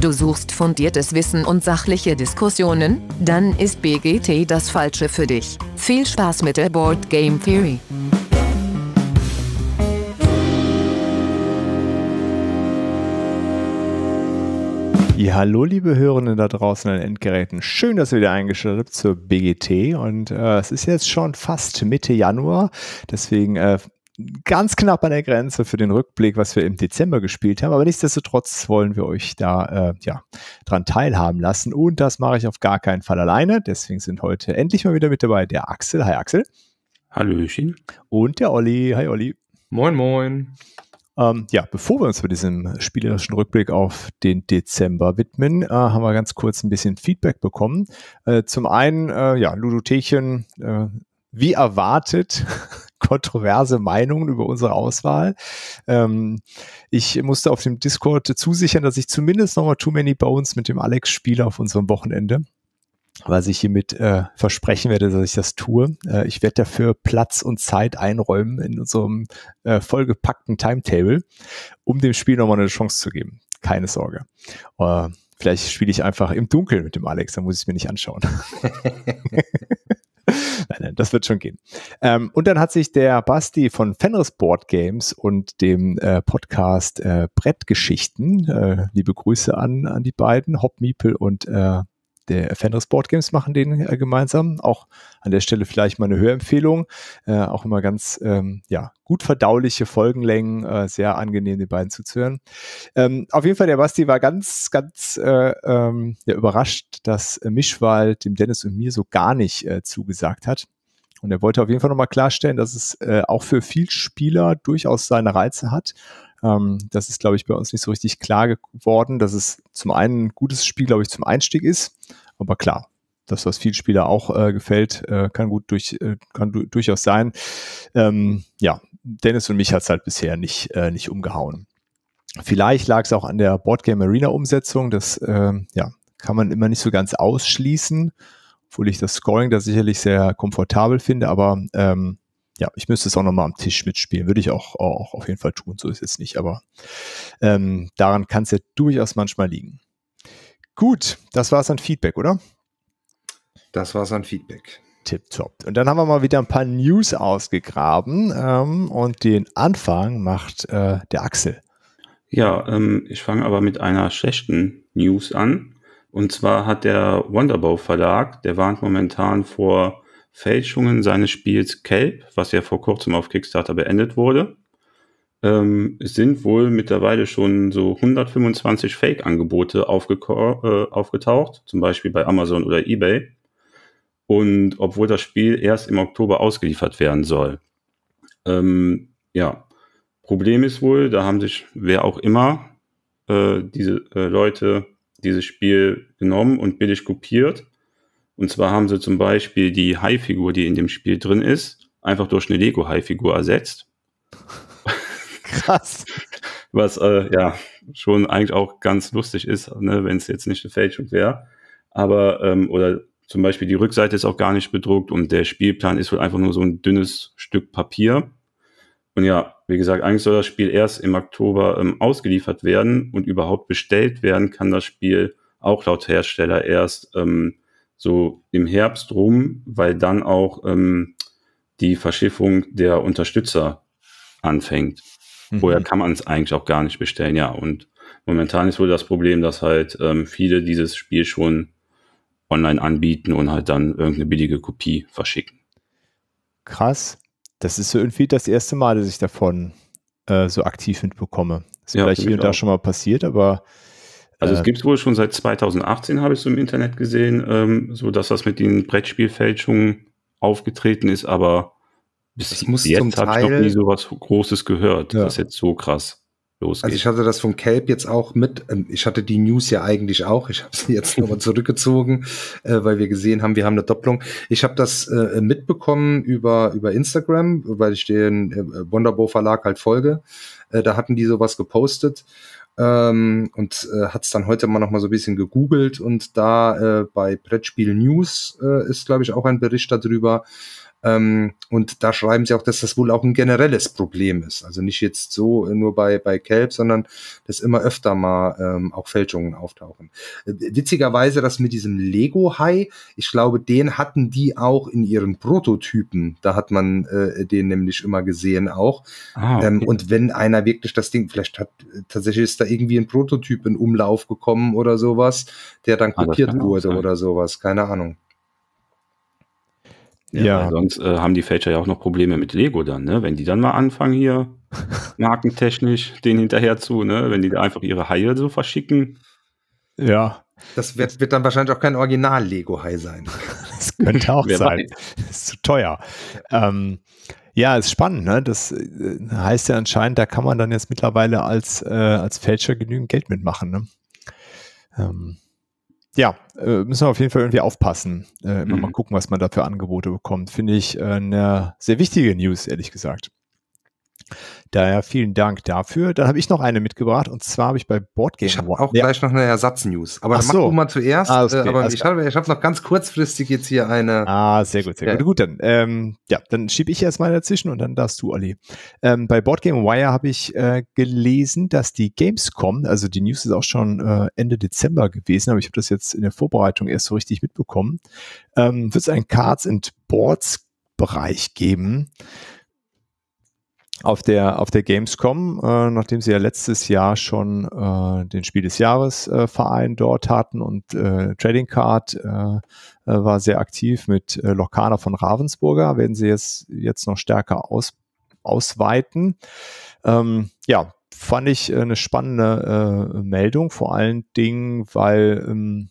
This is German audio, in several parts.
Du suchst fundiertes Wissen und sachliche Diskussionen? Dann ist BGT das Falsche für dich. Viel Spaß mit der Board Game Theory. Ja, hallo liebe Hörenden da draußen an Endgeräten. Schön, dass ihr wieder eingeschaltet habt zur BGT und äh, es ist jetzt schon fast Mitte Januar, deswegen äh, ganz knapp an der Grenze für den Rückblick, was wir im Dezember gespielt haben. Aber nichtsdestotrotz wollen wir euch da äh, ja, dran teilhaben lassen. Und das mache ich auf gar keinen Fall alleine. Deswegen sind heute endlich mal wieder mit dabei der Axel. Hi Axel. Hallöchen. Und der Olli. Hi Olli. Moin, moin. Ähm, ja, bevor wir uns für diesen spielerischen Rückblick auf den Dezember widmen, äh, haben wir ganz kurz ein bisschen Feedback bekommen. Äh, zum einen, äh, ja, Ludotheken, äh, wie erwartet, kontroverse Meinungen über unsere Auswahl. Ähm, ich musste auf dem Discord zusichern, dass ich zumindest nochmal Too Many Bones mit dem Alex spiele auf unserem Wochenende was ich hiermit äh, versprechen werde, dass ich das tue. Äh, ich werde dafür Platz und Zeit einräumen in unserem äh, vollgepackten Timetable, um dem Spiel nochmal eine Chance zu geben. Keine Sorge. Äh, vielleicht spiele ich einfach im Dunkeln mit dem Alex, dann muss ich es mir nicht anschauen. nein, nein, das wird schon gehen. Ähm, und dann hat sich der Basti von Fenris Board Games und dem äh, Podcast äh, Brettgeschichten, äh, liebe Grüße an, an die beiden, Hop Miepel und äh, der Fenris Board Games machen den äh, gemeinsam. Auch an der Stelle vielleicht mal eine Hörempfehlung. Äh, auch immer ganz ähm, ja, gut verdauliche Folgenlängen, äh, sehr angenehm, den beiden zuzuhören. Ähm, auf jeden Fall, der Basti war ganz, ganz äh, ähm, ja, überrascht, dass Mischwald dem Dennis und mir so gar nicht äh, zugesagt hat. Und er wollte auf jeden Fall nochmal klarstellen, dass es äh, auch für viel Spieler durchaus seine Reize hat. Ähm, das ist, glaube ich, bei uns nicht so richtig klar geworden, dass es zum einen ein gutes Spiel, glaube ich, zum Einstieg ist. Aber klar, das, was viel Spieler auch äh, gefällt, äh, kann gut durch, äh, kann du durchaus sein. Ähm, ja, Dennis und mich hat es halt bisher nicht, äh, nicht umgehauen. Vielleicht lag es auch an der Boardgame Arena Umsetzung. Das äh, ja, kann man immer nicht so ganz ausschließen, obwohl ich das Scoring da sicherlich sehr komfortabel finde. Aber ähm, ja, ich müsste es auch nochmal am Tisch mitspielen. Würde ich auch, auch auf jeden Fall tun. So ist es jetzt nicht. Aber ähm, daran kann es ja durchaus manchmal liegen. Gut, das war es an Feedback, oder? Das war es an Feedback. Tipptopp. Und dann haben wir mal wieder ein paar News ausgegraben ähm, und den Anfang macht äh, der Axel. Ja, ähm, ich fange aber mit einer schlechten News an. Und zwar hat der Wonderbow Verlag, der warnt momentan vor Fälschungen seines Spiels Kelp, was ja vor kurzem auf Kickstarter beendet wurde ähm, sind wohl mittlerweile schon so 125 Fake-Angebote äh, aufgetaucht, zum Beispiel bei Amazon oder eBay. Und obwohl das Spiel erst im Oktober ausgeliefert werden soll. Ähm, ja, Problem ist wohl, da haben sich wer auch immer äh, diese äh, Leute dieses Spiel genommen und billig kopiert. Und zwar haben sie zum Beispiel die Hai-Figur, die in dem Spiel drin ist, einfach durch eine Lego-Hai-Figur ersetzt. Krass. Was äh, ja schon eigentlich auch ganz lustig ist, ne, wenn es jetzt nicht eine Fälschung wäre. Aber, ähm, oder zum Beispiel die Rückseite ist auch gar nicht bedruckt und der Spielplan ist wohl einfach nur so ein dünnes Stück Papier. Und ja, wie gesagt, eigentlich soll das Spiel erst im Oktober ähm, ausgeliefert werden und überhaupt bestellt werden kann das Spiel auch laut Hersteller erst ähm, so im Herbst rum, weil dann auch ähm, die Verschiffung der Unterstützer anfängt. Mhm. Vorher kann man es eigentlich auch gar nicht bestellen, ja. Und momentan ist wohl das Problem, dass halt ähm, viele dieses Spiel schon online anbieten und halt dann irgendeine billige Kopie verschicken. Krass. Das ist so irgendwie das erste Mal, dass ich davon äh, so aktiv mitbekomme. Ist ja, vielleicht hier und da schon mal passiert, aber also es äh, gibt es wohl schon seit 2018, habe ich so im Internet gesehen, ähm, so dass das mit den Brettspielfälschungen aufgetreten ist, aber bis jetzt habe ich noch nie so was Großes gehört, ja. das jetzt so krass losgeht. Also ich hatte das von Kelp jetzt auch mit. Ähm, ich hatte die News ja eigentlich auch. Ich habe sie jetzt nochmal zurückgezogen, äh, weil wir gesehen haben, wir haben eine Doppelung. Ich habe das äh, mitbekommen über über Instagram, weil ich den äh, Wonderbow Verlag halt folge. Äh, da hatten die sowas gepostet. Ähm, und äh, hat es dann heute mal noch mal so ein bisschen gegoogelt und da äh, bei Brettspiel News äh, ist glaube ich auch ein Bericht darüber Ähm, und da schreiben sie auch, dass das wohl auch ein generelles Problem ist. Also nicht jetzt so nur bei, bei Kelp, sondern dass immer öfter mal ähm, auch Fälschungen auftauchen. Äh, witzigerweise, das mit diesem Lego-Hai, ich glaube, den hatten die auch in ihren Prototypen. Da hat man äh, den nämlich immer gesehen auch. Ah, okay. ähm, und wenn einer wirklich das Ding, vielleicht hat tatsächlich ist da irgendwie ein Prototyp in Umlauf gekommen oder sowas, der dann ah, kopiert ah, wurde oder sowas, keine Ahnung. Ja, ja. sonst äh, haben die Fälscher ja auch noch Probleme mit Lego dann, ne? Wenn die dann mal anfangen hier markentechnisch den hinterher zu, ne? Wenn die da einfach ihre Haie so verschicken. Ja. Das wird, wird dann wahrscheinlich auch kein Original-Lego-Hai sein. das könnte auch sein. Das ist zu teuer. Ähm, ja, ist spannend, ne? Das äh, heißt ja anscheinend, da kann man dann jetzt mittlerweile als, äh, als Fälscher genügend Geld mitmachen, ne? Ähm, ja, äh, müssen wir auf jeden Fall irgendwie aufpassen. Äh, immer mhm. mal gucken, was man da für Angebote bekommt. Finde ich äh, eine sehr wichtige News, ehrlich gesagt. Daher vielen Dank dafür. Dann habe ich noch eine mitgebracht und zwar habe ich bei Boardgame Ich habe auch ja. gleich noch eine Ersatznews. Aber dann mach du mal zuerst. Ah, okay, äh, aber ich habe hab noch ganz kurzfristig jetzt hier eine. Ah, sehr gut, sehr ja. gut. Gut, dann, ähm, ja, dann schiebe ich erstmal dazwischen und dann darfst du, Olli. Ähm, bei Boardgame Wire habe ich äh, gelesen, dass die Gamescom, also die News ist auch schon äh, Ende Dezember gewesen, aber ich habe das jetzt in der Vorbereitung erst so richtig mitbekommen, ähm, wird es einen Cards and Boards Bereich geben auf der, auf der Gamescom, äh, nachdem sie ja letztes Jahr schon äh, den Spiel des Jahres äh, dort hatten und äh, Trading Card äh, war sehr aktiv mit äh, Lokana von Ravensburger, werden sie jetzt, jetzt noch stärker aus, ausweiten. Ähm, ja, fand ich eine spannende Meldung, vor allen Dingen, weil ähm,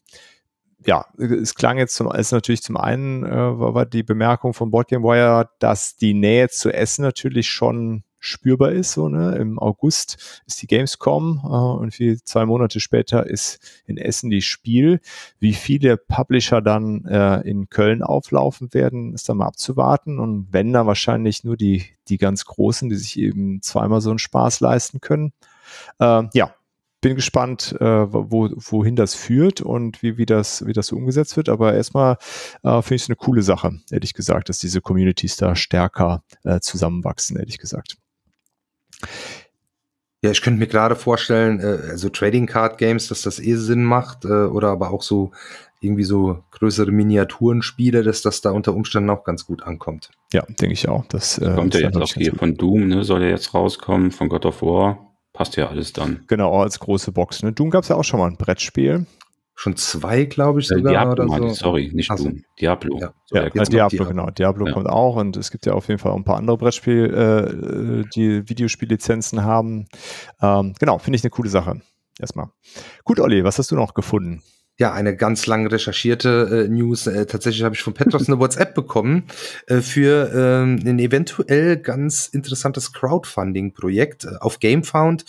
ja, es klang jetzt zum, ist natürlich zum einen, äh, war die Bemerkung von Boardgame Wire, dass die Nähe zu Essen natürlich schon spürbar ist. So, ne? Im August ist die Gamescom äh, und wie zwei Monate später ist in Essen die Spiel. Wie viele Publisher dann äh, in Köln auflaufen werden, ist dann mal abzuwarten. Und wenn dann wahrscheinlich nur die, die ganz Großen, die sich eben zweimal so einen Spaß leisten können. Äh, ja, bin gespannt, äh, wo, wohin das führt und wie, wie, das, wie das umgesetzt wird. Aber erstmal äh, finde ich es eine coole Sache, ehrlich gesagt, dass diese Communities da stärker äh, zusammenwachsen, ehrlich gesagt. Ja, ich könnte mir gerade vorstellen, äh, also Trading Card Games, dass das eh Sinn macht, äh, oder aber auch so irgendwie so größere Miniaturenspiele, dass das da unter Umständen auch ganz gut ankommt. Ja, denke ich auch. Das äh, kommt ja jetzt auch hier von Doom, ne, soll ja jetzt rauskommen, von God of War. Passt ja alles dann. Genau, als große Box. Ne? Doom gab es ja auch schon mal ein Brettspiel. Schon zwei, glaube ich, äh, sogar. Diablo, oder so. sorry, nicht also, Doom. Diablo. Ja, so, ja, ja Diablo, Diablo, genau. Diablo ja. kommt auch und es gibt ja auf jeden Fall auch ein paar andere Brettspiele, äh, die Videospiellizenzen haben. Ähm, genau, finde ich eine coole Sache. Erstmal. Gut, Olli, was hast du noch gefunden? Ja, eine ganz lang recherchierte äh, News. Äh, tatsächlich habe ich von Petros eine WhatsApp bekommen äh, für ähm, ein eventuell ganz interessantes Crowdfunding-Projekt äh, auf GameFound.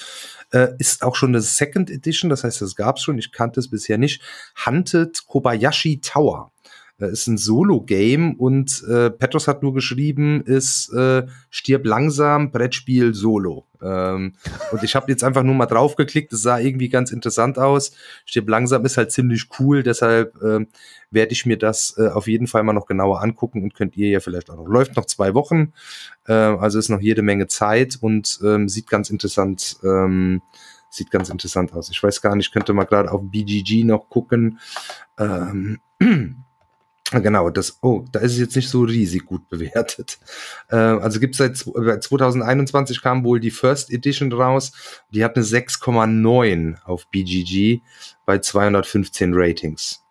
Äh, ist auch schon eine Second Edition, das heißt, das gab's schon, ich kannte es bisher nicht. Hunted Kobayashi Tower. Äh, ist ein Solo-Game und äh, Petros hat nur geschrieben, ist äh, stirb langsam, Brettspiel Solo. Ähm, und ich habe jetzt einfach nur mal drauf geklickt, es sah irgendwie ganz interessant aus. Stirb langsam ist halt ziemlich cool, deshalb äh, werde ich mir das äh, auf jeden Fall mal noch genauer angucken und könnt ihr ja vielleicht auch noch. Läuft noch zwei Wochen, äh, also ist noch jede Menge Zeit und ähm, sieht ganz interessant, ähm, sieht ganz interessant aus. Ich weiß gar nicht, könnte mal gerade auf BGG noch gucken. Ähm, Genau, das, oh, da ist es jetzt nicht so riesig gut bewertet. Äh, also gibt seit 2021 kam wohl die First Edition raus. Die hat eine 6,9 auf BGG bei 215 Ratings.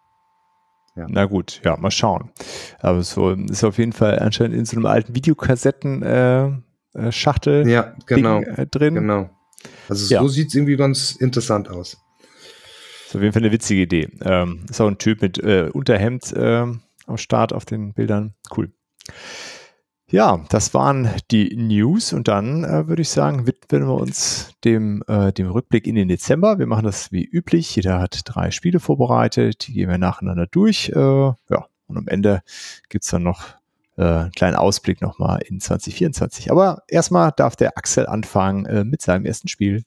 Ja. Na gut, ja, mal schauen. Aber so ist auf jeden Fall anscheinend in so einem alten Videokassetten äh, äh Schachtel ja, genau, Ding, äh, drin. Genau. Also ja. so sieht es irgendwie ganz interessant aus. Ist auf jeden Fall eine witzige Idee. Ähm, ist auch ein Typ mit äh, Unterhemd, äh, am Start auf den Bildern. Cool. Ja, das waren die News und dann äh, würde ich sagen, widmen wir uns dem, äh, dem Rückblick in den Dezember. Wir machen das wie üblich. Jeder hat drei Spiele vorbereitet, die gehen wir nacheinander durch. Äh, ja, und am Ende gibt's dann noch äh, einen kleinen Ausblick nochmal in 2024. Aber erstmal darf der Axel anfangen äh, mit seinem ersten Spiel.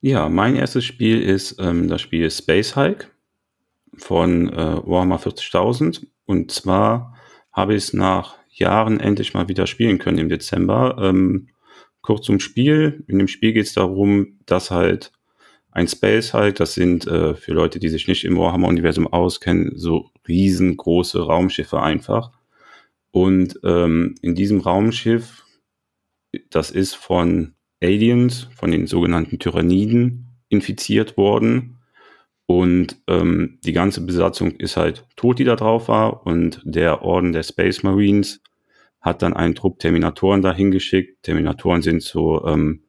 Ja, mein erstes Spiel ist ähm, das Spiel Space Hike von äh, Warhammer 40.000 und zwar habe ich es nach Jahren endlich mal wieder spielen können im Dezember. Ähm, kurz zum Spiel. In dem Spiel geht es darum, dass halt ein Space halt, das sind äh, für Leute, die sich nicht im Warhammer-Universum auskennen, so riesengroße Raumschiffe einfach. Und ähm, in diesem Raumschiff, das ist von Aliens, von den sogenannten Tyranniden, infiziert worden. Und ähm, die ganze Besatzung ist halt tot, die da drauf war. Und der Orden der Space Marines hat dann einen Trupp Terminatoren dahin geschickt. Terminatoren sind so ähm,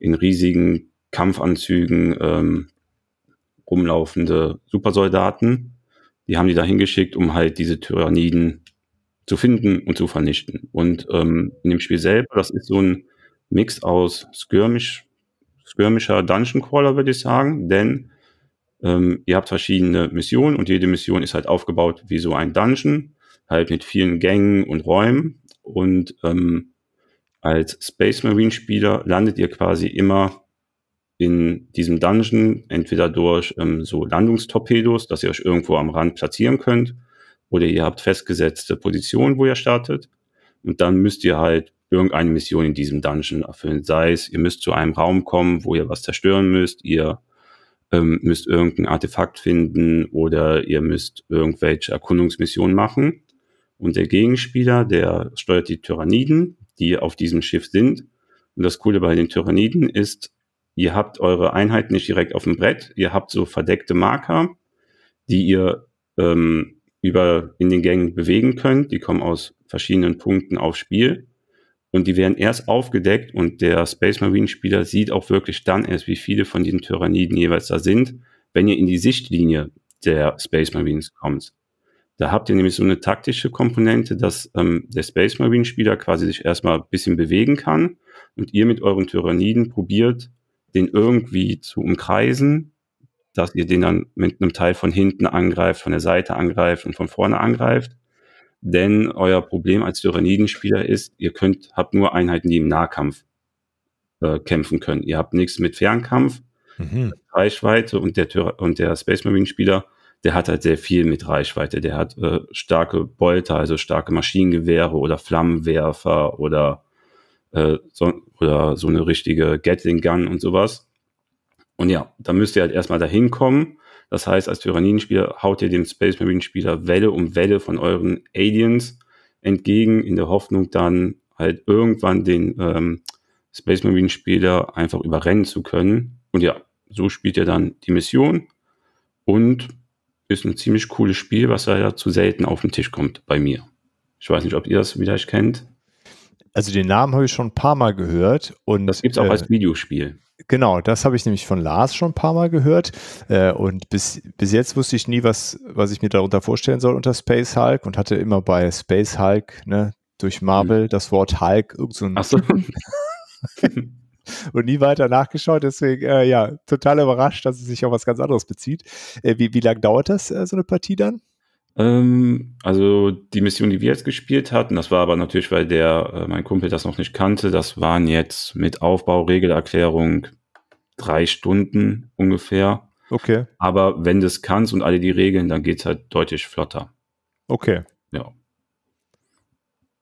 in riesigen Kampfanzügen ähm, rumlaufende Supersoldaten. Die haben die dahin geschickt, um halt diese Tyranniden zu finden und zu vernichten. Und ähm, in dem Spiel selber, das ist so ein Mix aus Skirmish, Skirmisher Dungeon Crawler, würde ich sagen, denn ähm, ihr habt verschiedene Missionen und jede Mission ist halt aufgebaut wie so ein Dungeon, halt mit vielen Gängen und Räumen. Und ähm, als Space Marine Spieler landet ihr quasi immer in diesem Dungeon, entweder durch ähm, so Landungstorpedos, dass ihr euch irgendwo am Rand platzieren könnt, oder ihr habt festgesetzte Positionen, wo ihr startet. Und dann müsst ihr halt irgendeine Mission in diesem Dungeon erfüllen. Sei es, ihr müsst zu einem Raum kommen, wo ihr was zerstören müsst, ihr ähm, müsst irgendein Artefakt finden oder ihr müsst irgendwelche Erkundungsmissionen machen. Und der Gegenspieler, der steuert die Tyranniden, die auf diesem Schiff sind. Und das Coole bei den Tyranniden ist, ihr habt eure Einheit nicht direkt auf dem Brett, ihr habt so verdeckte Marker, die ihr ähm, über in den Gängen bewegen könnt. Die kommen aus verschiedenen Punkten aufs Spiel. Und die werden erst aufgedeckt und der Space Marine Spieler sieht auch wirklich dann erst, wie viele von diesen Tyranniden jeweils da sind, wenn ihr in die Sichtlinie der Space Marines kommt. Da habt ihr nämlich so eine taktische Komponente, dass ähm, der Space Marine Spieler quasi sich erstmal ein bisschen bewegen kann und ihr mit euren Tyranniden probiert, den irgendwie zu umkreisen, dass ihr den dann mit einem Teil von hinten angreift, von der Seite angreift und von vorne angreift. Denn euer Problem als Tyrannidenspieler ist, ihr könnt, habt nur Einheiten, die im Nahkampf äh, kämpfen können. Ihr habt nichts mit Fernkampf, mhm. Reichweite und der, und der Space Marine Spieler, der hat halt sehr viel mit Reichweite. Der hat äh, starke Bolter, also starke Maschinengewehre oder Flammenwerfer oder äh, so, oder so eine richtige Gatling Gun und sowas. Und ja, da müsst ihr halt erstmal dahin kommen. Das heißt, als Tyranniden-Spieler haut ihr dem Space Marine-Spieler Welle um Welle von euren Aliens entgegen, in der Hoffnung dann halt irgendwann den ähm, Space Marine-Spieler einfach überrennen zu können. Und ja, so spielt ihr dann die Mission und ist ein ziemlich cooles Spiel, was leider zu selten auf den Tisch kommt bei mir. Ich weiß nicht, ob ihr das vielleicht kennt. Also den Namen habe ich schon ein paar Mal gehört. Und, das gibt es auch äh, als Videospiel. Genau, das habe ich nämlich von Lars schon ein paar Mal gehört. Äh, und bis, bis jetzt wusste ich nie, was, was ich mir darunter vorstellen soll unter Space Hulk und hatte immer bei Space Hulk, ne, durch Marvel mhm. das Wort Hulk irgend so ein Ach so. und nie weiter nachgeschaut. Deswegen, äh, ja, total überrascht, dass es sich auf was ganz anderes bezieht. Äh, wie, wie lange dauert das, äh, so eine Partie dann? Ähm, also die Mission, die wir jetzt gespielt hatten, das war aber natürlich, weil der, äh, mein Kumpel das noch nicht kannte, das waren jetzt mit Aufbau, Regelerklärung drei Stunden ungefähr. Okay. Aber wenn du es kannst und alle die Regeln, dann geht es halt deutlich flotter. Okay. Ja.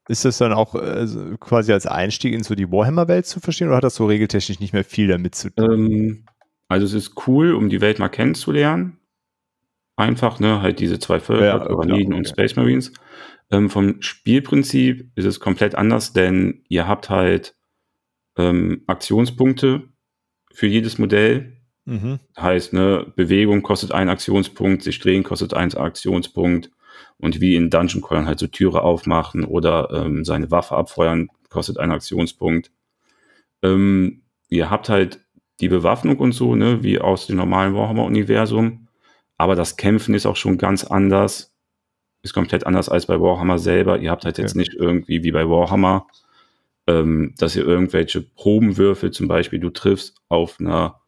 Ist das dann auch äh, quasi als Einstieg in so die Warhammer-Welt zu verstehen oder hat das so regeltechnisch nicht mehr viel damit zu tun? Ähm, also es ist cool, um die Welt mal kennenzulernen einfach, ne, halt diese zwei Völker, ja, Pyramiden und Space Marines. Ähm, vom Spielprinzip ist es komplett anders, denn ihr habt halt ähm, Aktionspunkte für jedes Modell. Mhm. Heißt, ne, Bewegung kostet einen Aktionspunkt, sich drehen kostet einen Aktionspunkt und wie in Dungeon Crawlern halt so Türe aufmachen oder ähm, seine Waffe abfeuern kostet einen Aktionspunkt. Ähm, ihr habt halt die Bewaffnung und so, ne, wie aus dem normalen Warhammer-Universum. Aber das Kämpfen ist auch schon ganz anders. Ist komplett anders als bei Warhammer selber. Ihr habt halt jetzt ja. nicht irgendwie wie bei Warhammer, ähm, dass ihr irgendwelche Probenwürfel, zum Beispiel du triffst auf einer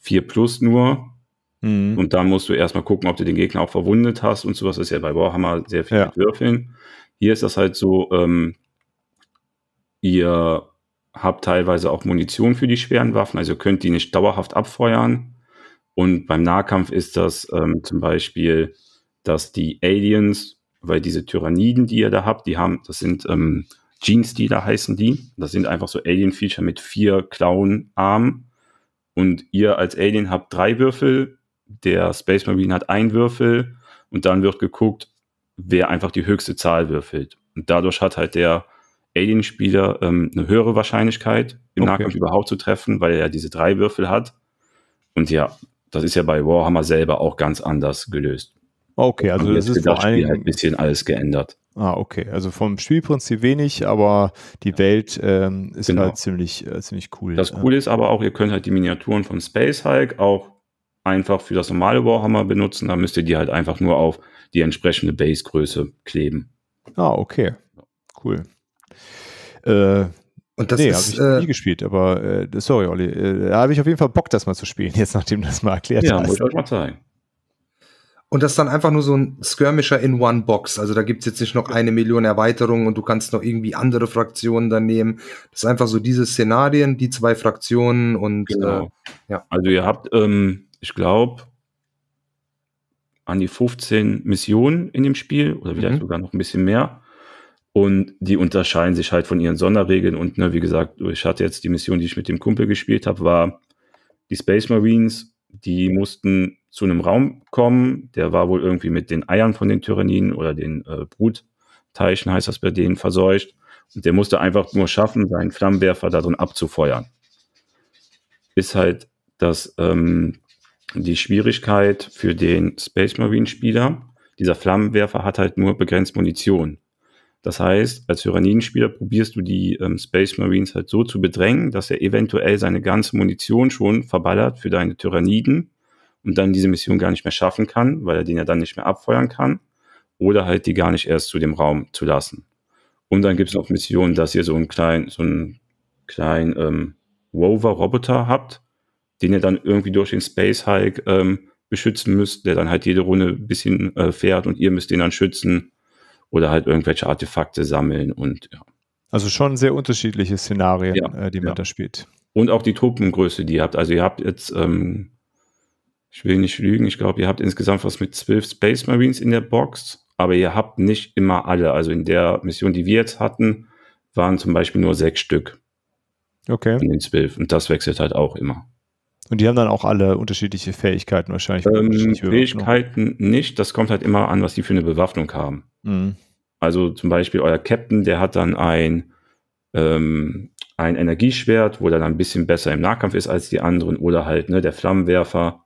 4 Plus nur. Mhm. Und dann musst du erstmal gucken, ob du den Gegner auch verwundet hast und sowas. Das ist ja bei Warhammer sehr viel ja. mit Würfeln. Hier ist das halt so, ähm, ihr habt teilweise auch Munition für die schweren Waffen, also könnt die nicht dauerhaft abfeuern. Und beim Nahkampf ist das ähm, zum Beispiel, dass die Aliens weil diese Tyranniden, die ihr da habt, die haben, das sind ähm, Gene-Stealer heißen die. Das sind einfach so Alien-Feature mit vier Klauenarmen. Und ihr als Alien habt drei Würfel, der Space Marine hat einen Würfel und dann wird geguckt, wer einfach die höchste Zahl würfelt. Und dadurch hat halt der Alien-Spieler ähm, eine höhere Wahrscheinlichkeit, im okay. Nahkampf überhaupt zu treffen, weil er ja diese drei Würfel hat. Und ja, das ist ja bei Warhammer selber auch ganz anders gelöst. Okay, also das ist vor allem halt ein bisschen alles geändert. Ah, okay. Also vom Spielprinzip wenig, aber die Welt ähm, ist genau. halt ziemlich, äh, ziemlich cool. Das Coole ist aber auch, ihr könnt halt die Miniaturen von Space Hulk auch einfach für das normale Warhammer benutzen. Da müsst ihr die halt einfach nur auf die entsprechende Basegröße kleben. Ah, okay. Cool. Äh, und das nee, ist, habe ich äh, nie gespielt, aber äh, sorry, Olli, äh, da habe ich auf jeden Fall Bock, das mal zu spielen, jetzt nachdem du das mal erklärt ja, hast. Ja, muss ich euch mal zeigen. Und das ist dann einfach nur so ein Skirmisher in one Box. Also da gibt's jetzt nicht noch eine Million Erweiterungen und du kannst noch irgendwie andere Fraktionen dann nehmen. Das ist einfach so diese Szenarien, die zwei Fraktionen und genau. äh, ja. Also ihr habt, ähm, ich glaube, an die 15 Missionen in dem Spiel oder vielleicht mhm. sogar noch ein bisschen mehr. Und die unterscheiden sich halt von ihren Sonderregeln. Und ne, wie gesagt, ich hatte jetzt die Mission, die ich mit dem Kumpel gespielt habe, war die Space Marines, die mussten zu einem Raum kommen, der war wohl irgendwie mit den Eiern von den Tyranniden oder den äh, Brutteichen, heißt das bei denen, verseucht. Und der musste einfach nur schaffen, seinen Flammenwerfer darin abzufeuern. Ist halt das, ähm, die Schwierigkeit für den Space Marine Spieler. Dieser Flammenwerfer hat halt nur begrenzt Munition. Das heißt, als Tyrannidenspieler probierst du die ähm, Space Marines halt so zu bedrängen, dass er eventuell seine ganze Munition schon verballert für deine Tyranniden und dann diese Mission gar nicht mehr schaffen kann, weil er den ja dann nicht mehr abfeuern kann. Oder halt die gar nicht erst zu dem Raum zu lassen. Und dann gibt es noch Missionen, dass ihr so einen kleinen, so einen kleinen ähm, Rover-Roboter habt, den ihr dann irgendwie durch den Space Hike ähm, beschützen müsst, der dann halt jede Runde ein bisschen äh, fährt und ihr müsst den dann schützen oder halt irgendwelche Artefakte sammeln und ja. Also schon sehr unterschiedliche Szenarien, ja, äh, die man ja. da spielt. Und auch die Truppengröße, die ihr habt. Also ihr habt jetzt ähm, ich will nicht lügen, ich glaube, ihr habt insgesamt was mit zwölf Space Marines in der Box, aber ihr habt nicht immer alle. Also in der Mission, die wir jetzt hatten, waren zum Beispiel nur sechs Stück. Okay. Von den zwölf. Und das wechselt halt auch immer. Und die haben dann auch alle unterschiedliche Fähigkeiten wahrscheinlich. Ähm, Fähigkeiten nicht. Das kommt halt immer an, was die für eine Bewaffnung haben. Mhm. Also zum Beispiel euer Captain, der hat dann ein, ähm, ein Energieschwert, wo er dann ein bisschen besser im Nahkampf ist als die anderen. Oder halt ne, der Flammenwerfer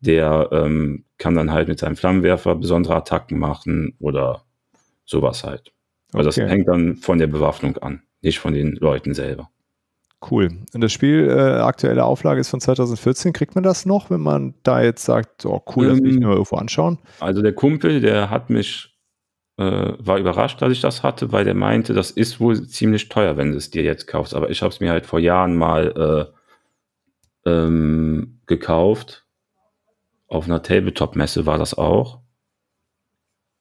der ähm, kann dann halt mit seinem Flammenwerfer besondere Attacken machen oder sowas halt. Also okay. das hängt dann von der Bewaffnung an, nicht von den Leuten selber. Cool. Und das Spiel, äh, aktuelle Auflage ist von 2014. Kriegt man das noch, wenn man da jetzt sagt, oh cool, das will ich mir mal irgendwo anschauen? Also der Kumpel, der hat mich, äh, war überrascht, dass ich das hatte, weil der meinte, das ist wohl ziemlich teuer, wenn du es dir jetzt kaufst. Aber ich habe es mir halt vor Jahren mal äh, ähm, gekauft auf einer Tabletop-Messe war das auch.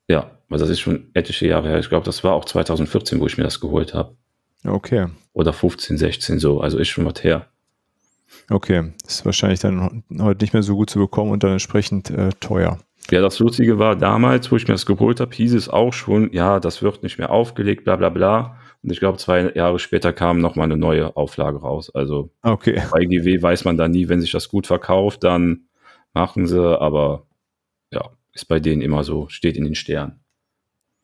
Ja, weil das ist schon etliche Jahre her. Ich glaube, das war auch 2014, wo ich mir das geholt habe. Okay. Oder 15, 16 so. Also ist schon was her. Okay, ist wahrscheinlich dann heute nicht mehr so gut zu bekommen und dann entsprechend äh, teuer. Ja, das Lustige war damals, wo ich mir das geholt habe, hieß es auch schon, ja, das wird nicht mehr aufgelegt, bla bla bla. Und ich glaube, zwei Jahre später kam nochmal eine neue Auflage raus. Also okay. bei GW weiß man da nie, wenn sich das gut verkauft, dann machen sie, aber ja, ist bei denen immer so, steht in den Sternen.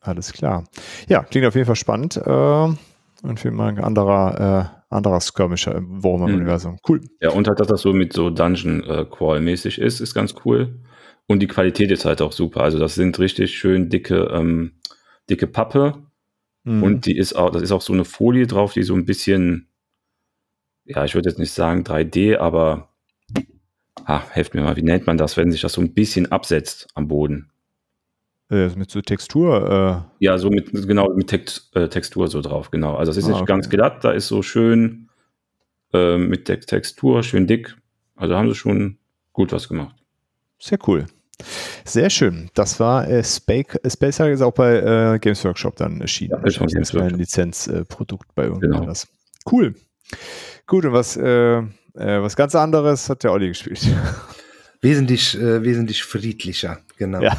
Alles klar. Ja, klingt auf jeden Fall spannend. Äh, und vielen Dank, anderer, äh, anderer Skirmisher im Warhammer-Universum. Cool. Ja, und halt, dass das so mit so Dungeon-Crawl-mäßig ist, ist ganz cool. Und die Qualität ist halt auch super. Also, das sind richtig schön dicke, ähm, dicke Pappe. Mhm. Und die ist auch, das ist auch so eine Folie drauf, die so ein bisschen, ja, ich würde jetzt nicht sagen 3D, aber ah, helft mir mal, wie nennt man das, wenn sich das so ein bisschen absetzt am Boden? Äh, mit so Textur? Äh. Ja, so mit, genau, mit Text, äh, Textur so drauf, genau. Also es ist ah, nicht okay. ganz glatt, da ist so schön äh, mit der Textur, schön dick. Also haben sie schon gut was gemacht. Sehr cool. Sehr schön. Das war äh, Spake, Space ist auch bei äh, Games Workshop dann erschienen. Ja, ist Games ein Lizenzprodukt bei irgendwas. Genau. Cool. Gut, und was äh, äh, was ganz anderes hat der Olli gespielt. Wesentlich, äh, wesentlich friedlicher, genau. Ja.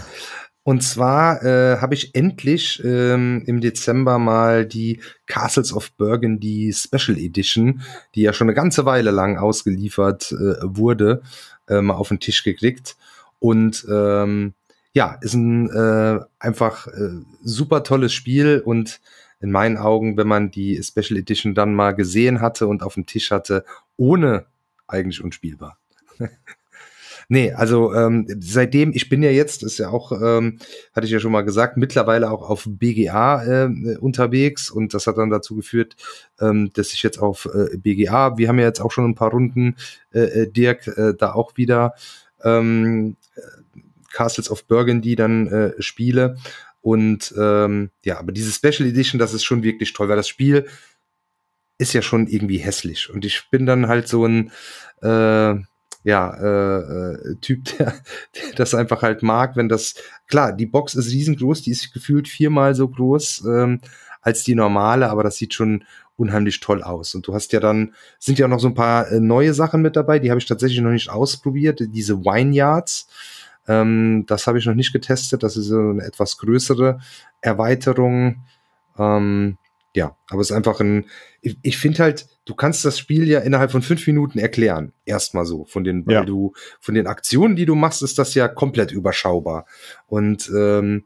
Und zwar äh, habe ich endlich ähm, im Dezember mal die Castles of Burgundy Special Edition, die ja schon eine ganze Weile lang ausgeliefert äh, wurde, äh, mal auf den Tisch gekriegt. Und ähm, ja, ist ein äh, einfach äh, super tolles Spiel und in meinen Augen, wenn man die Special Edition dann mal gesehen hatte und auf dem Tisch hatte, ohne eigentlich unspielbar. Nee, also ähm, seitdem, ich bin ja jetzt, ist ja auch, ähm, hatte ich ja schon mal gesagt, mittlerweile auch auf BGA äh, unterwegs und das hat dann dazu geführt, ähm, dass ich jetzt auf äh, BGA, wir haben ja jetzt auch schon ein paar Runden, äh, äh Dirk, äh, da auch wieder ähm, Castles of Burgundy dann äh, spiele. Und ähm, ja, aber diese Special Edition, das ist schon wirklich toll, weil das Spiel ist ja schon irgendwie hässlich. Und ich bin dann halt so ein äh, ja, äh, äh, Typ, der, der das einfach halt mag, wenn das, klar, die Box ist riesengroß, die ist gefühlt viermal so groß ähm, als die normale, aber das sieht schon unheimlich toll aus. Und du hast ja dann, sind ja auch noch so ein paar äh, neue Sachen mit dabei, die habe ich tatsächlich noch nicht ausprobiert, diese Wineyards. Ähm, das habe ich noch nicht getestet, das ist so eine etwas größere Erweiterung. Ähm, ja, aber es ist einfach ein, ich, ich finde halt, du kannst das Spiel ja innerhalb von fünf Minuten erklären. Erstmal so. Von den, ja. weil du, von den Aktionen, die du machst, ist das ja komplett überschaubar. Und ähm,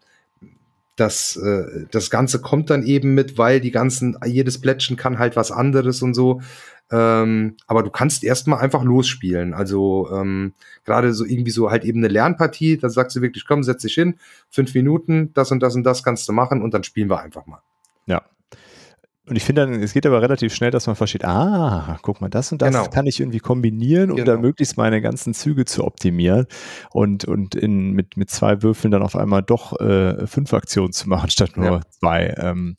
das, äh, das Ganze kommt dann eben mit, weil die ganzen, jedes Plättchen kann halt was anderes und so. Ähm, aber du kannst erstmal einfach losspielen. Also ähm, gerade so irgendwie so halt eben eine Lernpartie, da sagst du wirklich, komm, setz dich hin, fünf Minuten, das und das und das kannst du machen und dann spielen wir einfach mal. Ja, und ich finde dann, es geht aber relativ schnell, dass man versteht, ah, guck mal, das und das genau. kann ich irgendwie kombinieren, um genau. dann möglichst meine ganzen Züge zu optimieren und, und in, mit, mit zwei Würfeln dann auf einmal doch äh, fünf Aktionen zu machen, statt nur ja. zwei. Ähm,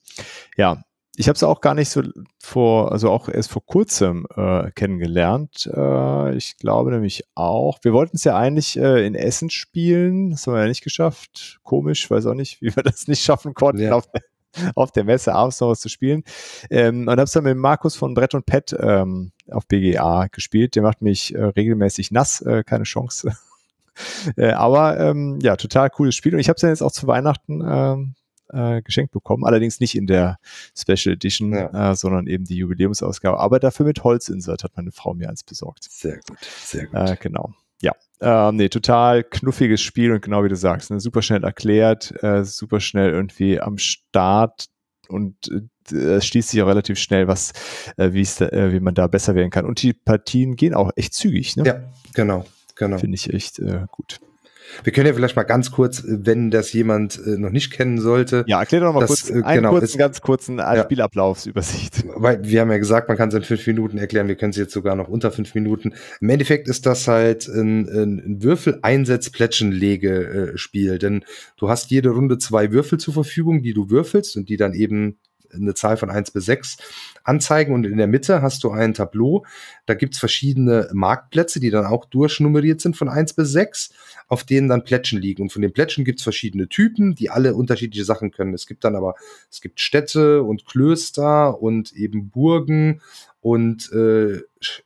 ja, ich habe es auch gar nicht so vor, also auch erst vor kurzem äh, kennengelernt. Äh, ich glaube nämlich auch. Wir wollten es ja eigentlich äh, in Essen spielen. Das haben wir ja nicht geschafft. Komisch, weiß auch nicht, wie wir das nicht schaffen konnten ja. auf, auf der Messe abends noch was zu spielen. Ähm, und habe es dann mit Markus von Brett und Pet ähm, auf BGA gespielt. Der macht mich äh, regelmäßig nass, äh, keine Chance. äh, aber ähm, ja, total cooles Spiel. Und ich habe es dann jetzt auch zu Weihnachten ähm, äh, geschenkt bekommen. Allerdings nicht in der Special Edition, ja. äh, sondern eben die Jubiläumsausgabe. Aber dafür mit Holzinsert hat meine Frau mir eins besorgt. Sehr gut, sehr gut. Äh, genau. Ja, ähm, nee, total knuffiges Spiel und genau wie du sagst, ne, super schnell erklärt, äh, super schnell irgendwie am Start und äh, es schließt sich auch relativ schnell, was, äh, wie äh, wie man da besser werden kann. Und die Partien gehen auch echt zügig, ne? Ja, genau, genau. Finde ich echt äh, gut. Wir können ja vielleicht mal ganz kurz, wenn das jemand äh, noch nicht kennen sollte. Ja, erklär doch mal das, kurz, äh, einen genau, kurzen, ist, ganz kurzen ja, Spielablaufsübersicht. Weil wir haben ja gesagt, man kann es in fünf Minuten erklären, wir können es jetzt sogar noch unter fünf Minuten. Im Endeffekt ist das halt ein, ein Würfel-Einsatz-Plättchen-Lege-Spiel, denn du hast jede Runde zwei Würfel zur Verfügung, die du würfelst und die dann eben eine Zahl von eins bis sechs anzeigen und in der Mitte hast du ein Tableau. Da gibt's verschiedene Marktplätze, die dann auch durchnummeriert sind von eins bis sechs, auf denen dann Plättchen liegen. Und von den Plättchen gibt's verschiedene Typen, die alle unterschiedliche Sachen können. Es gibt dann aber, es gibt Städte und Klöster und eben Burgen und äh,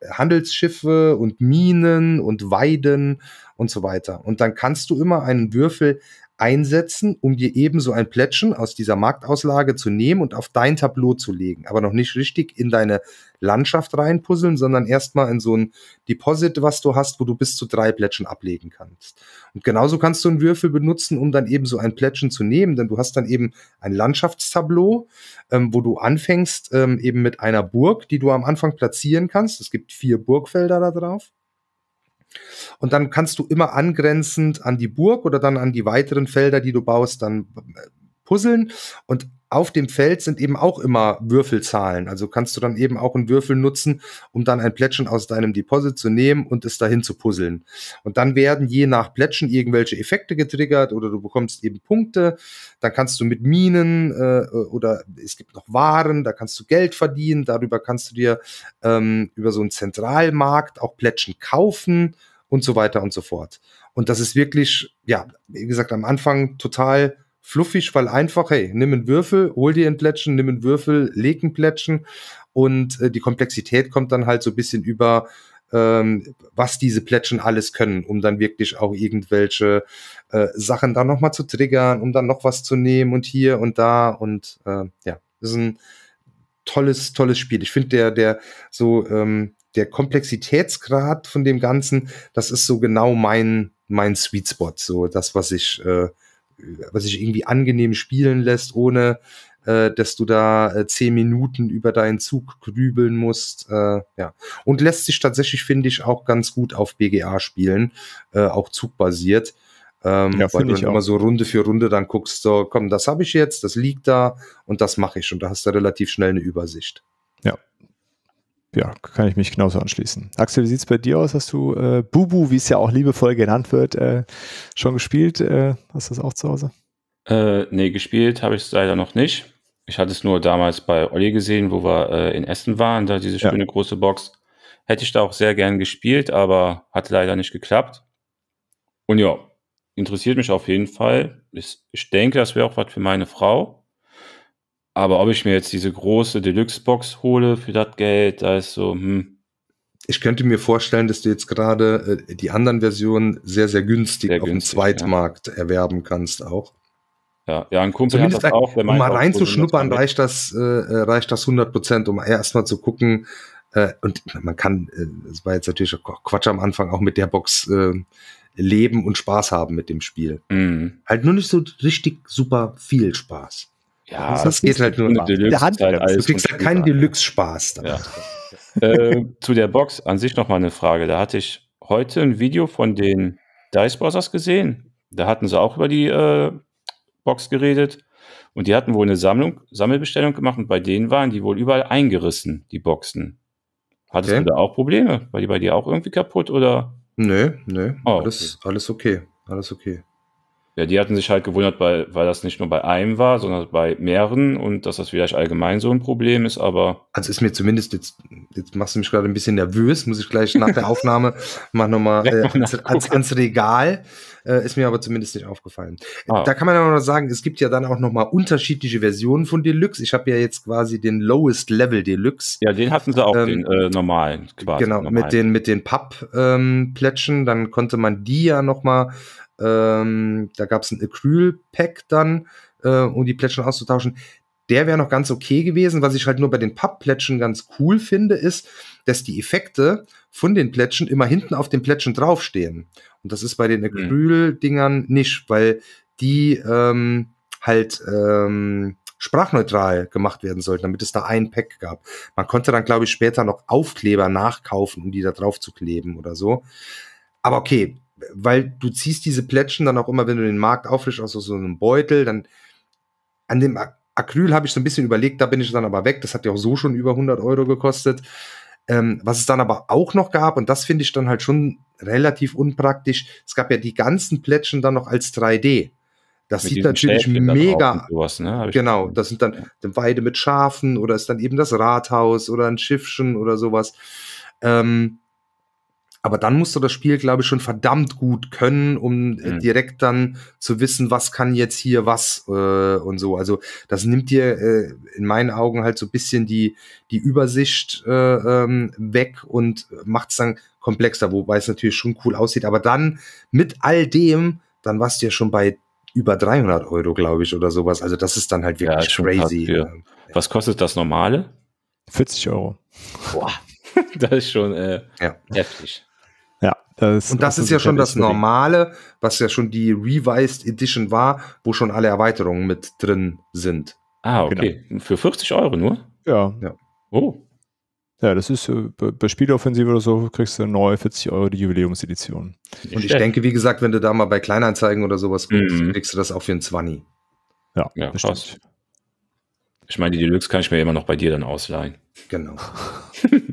Handelsschiffe und Minen und Weiden und so weiter. Und dann kannst du immer einen Würfel einsetzen, um dir eben so ein Plättchen aus dieser Marktauslage zu nehmen und auf dein Tableau zu legen. Aber noch nicht richtig in deine Landschaft reinpuzzeln, sondern erstmal in so ein Deposit, was du hast, wo du bis zu drei Plättchen ablegen kannst. Und genauso kannst du einen Würfel benutzen, um dann eben so ein Plättchen zu nehmen, denn du hast dann eben ein Landschaftstableau, ähm, wo du anfängst ähm, eben mit einer Burg, die du am Anfang platzieren kannst. Es gibt vier Burgfelder da drauf. Und dann kannst du immer angrenzend an die Burg oder dann an die weiteren Felder, die du baust, dann äh, puzzeln. Und auf dem Feld sind eben auch immer Würfelzahlen. Also kannst du dann eben auch einen Würfel nutzen, um dann ein Plättchen aus deinem Deposit zu nehmen und es dahin zu puzzeln. Und dann werden je nach Plättchen irgendwelche Effekte getriggert oder du bekommst eben Punkte. Dann kannst du mit Minen äh, oder es gibt noch Waren, da kannst du Geld verdienen. Darüber kannst du dir ähm, über so einen Zentralmarkt auch Plättchen kaufen und so weiter und so fort. Und das ist wirklich, ja, wie gesagt, am Anfang total fluffig, weil einfach, hey, nimm einen Würfel, hol dir ein Plättchen, nimm einen Würfel, leg ein Plättchen und äh, die Komplexität kommt dann halt so ein bisschen über ähm, was diese Plättchen alles können, um dann wirklich auch irgendwelche äh, Sachen dann nochmal zu triggern, um dann noch was zu nehmen und hier und da und äh, ja, das ist ein tolles, tolles Spiel. Ich finde der, der so ähm, der Komplexitätsgrad von dem Ganzen, das ist so genau mein mein Sweet Spot, so das, was ich äh, was sich irgendwie angenehm spielen lässt, ohne äh, dass du da äh, zehn Minuten über deinen Zug grübeln musst. Äh, ja. Und lässt sich tatsächlich, finde ich, auch ganz gut auf BGA spielen, äh, auch zugbasiert. Ähm, ja, weil du dann immer so Runde für Runde dann guckst, so, komm, das habe ich jetzt, das liegt da und das mache ich. Und da hast du relativ schnell eine Übersicht. Ja. Ja, kann ich mich genauso anschließen. Axel, wie sieht es bei dir aus? Hast du äh, Bubu, wie es ja auch liebevoll genannt wird, äh, schon gespielt? Äh, hast du das auch zu Hause? Äh, nee, gespielt habe ich es leider noch nicht. Ich hatte es nur damals bei Olli gesehen, wo wir äh, in Essen waren, da diese schöne ja. große Box. Hätte ich da auch sehr gern gespielt, aber hat leider nicht geklappt. Und ja, interessiert mich auf jeden Fall. Ich, ich denke, das wäre auch was für meine Frau. Aber ob ich mir jetzt diese große Deluxe-Box hole für das Geld, da ist so, hm. Ich könnte mir vorstellen, dass du jetzt gerade äh, die anderen Versionen sehr, sehr günstig sehr auf günstig, dem Zweitmarkt ja. erwerben kannst auch. Ja, ja, ein Kumpel Zumindest hat das auch. um mal reinzuschnuppern, reicht das, äh, äh reicht das 100 Prozent, um erstmal zu gucken. Äh, und man kann, äh, das äh, war jetzt natürlich Quatsch am Anfang, auch mit der Box äh, leben und Spaß haben mit dem Spiel. Mhm. Halt nur nicht so richtig super viel Spaß. Ja, das, das geht halt nur. Der Hand, halt du kriegst halt keinen Deluxe-Spaß. Ja. äh, zu der Box an sich noch mal eine Frage. Da hatte ich heute ein Video von den Dice Brothers gesehen. Da hatten sie auch über die äh, Box geredet. Und die hatten wohl eine Sammlung, Sammelbestellung gemacht und bei denen waren die wohl überall eingerissen, die Boxen. Hattest okay. du da auch Probleme? War die bei dir auch irgendwie kaputt oder? Nö, nö. Oh, alles, okay. alles okay. Alles okay. Ja, die hatten sich halt gewundert, weil, weil das nicht nur bei einem war, sondern bei mehreren und dass das vielleicht allgemein so ein Problem ist, aber. Also ist mir zumindest, jetzt, jetzt machst du mich gerade ein bisschen nervös, muss ich gleich nach der Aufnahme mal nochmal äh, ans, ans, ans Regal. Äh, ist mir aber zumindest nicht aufgefallen. Ah. Da kann man ja noch sagen, es gibt ja dann auch nochmal unterschiedliche Versionen von Deluxe. Ich habe ja jetzt quasi den Lowest Level Deluxe. Ja, den hatten sie auch, ähm, den äh, normalen. Genau, normalen. mit den, mit den Papp-Plätschen. Ähm, dann konnte man die ja nochmal ähm, da gab es ein Acryl-Pack dann, äh, um die Plättchen auszutauschen. Der wäre noch ganz okay gewesen. Was ich halt nur bei den Pappplättchen ganz cool finde, ist, dass die Effekte von den Plättchen immer hinten auf den Plättchen draufstehen. Und das ist bei den mhm. Acryl-Dingern nicht, weil die ähm, halt ähm, sprachneutral gemacht werden sollten, damit es da ein Pack gab. Man konnte dann, glaube ich, später noch Aufkleber nachkaufen, um die da drauf zu kleben oder so. Aber okay, weil du ziehst diese Plättchen dann auch immer, wenn du den Markt auffrischst, aus so einem Beutel, dann an dem Acryl habe ich so ein bisschen überlegt, da bin ich dann aber weg. Das hat ja auch so schon über 100 Euro gekostet. Ähm, was es dann aber auch noch gab, und das finde ich dann halt schon relativ unpraktisch, es gab ja die ganzen Plättchen dann noch als 3D. Das mit sieht natürlich mega. Sowas, ne? Genau, das sind dann eine Weide mit Schafen oder ist dann eben das Rathaus oder ein Schiffchen oder sowas. Ähm, aber dann musst du das Spiel, glaube ich, schon verdammt gut können, um äh, mhm. direkt dann zu wissen, was kann jetzt hier was äh, und so. Also das nimmt dir äh, in meinen Augen halt so ein bisschen die, die Übersicht äh, ähm, weg und macht es dann komplexer, wobei es natürlich schon cool aussieht. Aber dann mit all dem, dann warst du ja schon bei über 300 Euro, glaube ich, oder sowas. Also das ist dann halt wirklich ja, crazy. Was kostet das normale? 40 Euro. Boah, das ist schon äh, ja. heftig. Das und das ist ja schon das Normale, was ja schon die Revised Edition war, wo schon alle Erweiterungen mit drin sind. Ah, okay. Genau. Für 40 Euro nur? Ja. ja. Oh. Ja, das ist äh, bei Spieleoffensive oder so, kriegst du neu 40 Euro die Jubiläumsedition. Und ich denke, wie gesagt, wenn du da mal bei Kleinanzeigen oder sowas guckst, mhm. kriegst du das auch für ein 20. Ja, ja krass. Ich meine, die Deluxe kann ich mir immer noch bei dir dann ausleihen. Genau.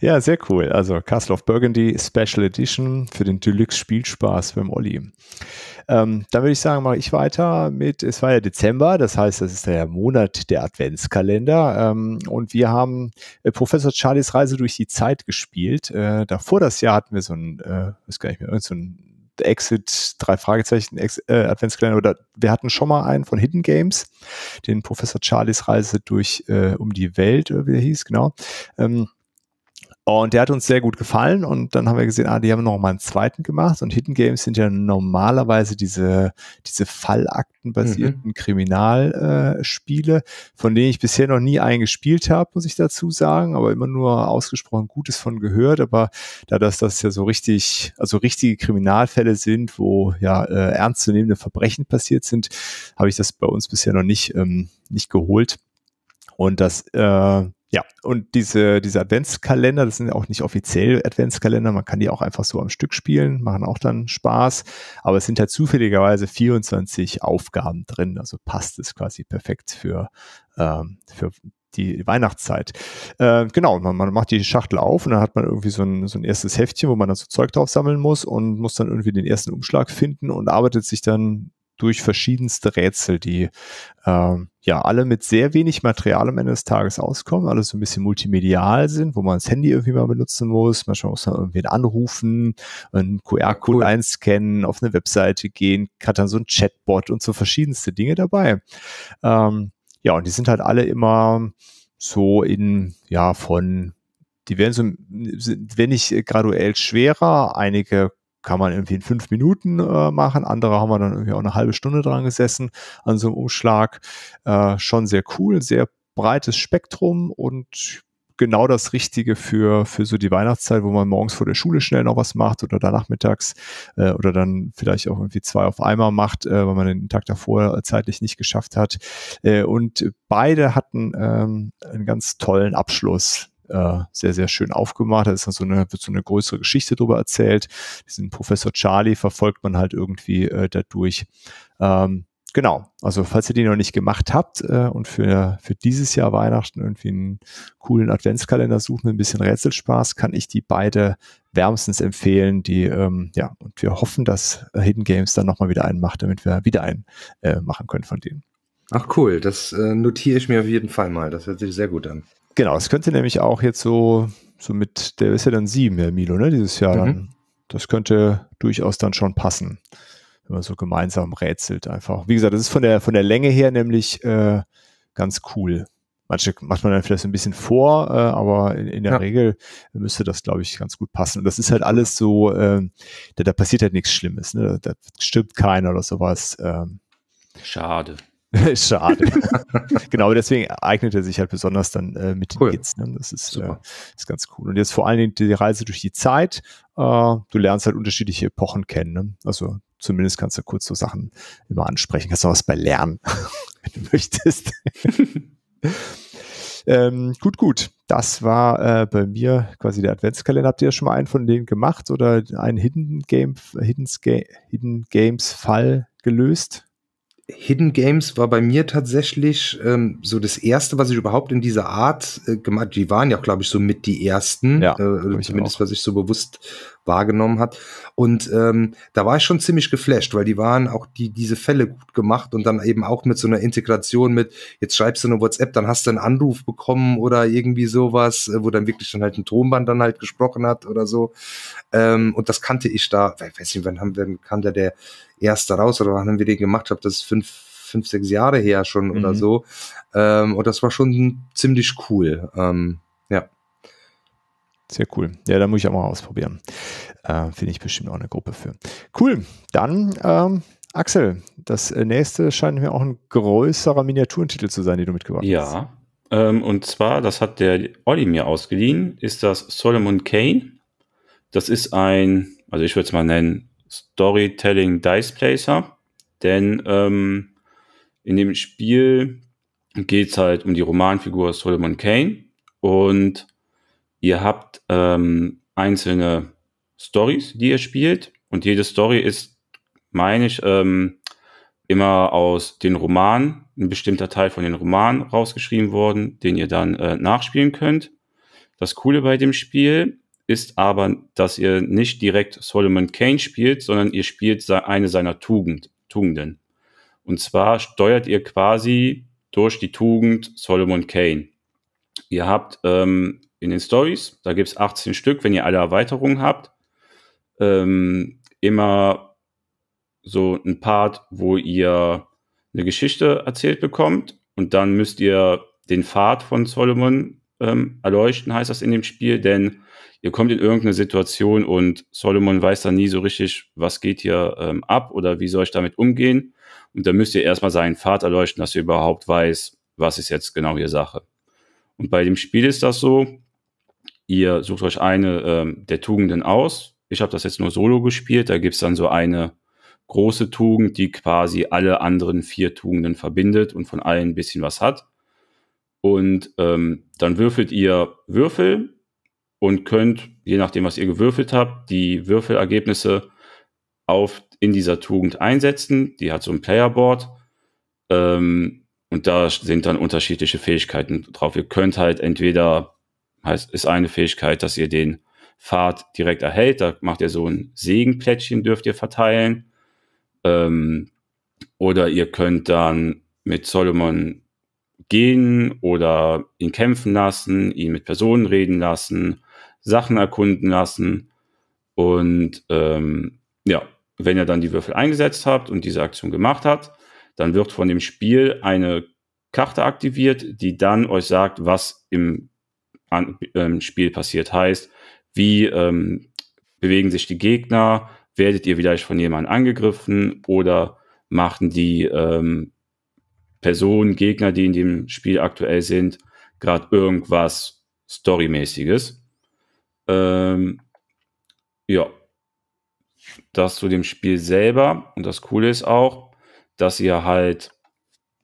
Ja, sehr cool. Also Castle of Burgundy Special Edition für den Deluxe Spielspaß beim Olli. Ähm, dann würde ich sagen, mache ich weiter mit, es war ja Dezember, das heißt, das ist der Monat der Adventskalender ähm, und wir haben äh, Professor Charlies Reise durch die Zeit gespielt. Äh, davor das Jahr hatten wir so ein, äh, weiß gar nicht mehr, so ein Exit, drei Fragezeichen, Ex, äh, Adventskalender oder wir hatten schon mal einen von Hidden Games, den Professor Charlies Reise durch äh, um die Welt, wie der hieß, genau. Ähm, Und der hat uns sehr gut gefallen und dann haben wir gesehen, ah, die haben noch mal einen zweiten gemacht und Hidden Games sind ja normalerweise diese, diese Fallaktenbasierten mhm. Kriminalspiele, äh, von denen ich bisher noch nie einen gespielt habe, muss ich dazu sagen, aber immer nur ausgesprochen Gutes von gehört, aber da das, das ja so richtig, also richtige Kriminalfälle sind, wo ja äh, ernstzunehmende Verbrechen passiert sind, habe ich das bei uns bisher noch nicht, ähm, nicht geholt. Und das äh, ja, und diese, diese Adventskalender, das sind ja auch nicht offiziell Adventskalender, man kann die auch einfach so am Stück spielen, machen auch dann Spaß, aber es sind halt zufälligerweise 24 Aufgaben drin, also passt es quasi perfekt für, ähm, für die Weihnachtszeit. Äh, genau, man, man macht die Schachtel auf und dann hat man irgendwie so ein, so ein erstes Heftchen, wo man dann so Zeug drauf sammeln muss und muss dann irgendwie den ersten Umschlag finden und arbeitet sich dann durch verschiedenste Rätsel, die ähm, ja alle mit sehr wenig Material am Ende des Tages auskommen, alle so ein bisschen multimedial sind, wo man das Handy irgendwie mal benutzen muss. Manchmal muss man irgendwie anrufen, einen QR-Code cool. einscannen, auf eine Webseite gehen, hat dann so ein Chatbot und so verschiedenste Dinge dabei. Ähm, ja, und die sind halt alle immer so in, ja, von die werden so, wenn nicht graduell schwerer, einige kann man irgendwie in fünf Minuten äh, machen. Andere haben wir dann irgendwie auch eine halbe Stunde dran gesessen an so einem Umschlag. Äh, schon sehr cool, sehr breites Spektrum und genau das Richtige für, für so die Weihnachtszeit, wo man morgens vor der Schule schnell noch was macht oder dann nachmittags äh, oder dann vielleicht auch irgendwie zwei auf einmal macht, äh, weil man den Tag davor zeitlich nicht geschafft hat. Äh, und beide hatten ähm, einen ganz tollen Abschluss äh, sehr, sehr schön aufgemacht. Da ist dann so eine, wird so eine größere Geschichte drüber erzählt. Diesen Professor Charlie verfolgt man halt irgendwie äh, dadurch. Ähm, genau, also falls ihr die noch nicht gemacht habt äh, und für, für dieses Jahr Weihnachten irgendwie einen coolen Adventskalender suchen, ein bisschen Rätselspaß, kann ich die beide wärmstens empfehlen. Die, ähm, ja, und wir hoffen, dass Hidden Games dann nochmal wieder einen macht, damit wir wieder einen äh, machen können von denen. Ach cool, das äh, notiere ich mir auf jeden Fall mal. Das hört sich sehr gut an. Genau, es könnte nämlich auch jetzt so, so mit, der ist ja dann sieben, der Milo, ne, dieses Jahr mhm. dann. Das könnte durchaus dann schon passen, wenn man so gemeinsam rätselt einfach. Wie gesagt, das ist von der, von der Länge her nämlich äh, ganz cool. Manche macht man dann vielleicht ein bisschen vor, äh, aber in, in der ja. Regel müsste das, glaube ich, ganz gut passen. Und das ist halt alles so, äh, da, da passiert halt nichts Schlimmes. Ne? Da, da stirbt keiner oder sowas. Ähm. Schade. Schade. genau, deswegen eignet er sich halt besonders dann äh, mit den cool. Kids. Ne? Das ist, äh, ist ganz cool. Und jetzt vor allen Dingen die Reise durch die Zeit. Äh, du lernst halt unterschiedliche Epochen kennen. Ne? Also zumindest kannst du kurz so Sachen immer ansprechen. Kannst du was bei lernen, wenn du möchtest. ähm, gut, gut. Das war äh, bei mir quasi der Adventskalender. Habt ihr schon mal einen von denen gemacht oder einen Hidden Game, Hidden, Hidden Games Fall gelöst? Hidden Games war bei mir tatsächlich ähm, so das erste, was ich überhaupt in dieser Art äh, gemacht. Die waren ja, glaube ich, so mit die ersten, ja, äh, zumindest was ich so bewusst wahrgenommen hat. Und ähm, da war ich schon ziemlich geflasht, weil die waren auch die diese Fälle gut gemacht und dann eben auch mit so einer Integration mit, jetzt schreibst du eine WhatsApp, dann hast du einen Anruf bekommen oder irgendwie sowas, äh, wo dann wirklich dann halt ein Tonband dann halt gesprochen hat oder so. Ähm, und das kannte ich da, ich weiß nicht, wann haben wir, kam der der erste raus oder wann haben wir den gemacht? Ich glaube, das ist fünf, fünf, sechs Jahre her schon mhm. oder so. Ähm, und das war schon ziemlich cool. Ähm. Sehr cool. Ja, da muss ich auch mal ausprobieren. Äh, Finde ich bestimmt auch eine Gruppe für. Cool. Dann, ähm, Axel, das nächste scheint mir auch ein größerer Miniaturentitel zu sein, den du mitgebracht ja. hast. Ja. Ähm, und zwar, das hat der Olli mir ausgeliehen, ist das Solomon Kane. Das ist ein, also ich würde es mal nennen, Storytelling Dice Placer. Denn ähm, in dem Spiel geht es halt um die Romanfigur Solomon Kane und Ihr habt ähm, einzelne Stories, die ihr spielt und jede Story ist, meine ich, ähm, immer aus den Romanen, ein bestimmter Teil von den Romanen rausgeschrieben worden, den ihr dann äh, nachspielen könnt. Das Coole bei dem Spiel ist aber, dass ihr nicht direkt Solomon Kane spielt, sondern ihr spielt eine seiner Tugend, Tugenden. Und zwar steuert ihr quasi durch die Tugend Solomon Kane. Ihr habt ähm, in den Stories. Da gibt es 18 Stück, wenn ihr alle Erweiterungen habt. Ähm, immer so ein Part, wo ihr eine Geschichte erzählt bekommt und dann müsst ihr den Pfad von Solomon ähm, erleuchten, heißt das in dem Spiel, denn ihr kommt in irgendeine Situation und Solomon weiß dann nie so richtig, was geht hier ähm, ab oder wie soll ich damit umgehen. Und da müsst ihr erstmal seinen Pfad erleuchten, dass ihr überhaupt weiß, was ist jetzt genau hier Sache. Und bei dem Spiel ist das so, ihr sucht euch eine ähm, der Tugenden aus. Ich habe das jetzt nur solo gespielt, da gibt's dann so eine große Tugend, die quasi alle anderen vier Tugenden verbindet und von allen ein bisschen was hat. Und ähm, dann würfelt ihr Würfel und könnt, je nachdem, was ihr gewürfelt habt, die Würfelergebnisse auf in dieser Tugend einsetzen. Die hat so ein Playerboard. Ähm, und da sind dann unterschiedliche Fähigkeiten drauf. Ihr könnt halt entweder, heißt, ist eine Fähigkeit, dass ihr den Pfad direkt erhält. Da macht ihr so ein Segenplättchen, dürft ihr verteilen. Ähm, oder ihr könnt dann mit Solomon gehen oder ihn kämpfen lassen, ihn mit Personen reden lassen, Sachen erkunden lassen. Und ähm, ja, wenn ihr dann die Würfel eingesetzt habt und diese Aktion gemacht habt, dann wird von dem Spiel eine Karte aktiviert, die dann euch sagt, was im an, ähm, Spiel passiert. Heißt, wie ähm, bewegen sich die Gegner, werdet ihr vielleicht von jemandem angegriffen oder machten die ähm, Personen, Gegner, die in dem Spiel aktuell sind, gerade irgendwas Storymäßiges. Ähm, ja, das zu dem Spiel selber. Und das Coole ist auch, dass ihr halt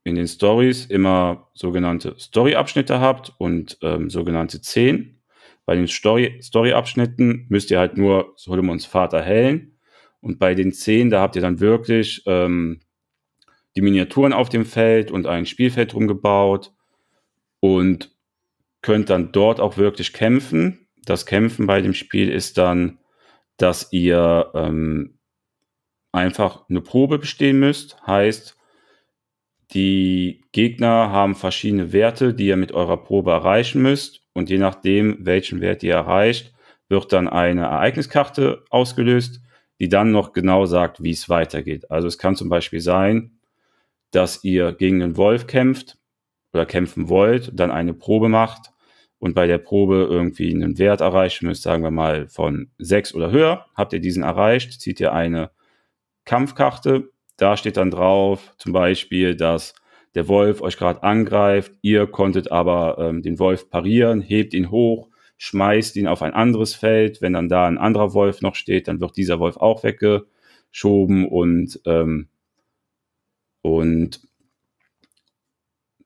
in den Stories immer sogenannte Story-Abschnitte habt und ähm, sogenannte Szenen. Bei den Story-Abschnitten müsst ihr halt nur Solomons Vater hellen und bei den zehn, da habt ihr dann wirklich ähm, die Miniaturen auf dem Feld und ein Spielfeld rumgebaut und könnt dann dort auch wirklich kämpfen. Das Kämpfen bei dem Spiel ist dann, dass ihr ähm, einfach eine Probe bestehen müsst. Heißt, die Gegner haben verschiedene Werte, die ihr mit eurer Probe erreichen müsst. Und je nachdem, welchen Wert ihr erreicht, wird dann eine Ereigniskarte ausgelöst, die dann noch genau sagt, wie es weitergeht. Also es kann zum Beispiel sein, dass ihr gegen einen Wolf kämpft oder kämpfen wollt, dann eine Probe macht und bei der Probe irgendwie einen Wert erreichen müsst, sagen wir mal von sechs oder höher, habt ihr diesen erreicht, zieht ihr eine Kampfkarte, da steht dann drauf zum Beispiel, dass der Wolf euch gerade angreift, ihr konntet aber ähm, den Wolf parieren, hebt ihn hoch, schmeißt ihn auf ein anderes Feld. Wenn dann da ein anderer Wolf noch steht, dann wird dieser Wolf auch weggeschoben und, ähm, und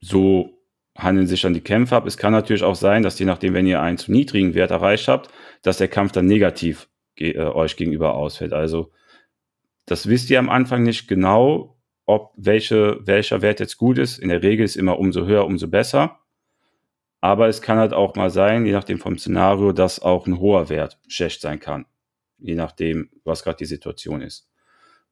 so handeln sich dann die Kämpfe ab. Es kann natürlich auch sein, dass je nachdem, wenn ihr einen zu niedrigen Wert erreicht habt, dass der Kampf dann negativ ge äh, euch gegenüber ausfällt. Also das wisst ihr am Anfang nicht genau, ob welche, welcher Wert jetzt gut ist. In der Regel ist immer umso höher, umso besser. Aber es kann halt auch mal sein, je nachdem vom Szenario, dass auch ein hoher Wert schlecht sein kann. Je nachdem, was gerade die Situation ist.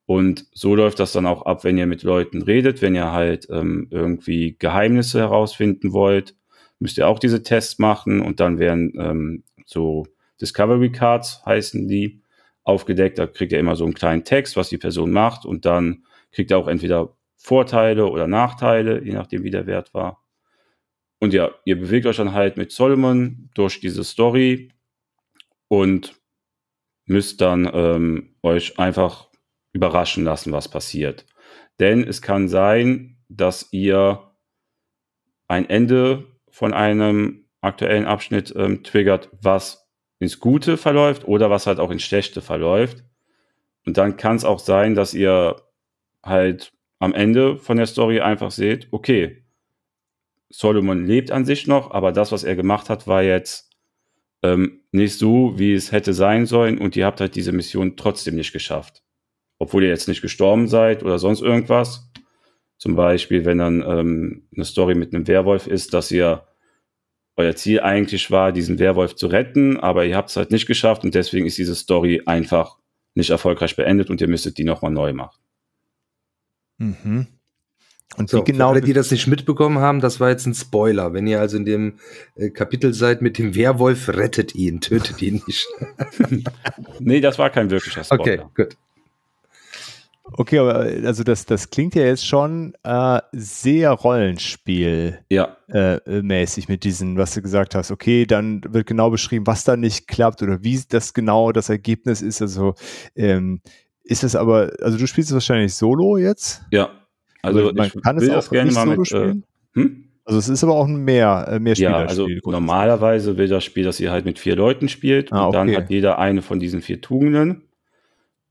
Und so läuft das dann auch ab, wenn ihr mit Leuten redet, wenn ihr halt ähm, irgendwie Geheimnisse herausfinden wollt, müsst ihr auch diese Tests machen und dann werden ähm, so Discovery Cards heißen die aufgedeckt. Da kriegt ihr immer so einen kleinen Text, was die Person macht und dann kriegt ihr auch entweder Vorteile oder Nachteile, je nachdem wie der Wert war. Und ja, ihr bewegt euch dann halt mit Solomon durch diese Story und müsst dann ähm, euch einfach überraschen lassen, was passiert. Denn es kann sein, dass ihr ein Ende von einem aktuellen Abschnitt ähm, triggert, was ins Gute verläuft oder was halt auch ins Schlechte verläuft. Und dann kann es auch sein, dass ihr halt am Ende von der Story einfach seht, okay, Solomon lebt an sich noch, aber das, was er gemacht hat, war jetzt ähm, nicht so, wie es hätte sein sollen und ihr habt halt diese Mission trotzdem nicht geschafft. Obwohl ihr jetzt nicht gestorben seid oder sonst irgendwas. Zum Beispiel, wenn dann ähm, eine Story mit einem Werwolf ist, dass ihr euer Ziel eigentlich war, diesen Werwolf zu retten, aber ihr habt es halt nicht geschafft und deswegen ist diese Story einfach nicht erfolgreich beendet und ihr müsstet die nochmal neu machen. Mhm. Und so, wie genau. Für alle, die das nicht mitbekommen haben, das war jetzt ein Spoiler. Wenn ihr also in dem äh, Kapitel seid mit dem Werwolf, rettet ihn, tötet ihn nicht. nee, das war kein wirklicher Spoiler. Okay, gut. Okay, aber also das, das klingt ja jetzt schon äh, sehr Rollenspiel Ja, äh, mäßig mit diesen, was du gesagt hast. Okay, dann wird genau beschrieben, was da nicht klappt oder wie das genau das Ergebnis ist. Also ähm, ist es aber, also du spielst es wahrscheinlich solo jetzt? ja. Also man ich kann es auch gerne nicht mal solo mit. Äh, spielen? hm? Also es ist aber auch ein mehr, äh, mehr Ja, also normalerweise will das Spiel, dass ihr halt mit vier Leuten spielt Ah, und dann okay. hat jeder eine von diesen vier Tugenden.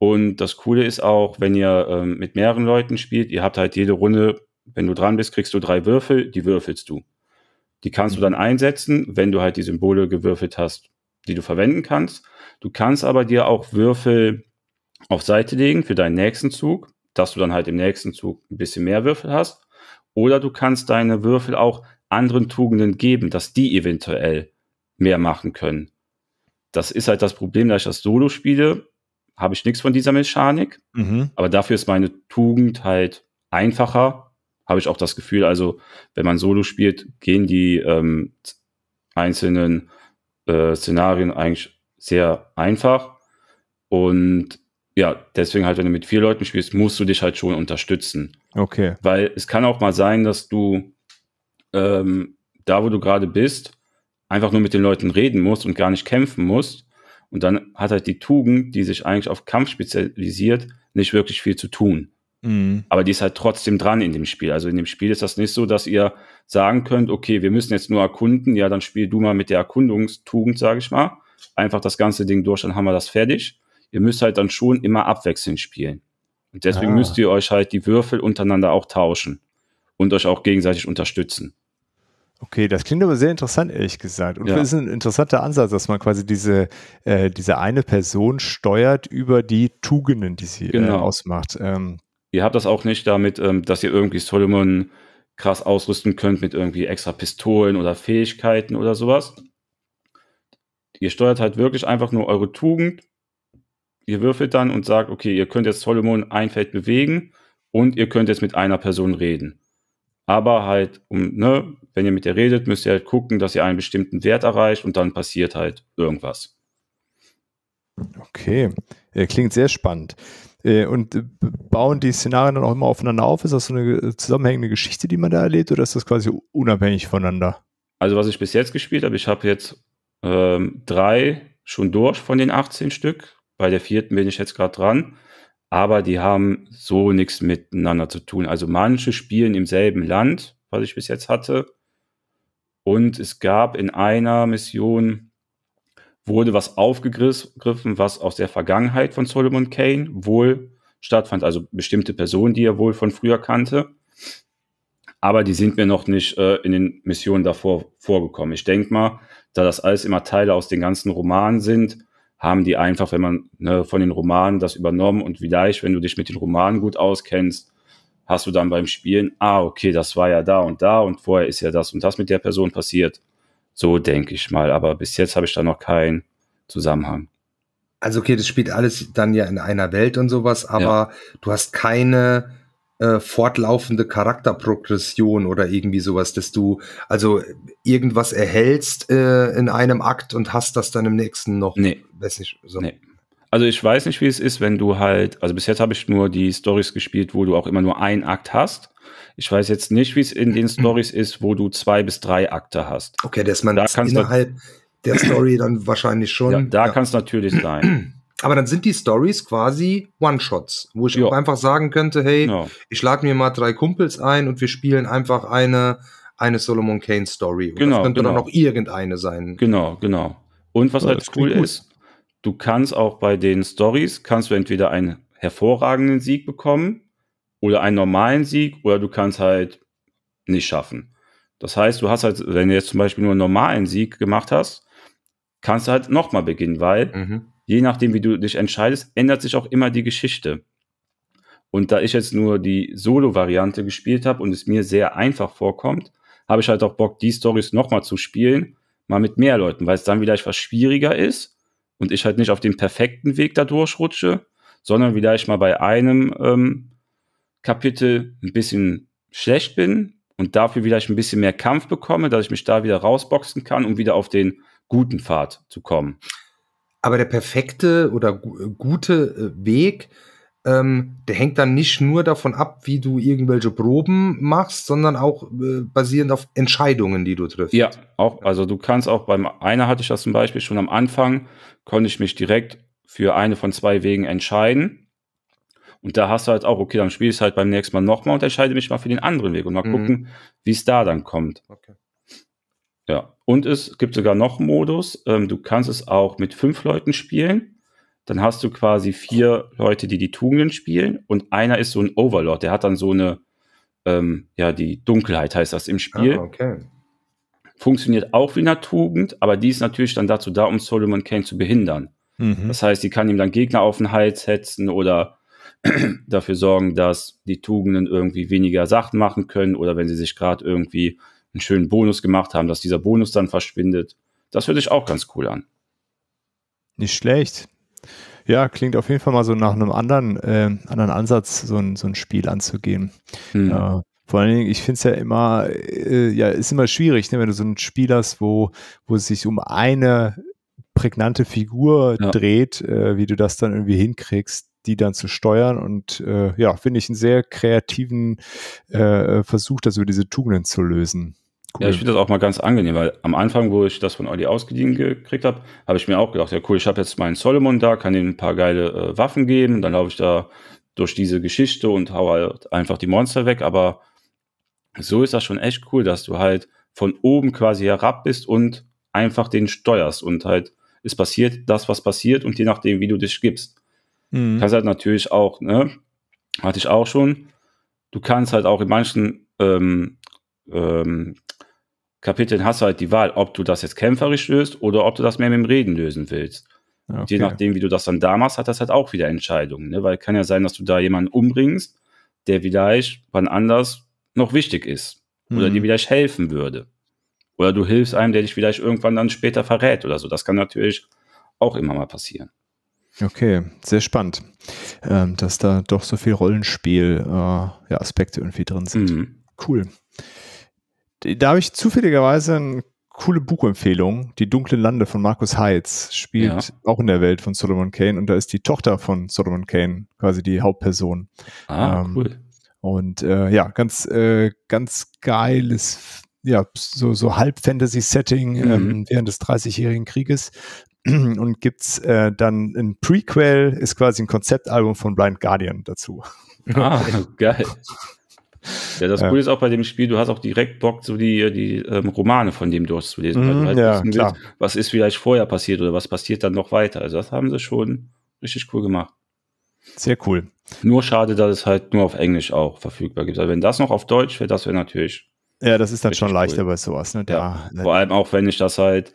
Und das Coole ist auch, wenn ihr ähm, mit mehreren Leuten spielt, ihr habt halt jede Runde, wenn du dran bist, kriegst du drei Würfel, die würfelst du. Die kannst du dann einsetzen, wenn du halt die Symbole gewürfelt hast, die du verwenden kannst. Du kannst aber dir auch Würfel auf Seite legen für deinen nächsten Zug, dass du dann halt im nächsten Zug ein bisschen mehr Würfel hast. Oder du kannst deine Würfel auch anderen Tugenden geben, dass die eventuell mehr machen können. Das ist halt das Problem, da ich das Solo spiele, habe ich nichts von dieser Mechanik. Mhm. Aber dafür ist meine Tugend halt einfacher. Habe ich auch das Gefühl, also wenn man Solo spielt, gehen die ähm, einzelnen äh, Szenarien eigentlich sehr einfach. Und ja, deswegen halt, wenn du mit vier Leuten spielst, musst du dich halt schon unterstützen. Okay. Weil es kann auch mal sein, dass du ähm, da, wo du gerade bist, einfach nur mit den Leuten reden musst und gar nicht kämpfen musst. Und dann hat halt die Tugend, die sich eigentlich auf Kampf spezialisiert, nicht wirklich viel zu tun. Mhm. Aber die ist halt trotzdem dran in dem Spiel. Also in dem Spiel ist das nicht so, dass ihr sagen könnt, okay, wir müssen jetzt nur erkunden. Ja, dann spiel du mal mit der Erkundungstugend, sage ich mal. Einfach das ganze Ding durch, dann haben wir das fertig. Ihr müsst halt dann schon immer abwechselnd spielen. Und deswegen Ah. müsst ihr euch halt die Würfel untereinander auch tauschen und euch auch gegenseitig unterstützen. Okay, das klingt aber sehr interessant, ehrlich gesagt. Und Ja. das ist ein interessanter Ansatz, dass man quasi diese, äh, diese eine Person steuert über die Tugenden, die sie äh, Genau. ausmacht. Ähm, Ihr habt das auch nicht damit, ähm, dass ihr irgendwie Solomon krass ausrüsten könnt mit irgendwie extra Pistolen oder Fähigkeiten oder sowas. Ihr steuert halt wirklich einfach nur eure Tugend. Ihr würfelt dann und sagt, okay, ihr könnt jetzt Solomon ein Feld bewegen und ihr könnt jetzt mit einer Person reden. Aber halt, um, ne, wenn ihr mit ihr redet, müsst ihr halt gucken, dass ihr einen bestimmten Wert erreicht und dann passiert halt irgendwas. okay, klingt sehr spannend. Äh, und äh, bauen die Szenarien dann auch immer aufeinander auf? Ist das so eine äh, zusammenhängende Geschichte, die man da erlebt, oder ist das quasi unabhängig voneinander? Also was ich bis jetzt gespielt habe, ich habe jetzt ähm, drei schon durch von den 18 Stück. Bei der vierten bin ich jetzt gerade dran. Aber die haben so nichts miteinander zu tun. Also manche spielen im selben Land, was ich bis jetzt hatte. Und es gab in einer Mission, wurde was aufgegriffen, was aus der Vergangenheit von Solomon Kane wohl stattfand. Also bestimmte Personen, die er wohl von früher kannte. Aber die sind mir noch nicht äh, in den Missionen davor vorgekommen. Ich denke mal, da das alles immer Teile aus den ganzen Romanen sind, haben die einfach, wenn man ne, von den Romanen das übernommen und vielleicht, wenn du dich mit den Romanen gut auskennst, hast du dann beim Spielen, ah, okay, das war ja da und da und vorher ist ja das und das mit der Person passiert. So denke ich mal, aber bis jetzt habe ich da noch keinen Zusammenhang. Also okay, das spielt alles dann ja in einer Welt und sowas, aber du hast keine äh, fortlaufende Charakterprogression oder irgendwie sowas, dass du also irgendwas erhältst äh, in einem Akt und hast das dann im nächsten noch. Nee. Weiß nicht, so. Nee. Also ich weiß nicht, wie es ist, wenn du halt, also bis jetzt habe ich nur die Stories gespielt, wo du auch immer nur einen Akt hast. Ich weiß jetzt nicht, wie es in den Stories ist, wo du zwei bis drei Akte hast. Okay, dass man Da innerhalb der Story dann wahrscheinlich schon. Ja, da ja. kann es natürlich sein. Aber dann sind die Stories quasi One-Shots, wo ich Ja. auch einfach sagen könnte, hey, Ja. ich lade mir mal drei Kumpels ein und wir spielen einfach eine, eine Solomon Kane Story. Genau, das könnte dann genau. auch irgendeine sein. Genau, genau. Und was Ja, halt cool ist, du kannst auch bei den Stories, kannst du entweder einen hervorragenden Sieg bekommen oder einen normalen Sieg oder du kannst halt nicht schaffen. Das heißt, du hast halt, wenn du jetzt zum Beispiel nur einen normalen Sieg gemacht hast, kannst du halt nochmal beginnen, weil Mhm. je nachdem, wie du dich entscheidest, ändert sich auch immer die Geschichte. Und da ich jetzt nur die Solo-Variante gespielt habe und es mir sehr einfach vorkommt, habe ich halt auch Bock, die Stories nochmal zu spielen, mal mit mehr Leuten, weil es dann vielleicht was schwieriger ist und ich halt nicht auf dem perfekten Weg da durchrutsche, sondern vielleicht mal bei einem ähm, Kapitel ein bisschen schlecht bin und dafür vielleicht ein bisschen mehr Kampf bekomme, dass ich mich da wieder rausboxen kann, um wieder auf den guten Pfad zu kommen. Aber der perfekte oder gu gute äh, Weg ähm, der hängt dann nicht nur davon ab, wie du irgendwelche Proben machst, sondern auch äh, basierend auf Entscheidungen, die du triffst. Ja, auch, also du kannst auch beim einer hatte ich das zum Beispiel schon am Anfang, konnte ich mich direkt für eine von zwei Wegen entscheiden. Und da hast du halt auch, okay, dann spiele ich halt beim nächsten Mal nochmal und entscheide mich mal für den anderen Weg und mal mhm. gucken, wie es da dann kommt. Okay. Ja, und es gibt sogar noch einen Modus. Ähm, du kannst es auch mit fünf Leuten spielen dann hast du quasi vier Leute, die die Tugenden spielen und einer ist so ein Overlord, der hat dann so eine, ähm, ja, die Dunkelheit heißt das im Spiel. Ah, okay. Funktioniert auch wie eine Tugend, aber die ist natürlich dann dazu da, um Solomon Kane zu behindern. Mhm. Das heißt, die kann ihm dann Gegner auf den Hals hetzen oder dafür sorgen, dass die Tugenden irgendwie weniger Sachen machen können oder wenn sie sich gerade irgendwie einen schönen Bonus gemacht haben, dass dieser Bonus dann verschwindet. Das hört sich auch ganz cool an. Nicht schlecht. Ja, klingt auf jeden Fall mal so nach einem anderen, äh, anderen Ansatz, so ein, so ein Spiel anzugehen. Mhm. Äh, vor allen Dingen, ich finde es ja immer, äh, ja, ist immer schwierig, ne, wenn du so ein Spiel hast, wo, wo es sich um eine prägnante Figur ja. dreht, äh, wie du das dann irgendwie hinkriegst, die dann zu steuern und äh, ja, finde ich einen sehr kreativen äh, Versuch, das über diese Tugenden zu lösen. Cool. Ja, ich finde das auch mal ganz angenehm, weil am Anfang, wo ich das von Olli ausgeliehen gekriegt habe, habe ich mir auch gedacht, ja cool, ich habe jetzt meinen Solomon da, kann ihm ein paar geile äh, Waffen geben, dann laufe ich da durch diese Geschichte und hau halt einfach die Monster weg, aber so ist das schon echt cool, dass du halt von oben quasi herab bist und einfach den steuerst und halt es passiert das, was passiert und je nachdem, wie du dich gibst. Mhm. Kannst halt natürlich auch, ne, hatte ich auch schon, du kannst halt auch in manchen ähm, ähm, Kapiteln hast du halt die Wahl, ob du das jetzt kämpferisch löst oder ob du das mehr mit dem Reden lösen willst. Okay. Je nachdem, wie du das dann da machst, hat das halt auch wieder Entscheidungen. Ne? Weil kann ja sein, dass du da jemanden umbringst, der vielleicht wann anders noch wichtig ist. Oder mhm. dir vielleicht helfen würde. Oder du hilfst einem, der dich vielleicht irgendwann dann später verrät oder so. Das kann natürlich auch immer mal passieren. Okay, sehr spannend, ähm, dass da doch so viel Rollenspiel-Aspekte äh, ja, irgendwie drin sind. Mhm. Cool. Da habe ich zufälligerweise eine coole Buchempfehlung. Die dunklen Lande von Markus Heitz spielt ja. auch in der Welt von Solomon Kane und da ist die Tochter von Solomon Kane quasi die Hauptperson. Ah, ähm, cool. Und äh, ja, ganz, äh, ganz geiles, ja, so, so Halb-Fantasy-Setting mhm. ähm, während des Dreißigjährigen Krieges. Und gibt's äh, dann ein Prequel, ist quasi ein Konzeptalbum von Blind Guardian dazu. Ah, geil. Ja, das ja. Coole ist auch bei dem Spiel, du hast auch direkt Bock, so die, die ähm, Romane von dem durchzulesen. Mhm, weil du halt ja, wissen willst, was ist vielleicht vorher passiert oder was passiert dann noch weiter. Also das haben sie schon richtig cool gemacht. Sehr cool. Nur schade, dass es halt nur auf Englisch auch verfügbar gibt. Also wenn das noch auf Deutsch wäre, das wäre natürlich. Ja, das ist dann schon leichter cool. bei sowas. Ne? Da, ja, vor allem auch, wenn ich das halt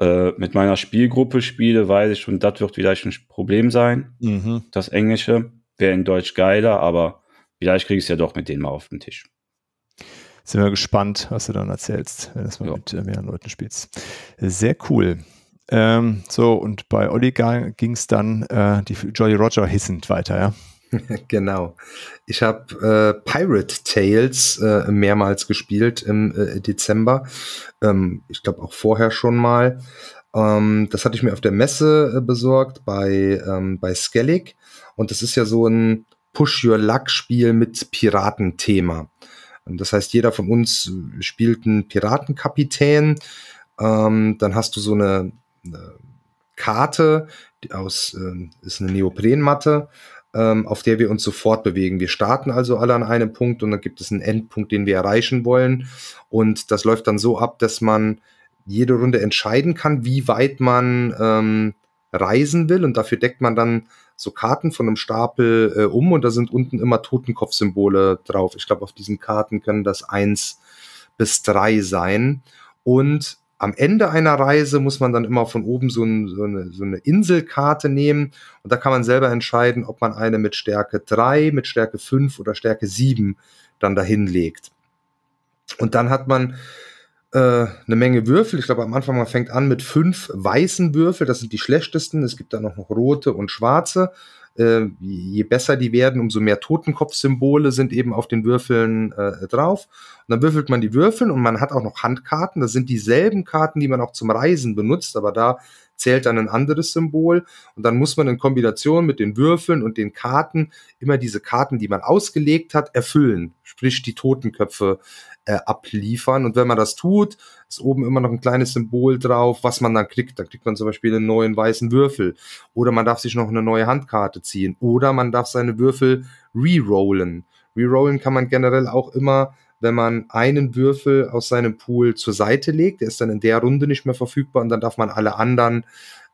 äh, mit meiner Spielgruppe spiele, weiß ich schon, das wird vielleicht ein Problem sein. Mhm. Das Englische wäre in Deutsch geiler, aber Vielleicht kriege ich es ja doch mit denen mal auf den Tisch. Sind wir gespannt, was du dann erzählst, wenn du es mal ja. mit äh, mehreren Leuten spielst. Sehr cool. Ähm, so, und bei Olli ging es dann äh, die Jolly Roger hissend weiter, ja? genau. Ich habe äh, Pirate Tales äh, mehrmals gespielt im äh, Dezember. Ähm, ich glaube auch vorher schon mal. Ähm, das hatte ich mir auf der Messe äh, besorgt bei, ähm, bei Skellig. Und das ist ja so ein Push-Your-Luck-Spiel mit Piratenthema. Das heißt, jeder von uns spielt einen Piratenkapitän. Ähm, dann hast du so eine, eine Karte, die aus äh, ist eine Neoprenmatte, ähm, auf der wir uns sofort bewegen. Wir starten also alle an einem Punkt und dann gibt es einen Endpunkt, den wir erreichen wollen. Und das läuft dann so ab, dass man jede Runde entscheiden kann, wie weit man ähm, reisen will. Und dafür deckt man dann so Karten von einem Stapel äh, um und da sind unten immer Totenkopfsymbole drauf. Ich glaube, auf diesen Karten können das eins bis drei sein. Und am Ende einer Reise muss man dann immer von oben so, ein, so, eine, so eine Inselkarte nehmen und da kann man selber entscheiden, ob man eine mit Stärke drei, mit Stärke fünf oder Stärke sieben dann dahin legt. Und dann hat man äh, eine Menge Würfel. Ich glaube, am Anfang man fängt an mit fünf weißen Würfel. Das sind die schlechtesten. Es gibt dann noch rote und schwarze. Äh, je besser die werden, umso mehr Totenkopfsymbole sind eben auf den Würfeln äh, drauf. Und dann würfelt man die Würfel und man hat auch noch Handkarten. Das sind dieselben Karten, die man auch zum Reisen benutzt, aber da zählt dann ein anderes Symbol und dann muss man in Kombination mit den Würfeln und den Karten immer diese Karten, die man ausgelegt hat, erfüllen, sprich die Totenköpfe äh, abliefern. Und wenn man das tut, ist oben immer noch ein kleines Symbol drauf, was man dann kriegt. Dann kriegt man zum Beispiel einen neuen weißen Würfel. Oder man darf sich noch eine neue Handkarte ziehen. Oder man darf seine Würfel rerollen. Rerollen kann man generell auch immer, wenn man einen Würfel aus seinem Pool zur Seite legt. Der ist dann in der Runde nicht mehr verfügbar und dann darf man alle anderen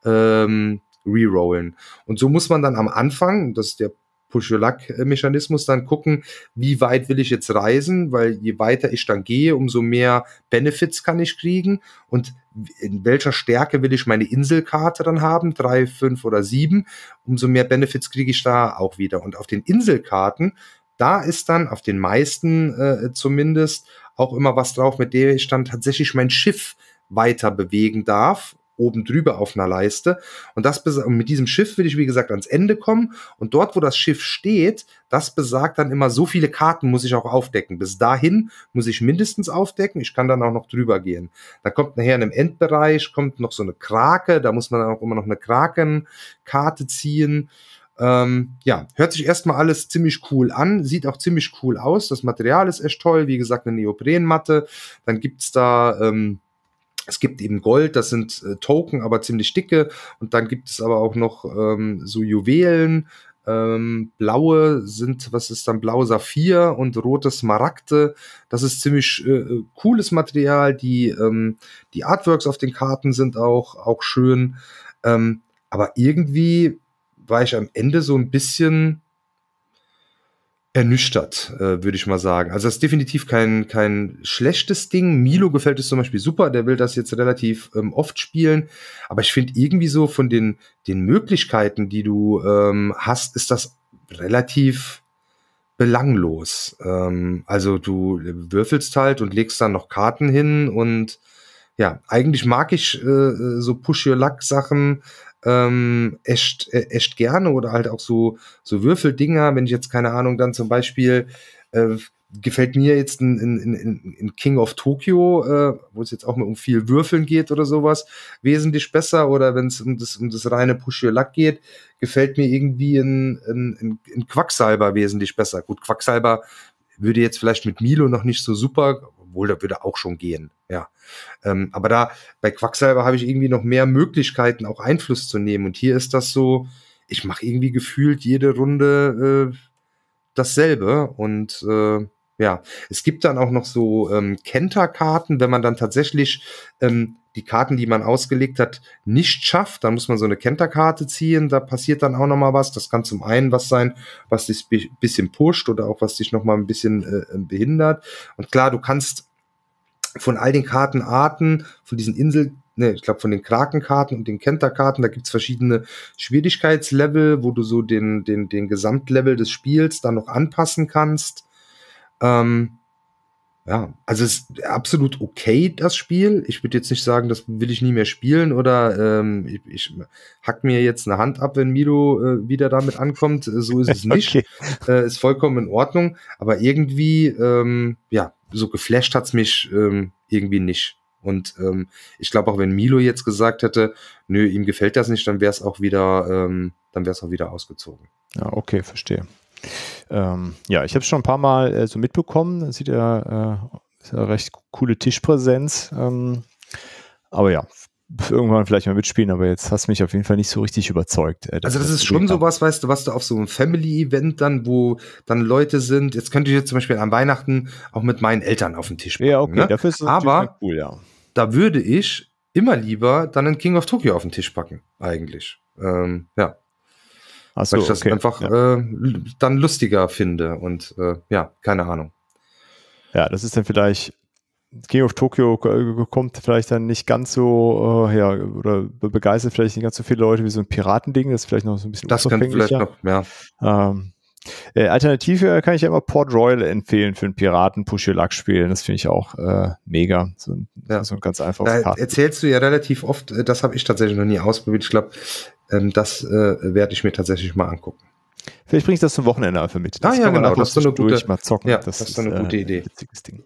ähm, rerollen. Und so muss man dann am Anfang, das ist der Push-Your-Luck-Mechanismus dann gucken, wie weit will ich jetzt reisen, weil je weiter ich dann gehe, umso mehr Benefits kann ich kriegen und in welcher Stärke will ich meine Inselkarte dann haben, drei, fünf oder sieben, umso mehr Benefits kriege ich da auch wieder. Und auf den Inselkarten, da ist dann auf den meisten äh, zumindest auch immer was drauf, mit der ich dann tatsächlich mein Schiff weiter bewegen darf oben drüber auf einer Leiste. Und das und mit diesem Schiff will ich, wie gesagt, ans Ende kommen. Und dort, wo das Schiff steht, das besagt dann immer, so viele Karten muss ich auch aufdecken. Bis dahin muss ich mindestens aufdecken. Ich kann dann auch noch drüber gehen. Da kommt nachher in einem Endbereich, kommt noch so eine Krake. Da muss man dann auch immer noch eine Krakenkarte ziehen. Ähm, ja, hört sich erstmal alles ziemlich cool an, sieht auch ziemlich cool aus. Das Material ist echt toll, wie gesagt, eine Neoprenmatte. Dann gibt's da ähm, es gibt eben Gold, das sind äh, Token, aber ziemlich dicke. Und dann gibt es aber auch noch ähm, so Juwelen. Ähm, blaue sind, was ist dann blau Saphir und rote Smaragde. Das ist ziemlich äh, äh, cooles Material. Die, ähm, die Artworks auf den Karten sind auch, auch schön. Ähm, aber irgendwie war ich am Ende so ein bisschen ernüchtert, äh, würde ich mal sagen. Also das ist definitiv kein, kein schlechtes Ding. Milo gefällt es zum Beispiel super, der will das jetzt relativ ähm, oft spielen. Aber ich finde irgendwie so von den, den Möglichkeiten, die du ähm, hast, ist das relativ belanglos. Ähm, also du würfelst halt und legst dann noch Karten hin und ja, eigentlich mag ich äh, so Push-Your-Luck-Sachen, ähm, echt, äh, echt gerne oder halt auch so, so Würfeldinger, wenn ich jetzt keine Ahnung, dann zum Beispiel äh, gefällt mir jetzt in, in, in, in King of Tokyo, äh, wo es jetzt auch mal um viel Würfeln geht oder sowas, wesentlich besser. Oder wenn es um das, um das reine Push Your Luck geht, gefällt mir irgendwie in, in, in, in Quacksalber wesentlich besser. Gut, Quacksalber würde jetzt vielleicht mit Milo noch nicht so super, obwohl da würde auch schon gehen, ja. Ähm, aber da bei Quacksalber habe ich irgendwie noch mehr Möglichkeiten, auch Einfluss zu nehmen. Und hier ist das so, ich mache irgendwie gefühlt jede Runde äh, dasselbe. Und äh, ja, es gibt dann auch noch so ähm, Kenta-Karten, wenn man dann tatsächlich ähm, die Karten, die man ausgelegt hat, nicht schafft, dann muss man so eine Kenta-Karte ziehen, da passiert dann auch noch mal was. Das kann zum einen was sein, was dich ein bisschen pusht oder auch was dich noch mal ein bisschen äh, behindert. Und klar, du kannst von all den Kartenarten, von diesen Insel, ne, ich glaube von den Krakenkarten und den Kenta-Karten, da gibt's verschiedene Schwierigkeitslevel, wo du so den, den, den Gesamtlevel des Spiels dann noch anpassen kannst. Ähm, ja, also es ist absolut okay, das Spiel. Ich würde jetzt nicht sagen, das will ich nie mehr spielen oder ähm, ich, ich hack mir jetzt eine Hand ab, wenn Milo äh, wieder damit ankommt. So ist es nicht. okay. äh, ist vollkommen in Ordnung. Aber irgendwie, ähm, ja, so geflasht hat's mich ähm, irgendwie nicht. Und ähm, ich glaube auch, wenn Milo jetzt gesagt hätte, nö, ihm gefällt das nicht, dann wäre es auch wieder, ähm, dann wäre es auch wieder ausgezogen. Ja, okay, verstehe. Ähm, ja, ich habe es schon ein paar Mal äh, so mitbekommen. Sieht ja, äh, ist ja recht coole Tischpräsenz. Ähm, aber ja, irgendwann vielleicht mal mitspielen, aber jetzt hast du mich auf jeden Fall nicht so richtig überzeugt. Äh, also das ist schon sowas, weißt du, was du auf so einem Family-Event dann, wo dann Leute sind, jetzt könnte ich jetzt zum Beispiel an Weihnachten auch mit meinen Eltern auf den Tisch packen, Ja, okay, ne? dafür ist es aber cool, ja. Da würde ich immer lieber dann einen King of Tokyo auf den Tisch packen, eigentlich. Ähm, ja. Ach so, weil ich das okay. einfach ja. äh, dann lustiger finde und äh, ja, keine Ahnung. Ja, das ist dann vielleicht King of Tokyo kommt vielleicht dann nicht ganz so, äh, ja, oder begeistert vielleicht nicht ganz so viele Leute wie so ein Piratending, das ist vielleicht noch so ein bisschen Das könnte vielleicht noch, ja. Ähm, äh, Alternative kann ich ja immer Port Royal empfehlen für ein Piraten Push Your Luck spielen. Das finde ich auch äh, mega. So, ja. so ein ganz einfaches Da erzählst du ja relativ oft, äh, das habe ich tatsächlich noch nie ausprobiert. Ich glaube, ähm, das äh, werde ich mir tatsächlich mal angucken. Vielleicht bringe ich das zum Wochenende einfach mit. Das ah ja, genau. Das ist eine gute, mal zocken. Ja, das, das ist eine gute äh, Idee. Witziges Ding.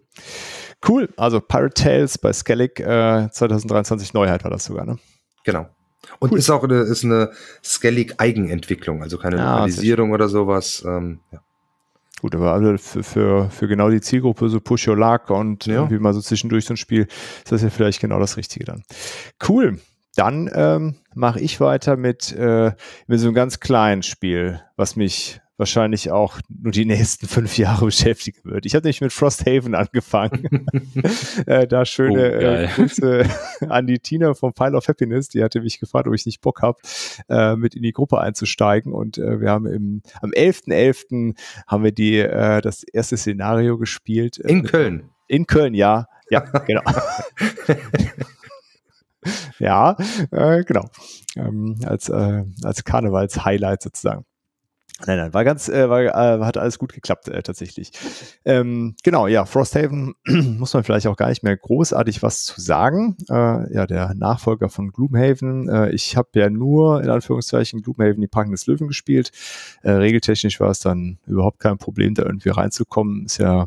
Cool. Also Pirate Tales bei Skellig äh, 2023 Neuheit war das sogar, ne? Genau. Und cool. ist auch eine, ist eine Skellig-Eigenentwicklung, also keine ja, Lokalisierung oder sowas. Ähm, ja. Gut, aber für, für, für genau die Zielgruppe, so Push Your Luck und ja. irgendwie mal so zwischendurch so ein Spiel, ist das ja vielleicht genau das Richtige dann. Cool. Dann ähm, mache ich weiter mit, äh, mit so einem ganz kleinen Spiel, was mich wahrscheinlich auch nur die nächsten fünf Jahre beschäftigen wird. Ich habe nämlich mit Frosthaven angefangen. äh, da schöne oh, äh, Grüße an die Tina vom Pile of Happiness. Die hatte mich gefragt, ob ich nicht Bock habe, äh, mit in die Gruppe einzusteigen. Und äh, wir haben im, am 11.11. .11. haben wir die, äh, das erste Szenario gespielt. Äh, in Köln. In Köln, ja. Ja, genau. ja, äh, genau. Ähm, als, äh, als Karnevals-Highlight sozusagen. Nein, nein, war ganz, äh, war, äh, hat alles gut geklappt äh, tatsächlich. Ähm, genau, ja, Frosthaven muss man vielleicht auch gar nicht mehr großartig was zu sagen. Äh, ja, der Nachfolger von Gloomhaven. Äh, ich habe ja nur in Anführungszeichen Gloomhaven die Packen des Löwen gespielt. Äh, regeltechnisch war es dann überhaupt kein Problem, da irgendwie reinzukommen. Ist ja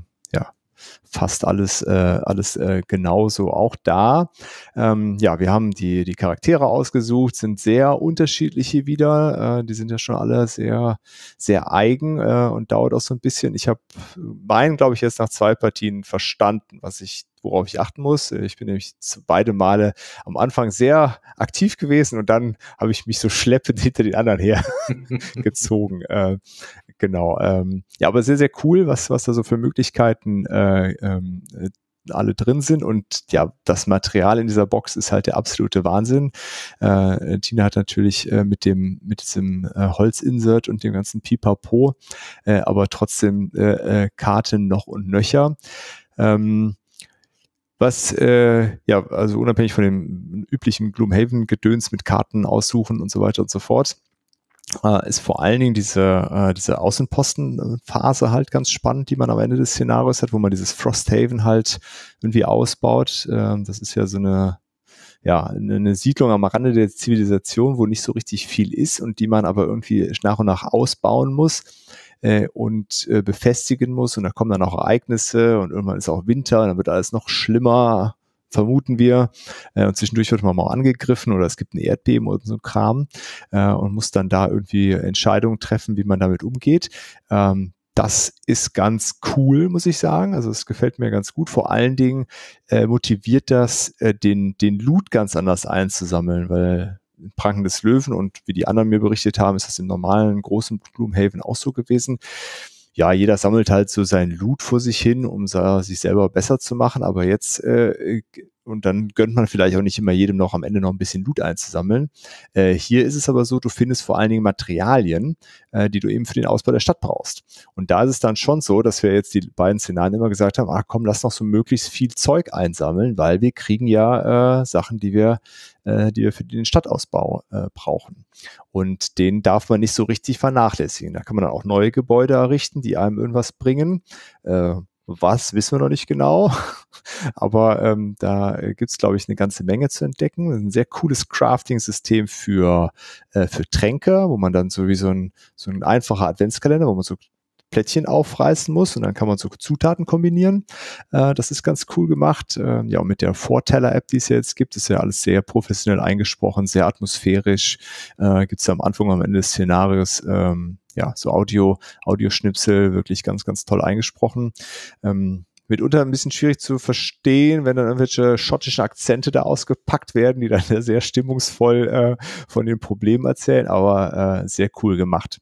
fast alles, äh, alles äh, genauso auch da. Ähm, ja, wir haben die, die Charaktere ausgesucht, sind sehr unterschiedliche wieder. Äh, die sind ja schon alle sehr, sehr eigen äh, und dauert auch so ein bisschen. Ich habe meinen, glaube ich, jetzt nach zwei Partien verstanden, was ich worauf ich achten muss. Ich bin nämlich beide Male am Anfang sehr aktiv gewesen und dann habe ich mich so schleppend hinter den anderen her gezogen. Äh, genau. Ähm, ja, aber sehr, sehr cool, was, was da so für Möglichkeiten äh, ähm, alle drin sind und ja, das Material in dieser Box ist halt der absolute Wahnsinn. Äh, Tina hat natürlich äh, mit dem mit diesem äh, Holzinsert und dem ganzen Pipapo, äh, aber trotzdem äh, äh, Karten noch und nöcher. Ähm, was äh, ja also unabhängig von dem üblichen Gloomhaven-Gedöns mit Karten aussuchen und so weiter und so fort äh, ist vor allen Dingen diese, äh, diese Außenpostenphase halt ganz spannend, die man am Ende des Szenarios hat, wo man dieses Frosthaven halt irgendwie ausbaut. Ähm, das ist ja so eine, ja, eine Siedlung am Rande der Zivilisation, wo nicht so richtig viel ist und die man aber irgendwie nach und nach ausbauen muss äh, und äh, befestigen muss. Und da kommen dann auch Ereignisse und irgendwann ist auch Winter und dann wird alles noch schlimmer vermuten wir. Äh, und zwischendurch wird man mal angegriffen oder es gibt ein Erdbeben oder so ein Kram äh, und muss dann da irgendwie Entscheidungen treffen, wie man damit umgeht. Ähm, das ist ganz cool, muss ich sagen. Also es gefällt mir ganz gut. Vor allen Dingen äh, motiviert das, äh, den, den Loot ganz anders einzusammeln, weil Pranken des Löwen und wie die anderen mir berichtet haben, ist das im normalen großen Gloomhaven auch so gewesen ja, jeder sammelt halt so seinen Loot vor sich hin, um sich selber besser zu machen. Aber jetzt äh, und dann gönnt man vielleicht auch nicht immer jedem noch am Ende noch ein bisschen Loot einzusammeln. Äh, hier ist es aber so, du findest vor allen Dingen Materialien, äh, die du eben für den Ausbau der Stadt brauchst. Und da ist es dann schon so, dass wir jetzt die beiden Szenarien immer gesagt haben, ach komm, lass noch so möglichst viel Zeug einsammeln, weil wir kriegen ja äh, Sachen, die wir, äh, die wir für den Stadtausbau äh, brauchen. Und den darf man nicht so richtig vernachlässigen. Da kann man dann auch neue Gebäude errichten, die einem irgendwas bringen. Äh, was wissen wir noch nicht genau, aber ähm, da gibt's glaube ich, eine ganze Menge zu entdecken. Ein sehr cooles Crafting-System für, äh, für Tränke, wo man dann so wie so ein, so ein einfacher Adventskalender, wo man so Plättchen aufreißen muss und dann kann man so Zutaten kombinieren. Äh, das ist ganz cool gemacht. Äh, ja, und mit der Vorteller-App, die es jetzt gibt, ist ja alles sehr professionell eingesprochen, sehr atmosphärisch. Äh, gibt es am Anfang, am Ende des Szenarios ähm, ja, so Audio, Audioschnipsel wirklich ganz, ganz toll eingesprochen. Ähm, mitunter ein bisschen schwierig zu verstehen, wenn dann irgendwelche schottischen Akzente da ausgepackt werden, die dann sehr stimmungsvoll äh, von den Problemen erzählen, aber äh, sehr cool gemacht.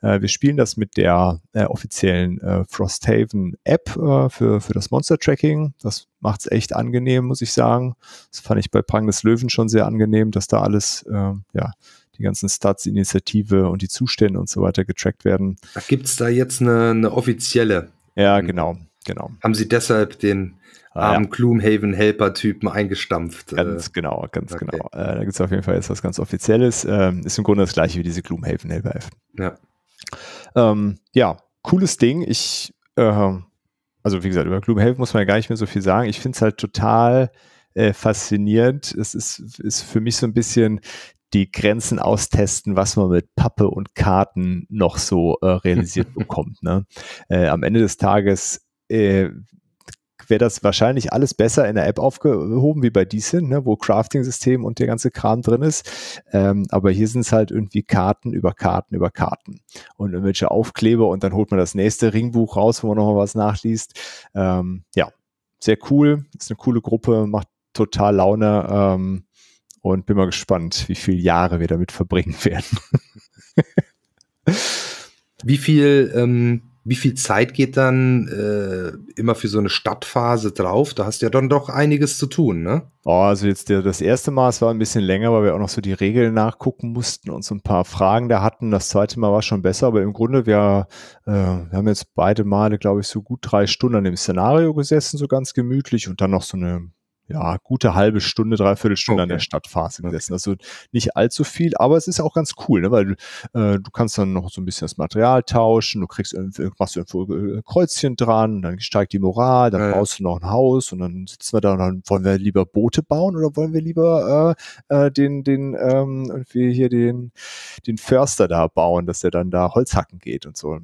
Äh, wir spielen das mit der äh, offiziellen äh, Frosthaven App äh, für, für das Monster Tracking. Das macht es echt angenehm, muss ich sagen. Das fand ich bei Prang des Löwen schon sehr angenehm, dass da alles, ja, die ganzen Stats, Initiative und die Zustände und so weiter getrackt werden. Gibt es da jetzt eine, eine offizielle? Ja, genau, genau. Haben Sie deshalb den armen ja. Gloomhaven-Helper-Typen eingestampft? Äh? Ganz genau, ganz okay. genau. Äh, da gibt es auf jeden Fall jetzt was ganz Offizielles. Ähm, ist im Grunde das gleiche wie diese Gloomhaven-Helper. Ja. Ähm, ja, cooles Ding. Ich, äh, also wie gesagt, über Gloomhaven muss man ja gar nicht mehr so viel sagen. Ich finde es halt total äh, faszinierend. Es ist, ist für mich so ein bisschen die Grenzen austesten, was man mit Pappe und Karten noch so äh, realisiert bekommt. Ne? Äh, am Ende des Tages äh, wäre das wahrscheinlich alles besser in der App aufgehoben wie bei Decent, ne, wo Crafting-System und der ganze Kram drin ist. Ähm, aber hier sind es halt irgendwie Karten über Karten über Karten und irgendwelche Aufkleber und dann holt man das nächste Ringbuch raus, wo man nochmal was nachliest. Ähm, ja, sehr cool. Ist eine coole Gruppe, macht total Laune ähm, und bin mal gespannt, wie viele Jahre wir damit verbringen werden. wie viel ähm, wie viel Zeit geht dann äh, immer für so eine Stadtphase drauf? Da hast du ja dann doch einiges zu tun, ne? Oh, also jetzt der, das erste Mal, es war ein bisschen länger, weil wir auch noch so die Regeln nachgucken mussten und so ein paar Fragen da hatten. Das zweite Mal war schon besser, aber im Grunde, wir, äh, wir haben jetzt beide Male, glaube ich, so gut drei Stunden an dem Szenario gesessen, so ganz gemütlich und dann noch so eine ja, gute halbe Stunde, dreiviertel Stunde okay. an der Stadtphase gesessen. Okay. Also nicht allzu viel, aber es ist auch ganz cool, ne? weil äh, du kannst dann noch so ein bisschen das Material tauschen, du kriegst machst du irgendwo äh, Kreuzchen dran, dann steigt die Moral, dann ja, baust du noch ein Haus und dann sitzen wir da und dann wollen wir lieber Boote bauen oder wollen wir lieber äh, äh, den, den, ähm, irgendwie hier den, den Förster da bauen, dass der dann da Holz hacken geht und so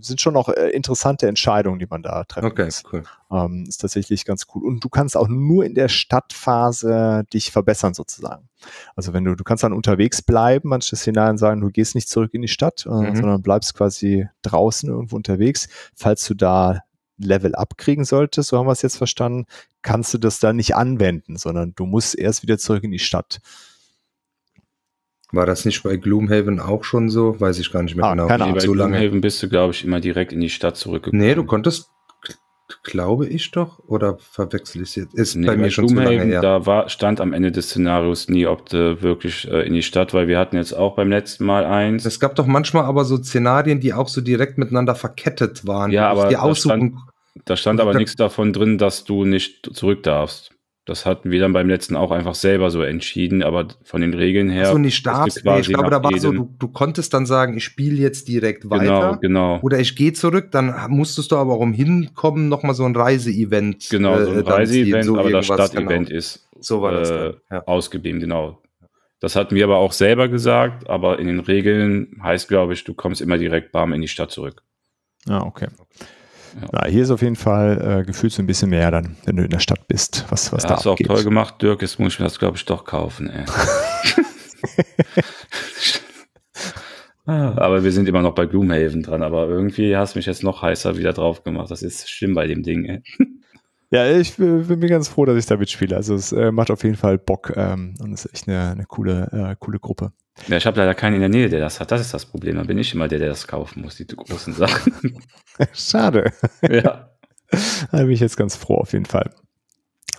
sind schon noch äh, interessante Entscheidungen, die man da treffen okay, muss. Cool. Ähm, ist tatsächlich ganz cool. Und du kannst auch nur in der Stadtphase dich verbessern sozusagen. Also wenn du, du kannst dann unterwegs bleiben, manche Szenarien sagen, du gehst nicht zurück in die Stadt, äh, mhm. sondern bleibst quasi draußen irgendwo unterwegs. Falls du da Level up kriegen solltest, so haben wir es jetzt verstanden, kannst du das dann nicht anwenden, sondern du musst erst wieder zurück in die Stadt. War das nicht bei Gloomhaven auch schon so? Weiß ich gar nicht mehr ah, genau. Keine Ahnung. Bei so lange. Gloomhaven bist du, glaube ich, immer direkt in die Stadt zurückgekommen. Nee, du konntest, glaube ich doch, oder verwechsel ich es jetzt? Ist nee, bei mir bei schon Gloomhaven, zu lange her. Da war, stand am Ende des Szenarios nie, ob du wirklich äh, in die Stadt, weil wir hatten jetzt auch beim letzten Mal eins. Es gab doch manchmal aber so Szenarien, die auch so direkt miteinander verkettet waren. Ja, aber da stand, da stand aber nichts davon drin, dass du nicht zurück darfst. Das hatten wir dann beim letzten auch einfach selber so entschieden, aber von den Regeln her. Also nicht darfst, nee, ich glaube, da war so, du, du konntest dann sagen, ich spiele jetzt direkt genau, weiter. Genau, genau. Oder ich gehe zurück, dann musstest du aber auch um hinkommen nochmal so ein Reiseevent. Genau, so ein äh, Reiseevent, so aber das Stadtevent genau. ist so war das äh, ja. ausgeblieben, genau. Das hatten wir aber auch selber gesagt, aber in den Regeln heißt, glaube ich, du kommst immer direkt warm in die Stadt zurück. Ah, okay. Ja. Na, hier ist auf jeden Fall äh, gefühlt so ein bisschen mehr dann, wenn du in der Stadt bist, was, was ja, da Hast du auch toll gemacht, Dirk. Jetzt muss ich mir das, glaube ich, doch kaufen, ey. aber wir sind immer noch bei Gloomhaven dran, aber irgendwie hast du mich jetzt noch heißer wieder drauf gemacht. Das ist schlimm bei dem Ding, ey. Ja, ich bin, bin mir ganz froh, dass ich da mitspiele. Also es äh, macht auf jeden Fall Bock ähm, und ist echt eine, eine coole, äh, coole Gruppe. Ja, ich habe leider keinen in der Nähe, der das hat. Das ist das Problem. Dann bin ich immer der, der das kaufen muss, die großen Sachen. Schade. Ja. da bin ich jetzt ganz froh auf jeden Fall.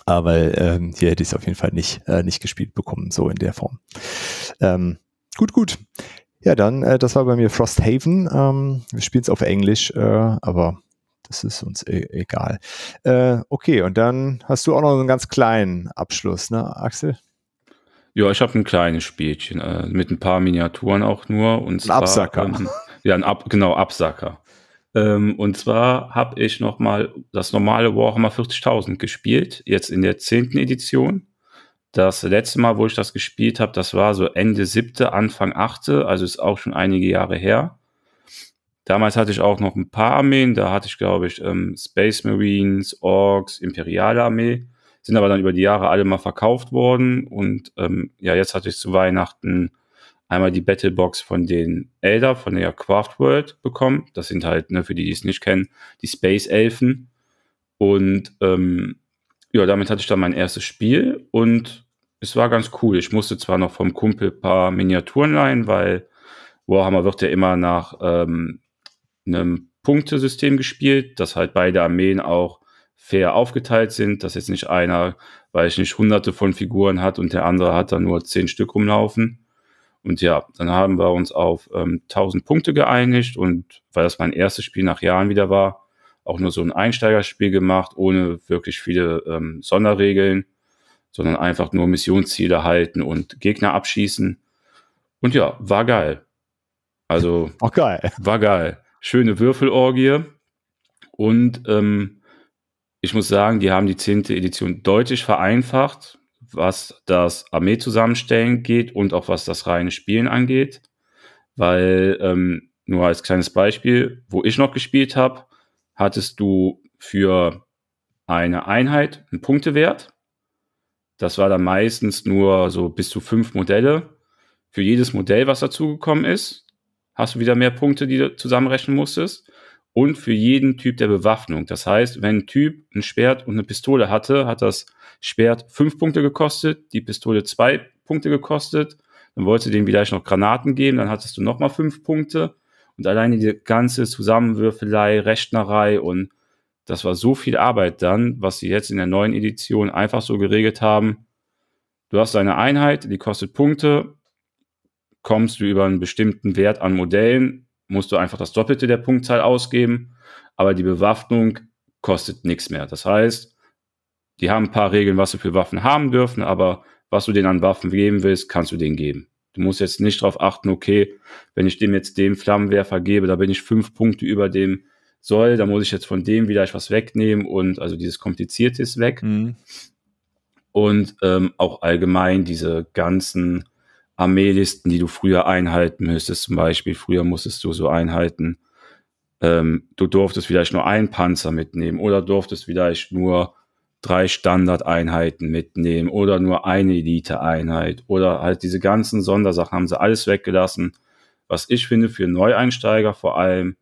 Aber ähm, hier hätte ich es auf jeden Fall nicht, äh, nicht gespielt bekommen, so in der Form. Ähm, gut, gut. Ja, dann, äh, das war bei mir Frosthaven. Ähm, wir spielen es auf Englisch, äh, aber das ist uns e egal. Äh, okay, und dann hast du auch noch einen ganz kleinen Abschluss, ne, Axel? Ja, ich habe ein kleines Spielchen äh, mit ein paar Miniaturen auch nur. Und zwar, ein Absacker. Ähm, ja, ein Ab genau, Absacker. Ähm, und zwar habe ich nochmal das normale Warhammer 40.000 gespielt, jetzt in der zehnten Edition. Das letzte Mal, wo ich das gespielt habe, das war so Ende siebte, Anfang achte, also ist auch schon einige Jahre her. Damals hatte ich auch noch ein paar Armeen, da hatte ich, glaube ich, ähm, Space Marines, Orks, Imperiale Armee sind aber dann über die Jahre alle mal verkauft worden. Und ähm, ja, jetzt hatte ich zu Weihnachten einmal die Battlebox von den Elder, von der Craft World bekommen. Das sind halt, ne, für die, die es nicht kennen, die Space Elfen. Und ähm, ja, damit hatte ich dann mein erstes Spiel und es war ganz cool. Ich musste zwar noch vom Kumpel paar Miniaturen leihen, weil Warhammer wird ja immer nach ähm, einem Punktesystem gespielt, dass halt beide Armeen auch fair aufgeteilt sind, dass jetzt nicht einer, weil ich nicht hunderte von Figuren hat und der andere hat dann nur zehn Stück rumlaufen. Und ja, dann haben wir uns auf ähm, 1000 Punkte geeinigt und weil das mein erstes Spiel nach Jahren wieder war, auch nur so ein Einsteigerspiel gemacht, ohne wirklich viele ähm, Sonderregeln, sondern einfach nur Missionsziele halten und Gegner abschießen. Und ja, war geil. Also, auch geil. War geil. Schöne Würfelorgie und ähm, ich muss sagen, die haben die zehnte Edition deutlich vereinfacht, was das Armee zusammenstellen geht und auch was das reine Spielen angeht. Weil, ähm, nur als kleines Beispiel, wo ich noch gespielt habe, hattest du für eine Einheit, einen Punktewert. Das war dann meistens nur so bis zu fünf Modelle. Für jedes Modell, was dazugekommen ist, hast du wieder mehr Punkte, die du zusammenrechnen musstest. Und für jeden Typ der Bewaffnung. Das heißt, wenn ein Typ ein Schwert und eine Pistole hatte, hat das Schwert fünf Punkte gekostet, die Pistole zwei Punkte gekostet. Dann wolltest du dem vielleicht noch Granaten geben, dann hattest du nochmal fünf Punkte. Und alleine die ganze Zusammenwürfelei, Rechnerei und das war so viel Arbeit dann, was sie jetzt in der neuen Edition einfach so geregelt haben. Du hast eine Einheit, die kostet Punkte. Kommst du über einen bestimmten Wert an Modellen, musst du einfach das Doppelte der Punktzahl ausgeben. Aber die Bewaffnung kostet nichts mehr. Das heißt, die haben ein paar Regeln, was sie für Waffen haben dürfen, aber was du denen an Waffen geben willst, kannst du denen geben. Du musst jetzt nicht darauf achten, okay, wenn ich dem jetzt den Flammenwerfer gebe, da bin ich fünf Punkte über dem Soll, da muss ich jetzt von dem vielleicht was wegnehmen und also dieses Komplizierte ist weg. Mhm. Und ähm, auch allgemein diese ganzen Armeelisten, die du früher einhalten müsstest, zum Beispiel, früher musstest du so einhalten, ähm, du durftest vielleicht nur einen Panzer mitnehmen oder durftest vielleicht nur drei Standardeinheiten mitnehmen oder nur eine Elite-Einheit oder halt diese ganzen Sondersachen haben sie alles weggelassen. Was ich finde für Neueinsteiger vor allem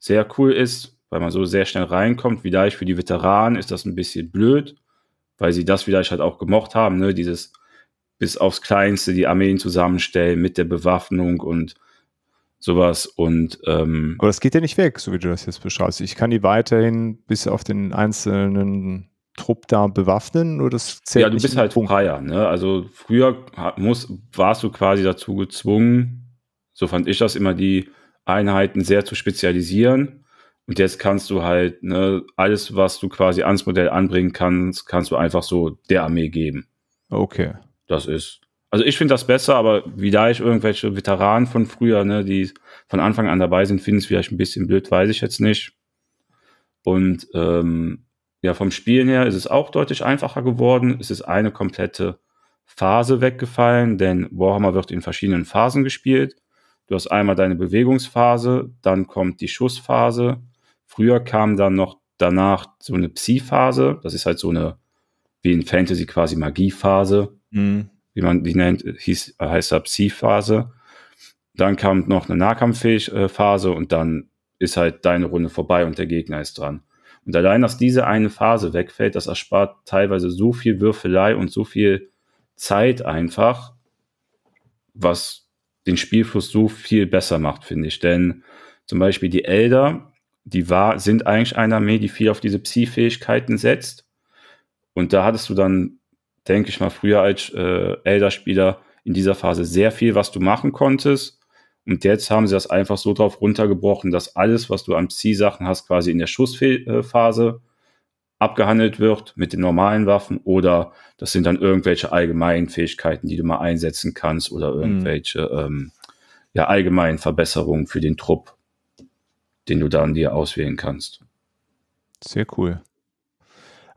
sehr cool ist, weil man so sehr schnell reinkommt. Vielleicht für die Veteranen ist das ein bisschen blöd, weil sie das vielleicht halt auch gemocht haben, ne? dieses bis aufs Kleinste die Armeen zusammenstellen mit der Bewaffnung und sowas und ähm, aber das geht ja nicht weg, so wie du das jetzt beschreibst. Ich kann die weiterhin bis auf den einzelnen Trupp da bewaffnen oder das zählt Ja, du bist halt freier. Ne? Also früher muss, warst du quasi dazu gezwungen, so fand ich das immer, die Einheiten sehr zu spezialisieren. Und jetzt kannst du halt ne, alles, was du quasi ans Modell anbringen kannst, kannst du einfach so der Armee geben. Okay. Das ist. Also ich finde das besser, aber wie da ich irgendwelche Veteranen von früher, ne, die von Anfang an dabei sind, finden es vielleicht ein bisschen blöd, weiß ich jetzt nicht. Und ähm, ja, vom Spielen her ist es auch deutlich einfacher geworden. Es ist eine komplette Phase weggefallen, denn Warhammer wird in verschiedenen Phasen gespielt. Du hast einmal deine Bewegungsphase, dann kommt die Schussphase. Früher kam dann noch danach so eine Psi-Phase. Das ist halt so eine, wie in Fantasy quasi Magie-Phase. Mhm. Wie man die nennt, hieß, heißt Psi-Phase. Dann kam noch eine Nahkampfphase und dann ist halt deine Runde vorbei und der Gegner ist dran. Und allein, dass diese eine Phase wegfällt, das erspart teilweise so viel Würfelei und so viel Zeit einfach, was den Spielfluss so viel besser macht, finde ich. Denn zum Beispiel die Elder, die war, sind eigentlich eine Armee, die viel auf diese Psi-Fähigkeiten setzt. Und da hattest du dann, denke ich mal, früher als äh, Elder-Spieler in dieser Phase sehr viel, was du machen konntest. Und jetzt haben sie das einfach so drauf runtergebrochen, dass alles, was du an Psi-Sachen hast, quasi in der Schussphase abgehandelt wird mit den normalen Waffen oder das sind dann irgendwelche allgemeinen Fähigkeiten, die du mal einsetzen kannst oder mhm. irgendwelche mhm. ähm, ja, allgemeinen Verbesserungen für den Trupp, den du dann dir auswählen kannst. Sehr cool.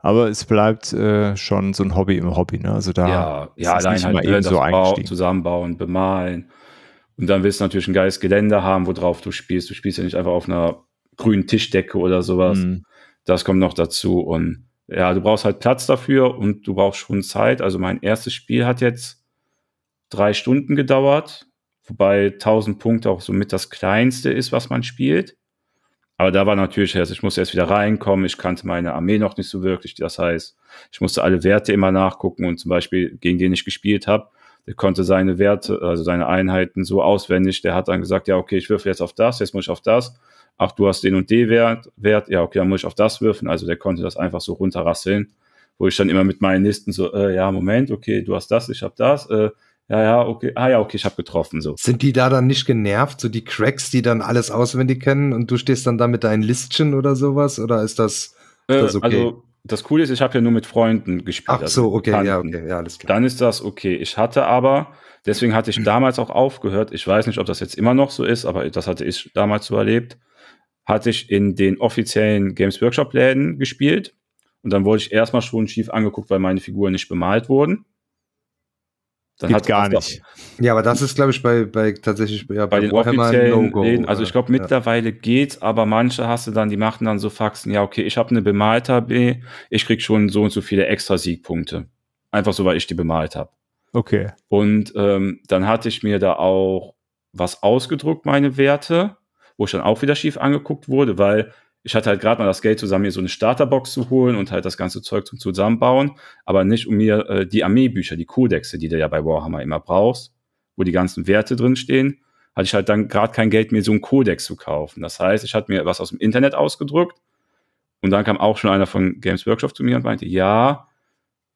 Aber es bleibt äh, schon so ein Hobby im Hobby, ne? Also da ja, ja allein halt eben so zusammenbauen, bemalen und dann willst du natürlich ein geiles Gelände haben, worauf du spielst. Du spielst ja nicht einfach auf einer grünen Tischdecke oder sowas. Mhm. Das kommt noch dazu. Und ja, du brauchst halt Platz dafür und du brauchst schon Zeit. Also mein erstes Spiel hat jetzt drei Stunden gedauert, wobei 1000 Punkte auch somit das kleinste ist, was man spielt. Aber da war natürlich erst, ich musste erst wieder reinkommen, ich kannte meine Armee noch nicht so wirklich. Das heißt, ich musste alle Werte immer nachgucken und zum Beispiel, gegen den ich gespielt habe, der konnte seine Werte, also seine Einheiten so auswendig, der hat dann gesagt, ja, okay, ich würfel jetzt auf das, jetzt muss ich auf das. Ach, du hast den und den Wert, Wert, ja, okay, dann muss ich auf das würfeln. Also der konnte das einfach so runterrasseln, wo ich dann immer mit meinen Listen so, äh, ja, Moment, okay, du hast das, ich hab das, äh, ja, ja, okay, ah ja, okay, ich habe getroffen so. Sind die da dann nicht genervt, so die Cracks, die dann alles auswendig kennen und du stehst dann da mit deinen Listchen oder sowas oder ist das, ist das äh, okay? Also das Coole ist, ich habe ja nur mit Freunden gespielt. Ach also so, okay, ja, okay, ja, alles klar. Dann ist das okay. Ich hatte aber, deswegen hatte ich hm. damals auch aufgehört, ich weiß nicht, ob das jetzt immer noch so ist, aber das hatte ich damals so erlebt, hatte ich in den offiziellen Games Workshop Läden gespielt und dann wurde ich erstmal schon schief angeguckt, weil meine Figuren nicht bemalt wurden. Dann hat gar nicht. Ja, aber das ist, glaube ich, bei, bei tatsächlich ja, bei den Warhammer offiziellen No-Go, Läden, also ich glaube ja. mittlerweile geht's, aber manche hast du dann, die machen dann so Faxen, ja okay, ich habe eine bemalte AB, ich krieg schon so und so viele extra Siegpunkte. Einfach so, weil ich die bemalt habe. Okay. Und ähm, dann hatte ich mir da auch was ausgedruckt, meine Werte, wo ich dann auch wieder schief angeguckt wurde, weil ich hatte halt gerade mal das Geld zusammen, mir so eine Starterbox zu holen und halt das ganze Zeug zum Zusammenbauen, aber nicht um mir äh, die Armeebücher, die Codexe, die du ja bei Warhammer immer brauchst, wo die ganzen Werte drin stehen, hatte ich halt dann gerade kein Geld, mir so einen Codex zu kaufen. Das heißt, ich hatte mir was aus dem Internet ausgedruckt und dann kam auch schon einer von Games Workshop zu mir und meinte, ja,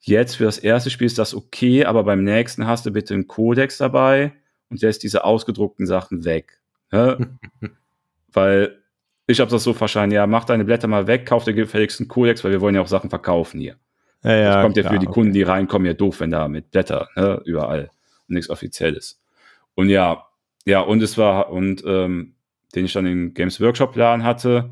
jetzt für das erste Spiel ist das okay, aber beim nächsten hast du bitte einen Codex dabei und lässt diese ausgedruckten Sachen weg. Ne? weil ich habe das so verstanden, ja, mach deine Blätter mal weg, kauf dir gefälligst einen Codex, weil wir wollen ja auch Sachen verkaufen hier. Ja, ja, das kommt ja klar, für die okay. Kunden, die reinkommen, ja doof, wenn da mit Blätter, ne, überall und nichts Offizielles. Und ja, ja, und es war, und ähm, den ich dann im Games Workshop Laden hatte,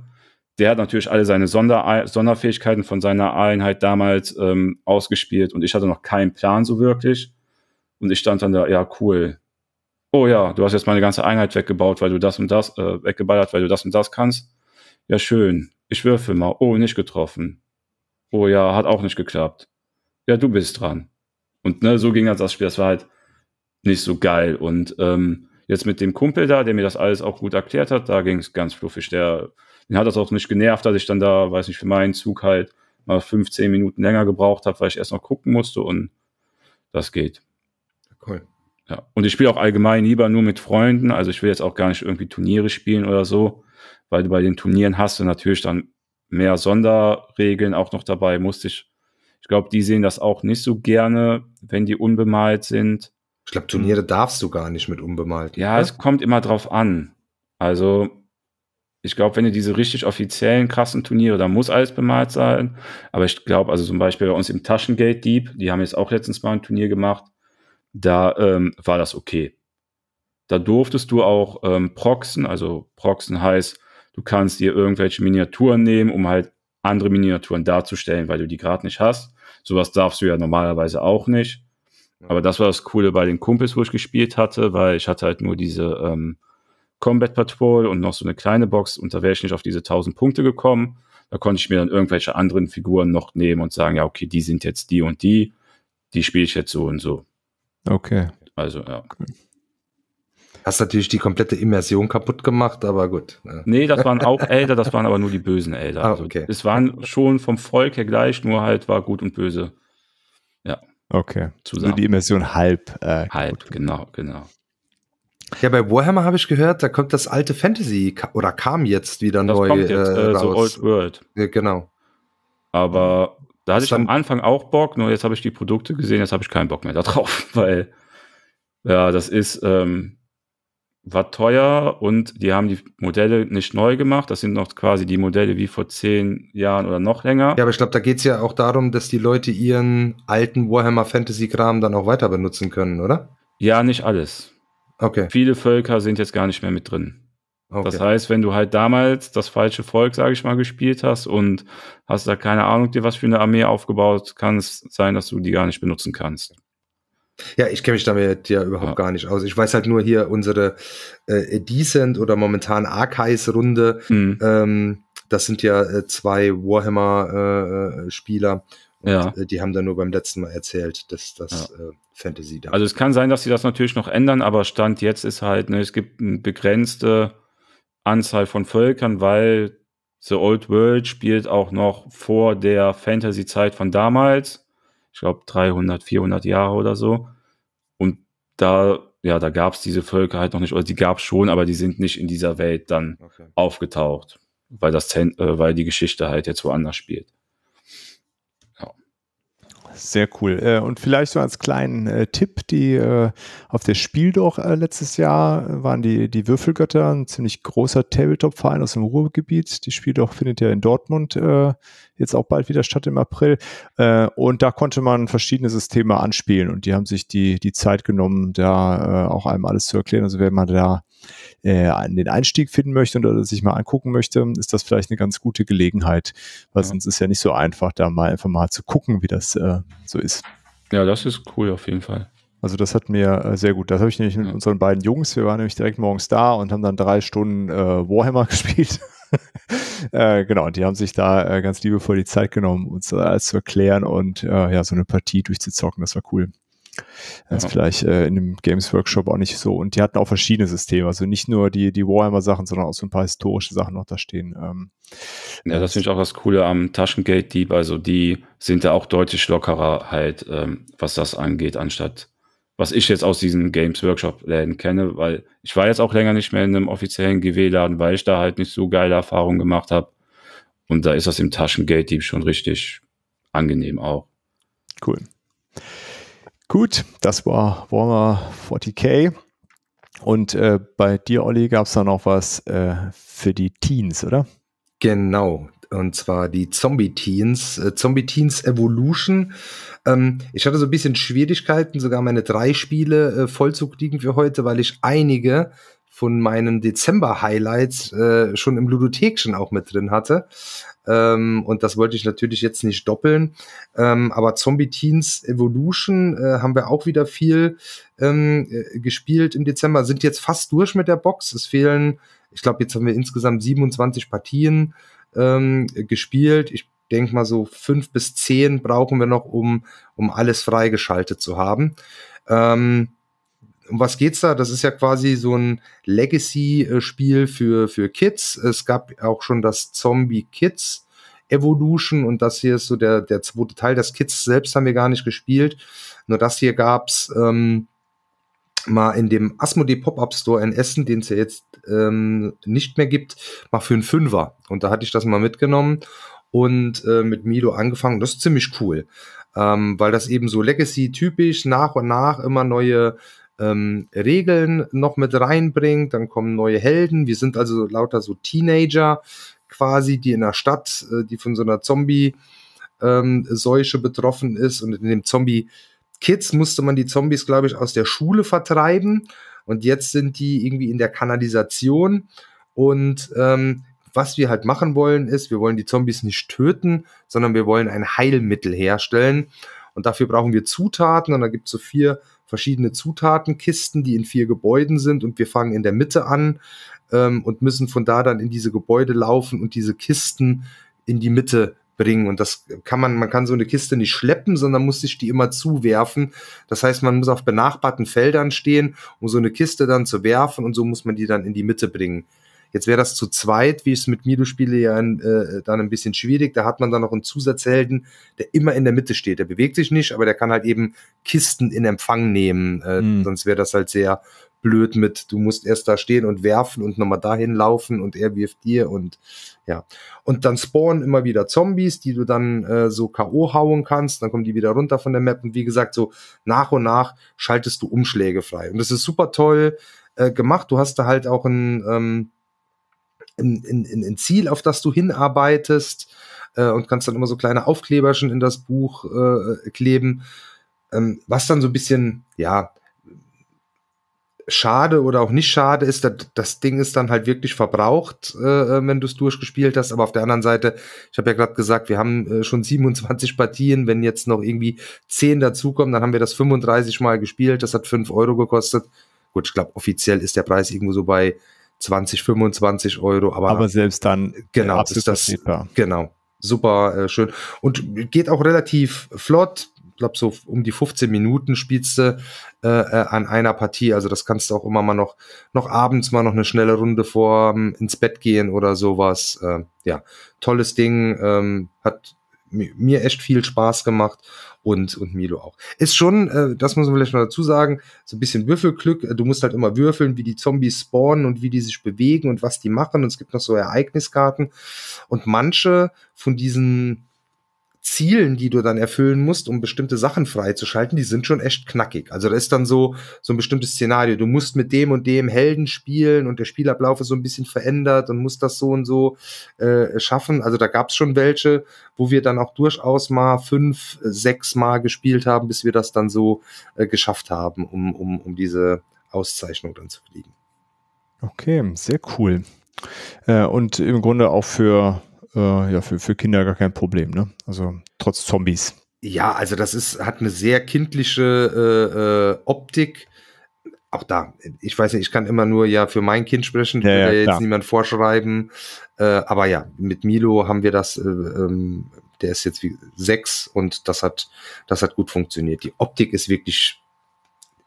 der hat natürlich alle seine Sonder Sonderfähigkeiten von seiner Einheit damals ähm, ausgespielt und ich hatte noch keinen Plan so wirklich. Und ich stand dann da, ja, cool. Oh ja, du hast jetzt meine ganze Einheit weggebaut, weil du das und das, äh, weggeballert, weil du das und das kannst. Ja, schön. Ich würfel mal. Oh, nicht getroffen. Oh ja, hat auch nicht geklappt. Ja, du bist dran. Und ne, so ging das Spiel. Das war halt nicht so geil. Und ähm, jetzt mit dem Kumpel da, der mir das alles auch gut erklärt hat, da ging es ganz fluffig. Der, den hat das auch nicht genervt, dass ich dann da, weiß nicht, für meinen Zug halt mal 15 Minuten länger gebraucht habe, weil ich erst noch gucken musste und das geht. Cool. Ja. Und ich spiele auch allgemein lieber nur mit Freunden. Also ich will jetzt auch gar nicht irgendwie Turniere spielen oder so, weil du bei den Turnieren hast du natürlich dann mehr Sonderregeln auch noch dabei. Musste ich, ich glaube, die sehen das auch nicht so gerne, wenn die unbemalt sind. Ich glaube, Turniere darfst du gar nicht mit unbemalt. Ja, es kommt immer drauf an. Also ich glaube, wenn du diese richtig offiziellen, krassen Turniere, da muss alles bemalt sein. Aber ich glaube, also zum Beispiel bei uns im Taschengate Dieb, die haben jetzt auch letztens mal ein Turnier gemacht, da ähm, war das okay. Da durftest du auch ähm, proxen, also proxen heißt, du kannst dir irgendwelche Miniaturen nehmen, um halt andere Miniaturen darzustellen, weil du die gerade nicht hast. Sowas darfst du ja normalerweise auch nicht. Aber das war das Coole bei den Kumpels, wo ich gespielt hatte, weil ich hatte halt nur diese ähm, Combat Patrol und noch so eine kleine Box und da wäre ich nicht auf diese 1000 Punkte gekommen. Da konnte ich mir dann irgendwelche anderen Figuren noch nehmen und sagen, ja, okay, die sind jetzt die und die, die spiele ich jetzt so und so. Okay. Also, ja. Hast natürlich die komplette Immersion kaputt gemacht, aber gut. Ja. Nee, das waren auch Elder, das waren aber nur die bösen Elder. Ah, Also, okay. Es waren schon vom Volk her gleich, nur halt war gut und böse Okay. zusammen. Nur die Immersion halb. Äh, halt, genau, genau. Ja, bei Warhammer habe ich gehört, da kommt das alte Fantasy oder kam jetzt wieder Das neu kommt jetzt äh, äh, so raus. Old World. Ja, genau. Aber da hatte ich am Anfang auch Bock, nur jetzt habe ich die Produkte gesehen, jetzt habe ich keinen Bock mehr darauf, weil ja, das ist ähm, war teuer und die haben die Modelle nicht neu gemacht. Das sind noch quasi die Modelle wie vor zehn Jahren oder noch länger. Ja, aber ich glaube, da geht's ja auch darum, dass die Leute ihren alten Warhammer Fantasy Kram dann auch weiter benutzen können, oder? Ja, nicht alles. Okay. Viele Völker sind jetzt gar nicht mehr mit drin. Okay. Das heißt, wenn du halt damals das falsche Volk, sage ich mal, gespielt hast und hast da keine Ahnung, dir was für eine Armee aufgebaut, kann es sein, dass du die gar nicht benutzen kannst. Ja, ich kenne mich damit ja überhaupt Ja. gar nicht aus. Ich weiß halt nur hier unsere äh, Decent oder momentan Archies-Runde. Mhm. Ähm, das sind ja äh, zwei Warhammer-Spieler. Ja. äh, die haben da nur beim letzten Mal erzählt, dass das äh, Fantasy da Also es kann sein, dass sie das natürlich noch ändern, aber Stand jetzt ist halt, ne, es gibt eine begrenzte Anzahl von Völkern, weil The Old World spielt auch noch vor der Fantasy-Zeit von damals. Ich glaube 300, 400 Jahre oder so. Und da, ja, da gab es diese Völker halt noch nicht, oder die gab es schon, aber die sind nicht in dieser Welt dann Okay. aufgetaucht, weil das, äh, weil die Geschichte halt jetzt woanders spielt. Sehr cool. Äh, und vielleicht so als kleinen äh, Tipp, die äh, auf der Spiel doch äh, letztes Jahr waren die, die Würfelgötter, ein ziemlich großer Tabletop-Verein aus dem Ruhrgebiet. Die Spiel doch findet ja in Dortmund jetzt auch bald wieder statt im April. Und da konnte man verschiedene Systeme anspielen und die haben sich die, die Zeit genommen, da auch einem alles zu erklären. Also wenn man da äh, den Einstieg finden möchte oder sich mal angucken möchte, ist das vielleicht eine ganz gute Gelegenheit, weil Ja. sonst ist ja nicht so einfach, da mal einfach mal zu gucken, wie das äh, so ist. Ja, das ist cool auf jeden Fall. Also das hat mir äh, sehr gut. Das habe ich nämlich mit unseren beiden Jungs. Wir waren nämlich direkt morgens da und haben dann drei Stunden äh, Warhammer gespielt. äh, genau, und die haben sich da äh, ganz liebevoll die Zeit genommen, uns alles zu erklären und äh, ja, so eine Partie durchzuzocken. Das war cool. Das ist Ja. vielleicht äh, in dem Games Workshop auch nicht so. Und die hatten auch verschiedene Systeme. Also nicht nur die, die Warhammer-Sachen, sondern auch so ein paar historische Sachen noch da stehen. Ähm, Ja, das finde ich auch das Coole am Taschengate Dieb. Also die sind da auch deutlich lockerer halt, ähm, was das angeht, anstatt was ich jetzt aus diesen Games Workshop Läden kenne, weil ich war jetzt auch länger nicht mehr in einem offiziellen GW-Laden, weil ich da halt nicht so geile Erfahrungen gemacht habe. Und da ist das im Taschengate Dieb schon richtig angenehm auch. Cool. Gut, das war Warhammer 40k. Und äh, bei dir, Olli, gab es da noch was äh, für die Teens, oder? Genau. Und zwar die Zombie Teens, äh, Zombie Teens Evolution. Ähm, ich hatte so ein bisschen Schwierigkeiten, sogar meine drei Spiele äh, voll für heute, weil ich einige von meinen Dezember-Highlights äh, schon im Ludothekchen auch mit drin hatte. Ähm, und das wollte ich natürlich jetzt nicht doppeln. Ähm, aber Zombie Teens Evolution äh, haben wir auch wieder viel ähm, äh, gespielt im Dezember. Sind jetzt fast durch mit der Box. Es fehlen, ich glaube, jetzt haben wir insgesamt 27 Partien ähm, gespielt. Ich denke mal so fünf bis zehn brauchen wir noch, um, um alles freigeschaltet zu haben. Ähm, um was geht's da? Das ist ja quasi so ein Legacy-Spiel für, für Kids. Es gab auch schon das Zombie Kids Evolution und das hier ist so der, der zweite Teil. Das Kids selbst haben wir gar nicht gespielt. Nur das hier gab's ähm, mal in dem Asmodee Pop-Up Store in Essen, den es ja jetzt ähm, nicht mehr gibt, mal für einen Fünfer. Und da hatte ich das mal mitgenommen und äh, mit Milo angefangen. Das ist ziemlich cool, ähm, weil das eben so Legacy-typisch nach und nach immer neue ähm, Regeln noch mit reinbringt. Dann kommen neue Helden. Wir sind also lauter so Teenager quasi, die in der Stadt, äh, die von so einer Zombie-Seuche betroffen ist. Und in dem Zombie Kids musste man die Zombies, glaube ich, aus der Schule vertreiben. Und jetzt sind die irgendwie in der Kanalisation. Und ähm, was wir halt machen wollen, ist, wir wollen die Zombies nicht töten, sondern wir wollen ein Heilmittel herstellen. Und dafür brauchen wir Zutaten. Und da gibt es so vier verschiedene Zutatenkisten, die in vier Gebäuden sind. Und wir fangen in der Mitte an ähm, und müssen von da dann in diese Gebäude laufen und diese Kisten in die Mitte bringen. Und das kann man, man kann so eine Kiste nicht schleppen, sondern muss sich die immer zuwerfen. Das heißt, man muss auf benachbarten Feldern stehen, um so eine Kiste dann zu werfen und so muss man die dann in die Mitte bringen. Jetzt wäre das zu zweit, wie ich es mit Milo spiele, ja äh, dann ein bisschen schwierig. Da hat man dann noch einen Zusatzhelden, der immer in der Mitte steht. Der bewegt sich nicht, aber der kann halt eben Kisten in Empfang nehmen. Äh, Mhm. Sonst wäre das halt sehr blöd mit, du musst erst da stehen und werfen und nochmal dahin laufen und er wirft dir und ja. Und dann spawnen immer wieder Zombies, die du dann äh, so K.O. hauen kannst, dann kommen die wieder runter von der Map und wie gesagt, so nach und nach schaltest du Umschläge frei. Und das ist super toll äh, gemacht. Du hast da halt auch ein, ähm, ein, ein, ein Ziel, auf das du hinarbeitest äh, und kannst dann immer so kleine Aufkleberchen in das Buch äh, kleben. Ähm, was dann so ein bisschen, ja, schade oder auch nicht schade ist, das, Ding ist dann halt wirklich verbraucht, äh, wenn du es durchgespielt hast. Aber auf der anderen Seite, ich habe ja gerade gesagt, wir haben äh, schon 27 Partien. Wenn jetzt noch irgendwie 10 dazukommen, dann haben wir das 35 Mal gespielt. Das hat 5 Euro gekostet. Gut, ich glaube, offiziell ist der Preis irgendwo so bei 20, 25 Euro. Aber, Aber selbst dann Genau, äh, absolut ist das- vertretbar. Genau. Super äh, schön. Und geht auch relativ flott. Ich glaube, so um die 15 Minuten spielst du äh, äh, an einer Partie. Also das kannst du auch immer mal noch, noch abends mal noch eine schnelle Runde vor ähm, ins Bett gehen oder sowas. Äh, ja, tolles Ding. Ähm, hat mi- mir echt viel Spaß gemacht und, und Milo auch. Ist schon, äh, das muss man vielleicht noch dazu sagen, so ein bisschen Würfelglück. Du musst halt immer würfeln, wie die Zombies spawnen und wie die sich bewegen und was die machen. Und es gibt noch so Ereigniskarten. Und manche von diesen Zielen, die du dann erfüllen musst, um bestimmte Sachen freizuschalten, die sind schon echt knackig. Also da ist dann so, so ein bestimmtes Szenario. Du musst mit dem und dem Helden spielen und der Spielablauf ist so ein bisschen verändert und musst das so und so äh, schaffen. Also da gab es schon welche, wo wir dann auch durchaus mal fünf, sechs Mal gespielt haben, bis wir das dann so äh, geschafft haben, um, um, um diese Auszeichnung dann zu kriegen. Okay, sehr cool. Äh, und im Grunde auch für, äh, ja, für, für Kinder gar kein Problem, ne? Also trotz Zombies. Ja, also das ist, hat eine sehr kindliche äh, äh, Optik. Auch da, ich weiß nicht, ich kann immer nur ja für mein Kind sprechen, Ja, ja, will jetzt klar. niemand vorschreiben. Äh, aber ja, mit Milo haben wir das, äh, ähm, der ist jetzt wie sechs und das hat, das hat gut funktioniert. Die Optik ist wirklich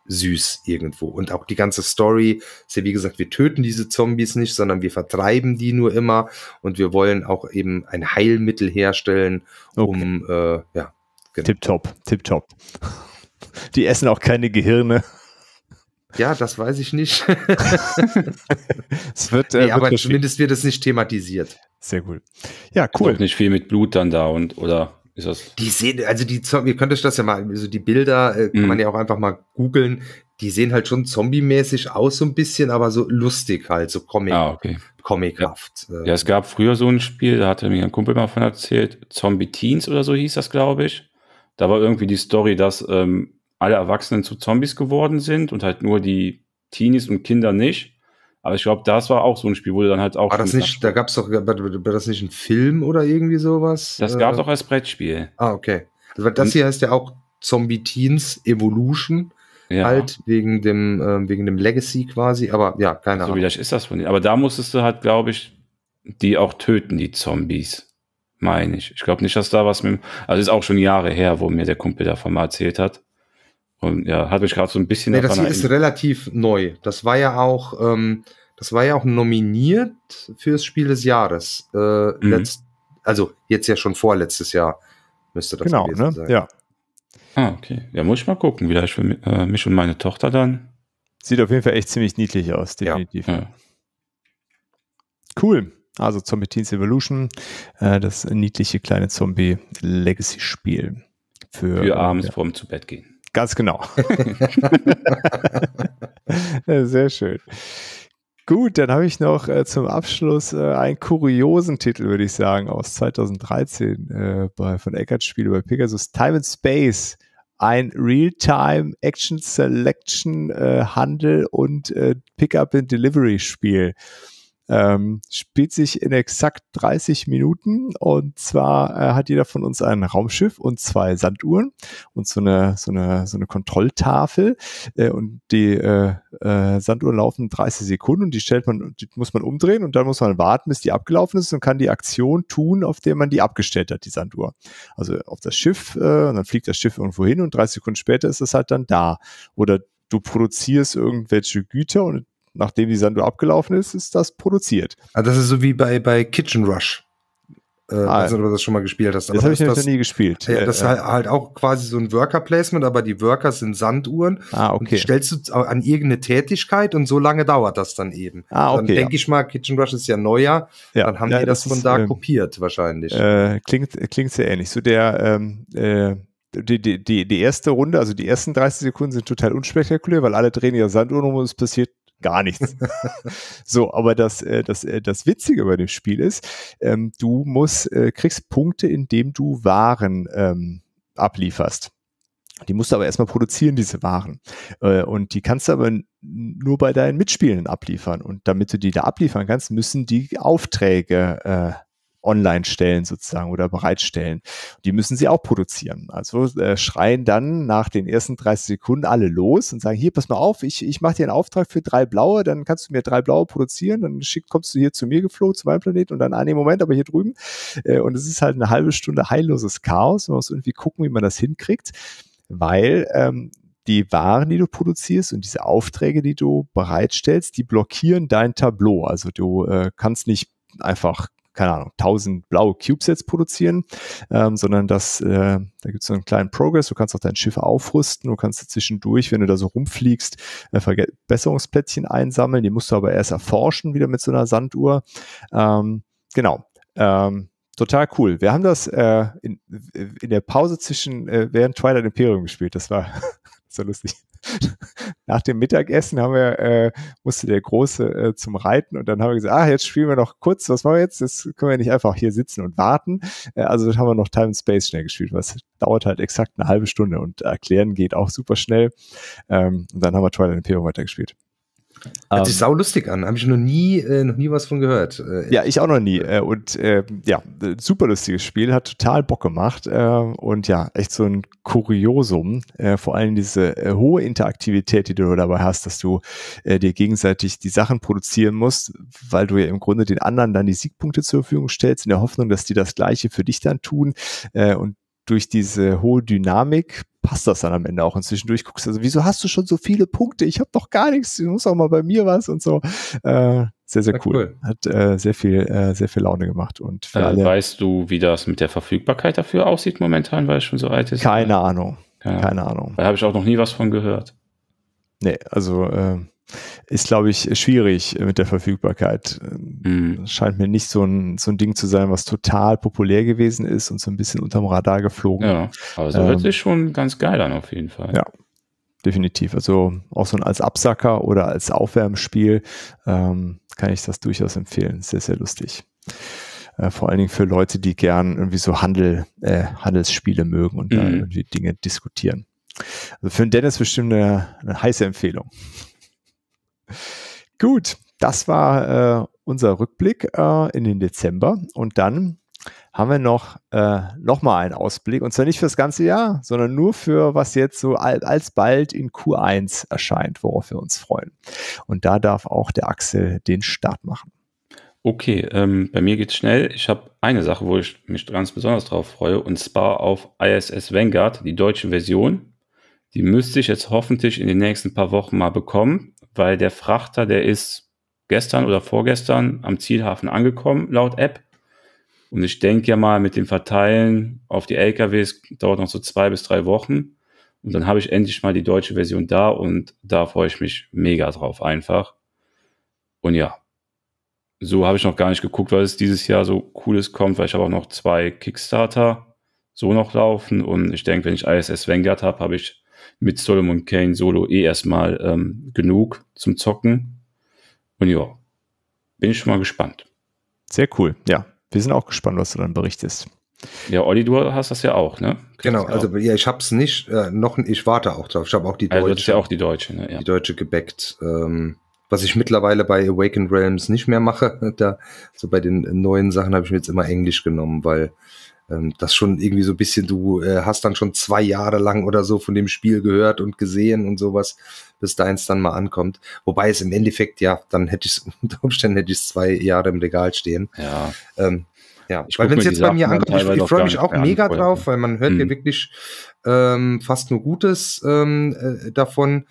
süß irgendwo. Und auch die ganze Story ist ja wie gesagt, wir töten diese Zombies nicht, sondern wir vertreiben die nur immer und wir wollen auch eben ein Heilmittel herstellen, um äh, ja, genau. Tipptopp, tipptopp. Die essen auch keine Gehirne. Ja, das weiß ich nicht. Es wird, äh, nee, aber wird zumindest wird es nicht thematisiert. sehr cool. Ja, Cool. cool. nicht viel mit Blut dann da und oder ist das? Die sehen, also die Zombie, ihr könnt euch das ja mal, also die Bilder äh, kann Mhm. man ja auch einfach mal googeln. Die sehen halt schon zombie-mäßig aus, so ein bisschen, aber so lustig halt, so Comic, Ah, okay. comichaft. Äh, Ja, es gab früher so ein Spiel, da hatte mir ein Kumpel mal von erzählt, Zombie Teens oder so hieß das, glaube ich. Da war irgendwie die Story, dass ähm, alle Erwachsenen zu Zombies geworden sind und halt nur die Teenies und Kinder nicht. Aber ich glaube, das war auch so ein Spiel, wo du dann halt auch. war das nicht, da gab's doch, war, war das nicht ein Film oder irgendwie sowas? Das Äh, gab es auch als Brettspiel. Ah, okay. Das Und- hier heißt ja auch Zombie Teens Evolution, Ja. halt, wegen dem, ähm, wegen dem Legacy quasi, aber ja, keine So Ahnung. vielleicht ist das von denen. Aber da musstest du halt, glaube ich, die auch töten, die Zombies. Meine ich. Ich glaube nicht, dass da was mit. Also ist auch schon Jahre her, wo mir der Kumpel davon mal erzählt hat. Und ja, hat mich gerade so ein bisschen Nee, das hier ist relativ neu. Das war ja auch, ähm, das war ja auch nominiert fürs Spiel des Jahres. Äh, Mhm. letzt, also jetzt ja schon vorletztes Jahr müsste das Genau, gewesen ne? sein. Ja. Ah, okay. Ja, muss ich mal gucken. Vielleicht für äh, mich und meine Tochter dann. Sieht auf jeden Fall echt ziemlich niedlich aus, Ja. definitiv. Ja. Cool. Also Zombie Teens Evolution, äh, das niedliche kleine Zombie Legacy Spiel. Für, Für abends ja, vorm zu Bett gehen. Ganz genau. Sehr schön. Gut, dann habe ich noch äh, zum Abschluss äh, einen kuriosen Titel, würde ich sagen, aus 2013 äh, bei, von Eckert Spiele bei Pegasus. Time and Space. Ein Real-Time Action Selection äh, Handel und äh, Pickup and Delivery Spiel. Ähm, spielt sich in exakt 30 Minuten und zwar äh, hat jeder von uns ein Raumschiff und zwei Sanduhren und so eine, so eine, so eine Kontrolltafel äh, und die äh, äh, Sanduhren laufen 30 Sekunden und die stellt man, die muss man umdrehen und dann muss man warten, bis die abgelaufen ist und kann die Aktion tun, auf der man die abgestellt hat, die Sanduhr. Also auf das Schiff, äh, und dann fliegt das Schiff irgendwo hin und 30 Sekunden später ist es halt dann da. Oder du produzierst irgendwelche Güter und nachdem die Sanduhr abgelaufen ist, ist das produziert. Also das ist so wie bei, bei Kitchen Rush. Äh, Ah, weiß nicht, ob du das schon mal gespielt hast. Das habe ich ist nämlich noch nie gespielt. Ja, das ist Äh, halt, halt auch quasi so ein Worker-Placement, aber die Worker sind Sanduhren. ah, Und die okay. stellst du an irgendeine Tätigkeit und so lange dauert das dann eben. Ah, Dann okay. denke ich mal, Kitchen Rush ist ja neuer. ja. Dann haben ja, die das, von ist, da ähm, kopiert wahrscheinlich. Äh, klingt, klingt sehr ähnlich. So der, ähm, äh, die, die, die, die erste Runde, also die ersten 30 Sekunden sind total unspektakulär, weil alle drehen ihre Sanduhr um und es passiert gar nichts. so, aber das, äh, das, äh, das Witzige bei dem Spiel ist, ähm, du musst, äh, kriegst Punkte, indem du Waren ähm, ablieferst. Die musst du aber erstmal produzieren, diese Waren. Und die kannst du aber nur bei deinen Mitspielern abliefern. Und damit du die da abliefern kannst, müssen die Aufträge online stellen sozusagen oder bereitstellen. Die müssen sie auch produzieren. Also äh, schreien dann nach den ersten 30 Sekunden alle los und sagen, hier, pass mal auf, ich, ich mache dir einen Auftrag für drei blaue, dann kannst du mir drei blaue produzieren, dann schick, kommst du hier zu mir geflogen, zu meinem Planeten und dann, ah, nee, Moment, aber hier drüben. Äh, und es ist halt eine halbe Stunde heilloses Chaos. Man muss irgendwie gucken, wie man das hinkriegt, weil ähm, die Waren, die du produzierst und diese Aufträge, die du bereitstellst, die blockieren dein Tableau. Also du äh, kannst nicht einfach keine Ahnung, 1000 blaue Cubesets produzieren, ähm, sondern das, äh, da gibt es so einen kleinen Progress, du kannst auch dein Schiff aufrüsten, du kannst zwischendurch, wenn du da so rumfliegst, äh, Verbesserungsplättchen einsammeln, die musst du aber erst erforschen, wieder mit so einer Sanduhr. Ähm, genau. Ähm, total cool. Wir haben das äh, in, in der Pause zwischen, äh, während Twilight Imperium gespielt, das war so lustig. Nach dem Mittagessen haben wir, äh, musste der Große äh, zum Reiten und dann haben wir gesagt, ah, jetzt spielen wir noch kurz, was machen wir jetzt? Das können wir nicht einfach hier sitzen und warten. Äh, also haben wir noch Time and Space schnell gespielt, was dauert halt exakt eine halbe Stunde und erklären geht auch super schnell. Ähm, und dann haben wir Twilight Imperium weitergespielt. Hört sich ähm, sau lustig an. Habe ich noch nie, äh, noch nie was von gehört. Äh, ja, ich auch noch nie. Äh, und äh, ja, super lustiges Spiel, hat total Bock gemacht. Äh, und ja, echt so ein Kuriosum. Äh, vor allem diese äh, hohe Interaktivität, die du dabei hast, dass du äh, dir gegenseitig die Sachen produzieren musst, weil du ja im Grunde den anderen dann die Siegpunkte zur Verfügung stellst, in der Hoffnung, dass die das Gleiche für dich dann tun. Äh, und durch diese hohe Dynamik passt das dann am Ende auch. Und zwischendurch guckst du, also, wieso hast du schon so viele Punkte? Ich habe doch gar nichts, du musst auch mal bei mir was und so. Äh, sehr, sehr cool. cool. Hat äh, sehr viel, äh, sehr viel Laune gemacht. Und für äh, alle, weißt du, wie das mit der Verfügbarkeit dafür aussieht momentan, weil es schon so alt ist? Keine Ahnung. Keine, keine Ahnung. Da habe ich auch noch nie was von gehört. Nee, also äh, ist, glaube ich, schwierig mit der Verfügbarkeit. Mhm. Scheint mir nicht so ein, so ein Ding zu sein, was total populär gewesen ist und so ein bisschen unterm Radar geflogen. Ja, aber so ähm, hört sich schon ganz geil an, auf jeden Fall. Ja, definitiv. Also auch so ein als Absacker oder als Aufwärmspiel ähm, kann ich das durchaus empfehlen. Sehr, sehr lustig. Äh, vor allen Dingen für Leute, die gern irgendwie so Handel, äh, Handelsspiele mögen und mhm. da irgendwie Dinge diskutieren. Also für den Dennis bestimmt eine, eine heiße Empfehlung. Gut, das war äh, unser Rückblick äh, in den Dezember und dann haben wir noch, äh, noch mal einen Ausblick und zwar nicht für das ganze Jahr, sondern nur für was jetzt so al alsbald in Q1 erscheint, worauf wir uns freuen. Und da darf auch der Axel den Start machen. Okay, ähm, bei mir geht's schnell. Ich habe eine Sache, wo ich mich ganz besonders drauf freue, und zwar auf ISS Vanguard, die deutsche Version. Die müsste ich jetzt hoffentlich in den nächsten paar Wochen mal bekommen, weil der Frachter, der ist gestern oder vorgestern am Zielhafen angekommen, laut App. Und ich denke ja mal, mit dem Verteilen auf die LKWs dauert noch so zwei bis drei Wochen. Und dann habe ich endlich mal die deutsche Version da und da freue ich mich mega drauf einfach. Und ja, so habe ich noch gar nicht geguckt, weil es dieses Jahr so cooles kommt, weil ich habe auch noch zwei Kickstarter so noch laufen und ich denke, wenn ich ISS Vanguard habe, habe ich mit Solomon Kane Solo eh erstmal ähm, genug zum Zocken. Und ja, bin ich schon mal gespannt. Sehr cool. Ja, wir sind auch gespannt, was du dann berichtest. Ja, Olli, du hast das ja auch, ne? Kriegst genau, also ja, ich hab's nicht, äh, noch, ich warte auch drauf. Ich habe auch die deutsche. Also ja auch die deutsche, ne? Ja. Die deutsche gebackt. Ähm, was ich mittlerweile bei Awakened Realms nicht mehr mache. Da, so bei den neuen Sachen habe ich mir jetzt immer Englisch genommen, weil ähm, das schon irgendwie so ein bisschen, du äh, hast dann schon zwei Jahre lang oder so von dem Spiel gehört und gesehen und sowas, bis deins dann mal ankommt. Wobei es im Endeffekt, ja, dann hätte ich es, unter Umständen hätte ich zwei Jahre im Regal stehen. Ja. Ähm, ja, ich weil wenn es jetzt bei mir ankommt, ich, ich freue mich auch mega drauf, weil man hört hm. ja wirklich ähm, fast nur Gutes ähm, äh, davon.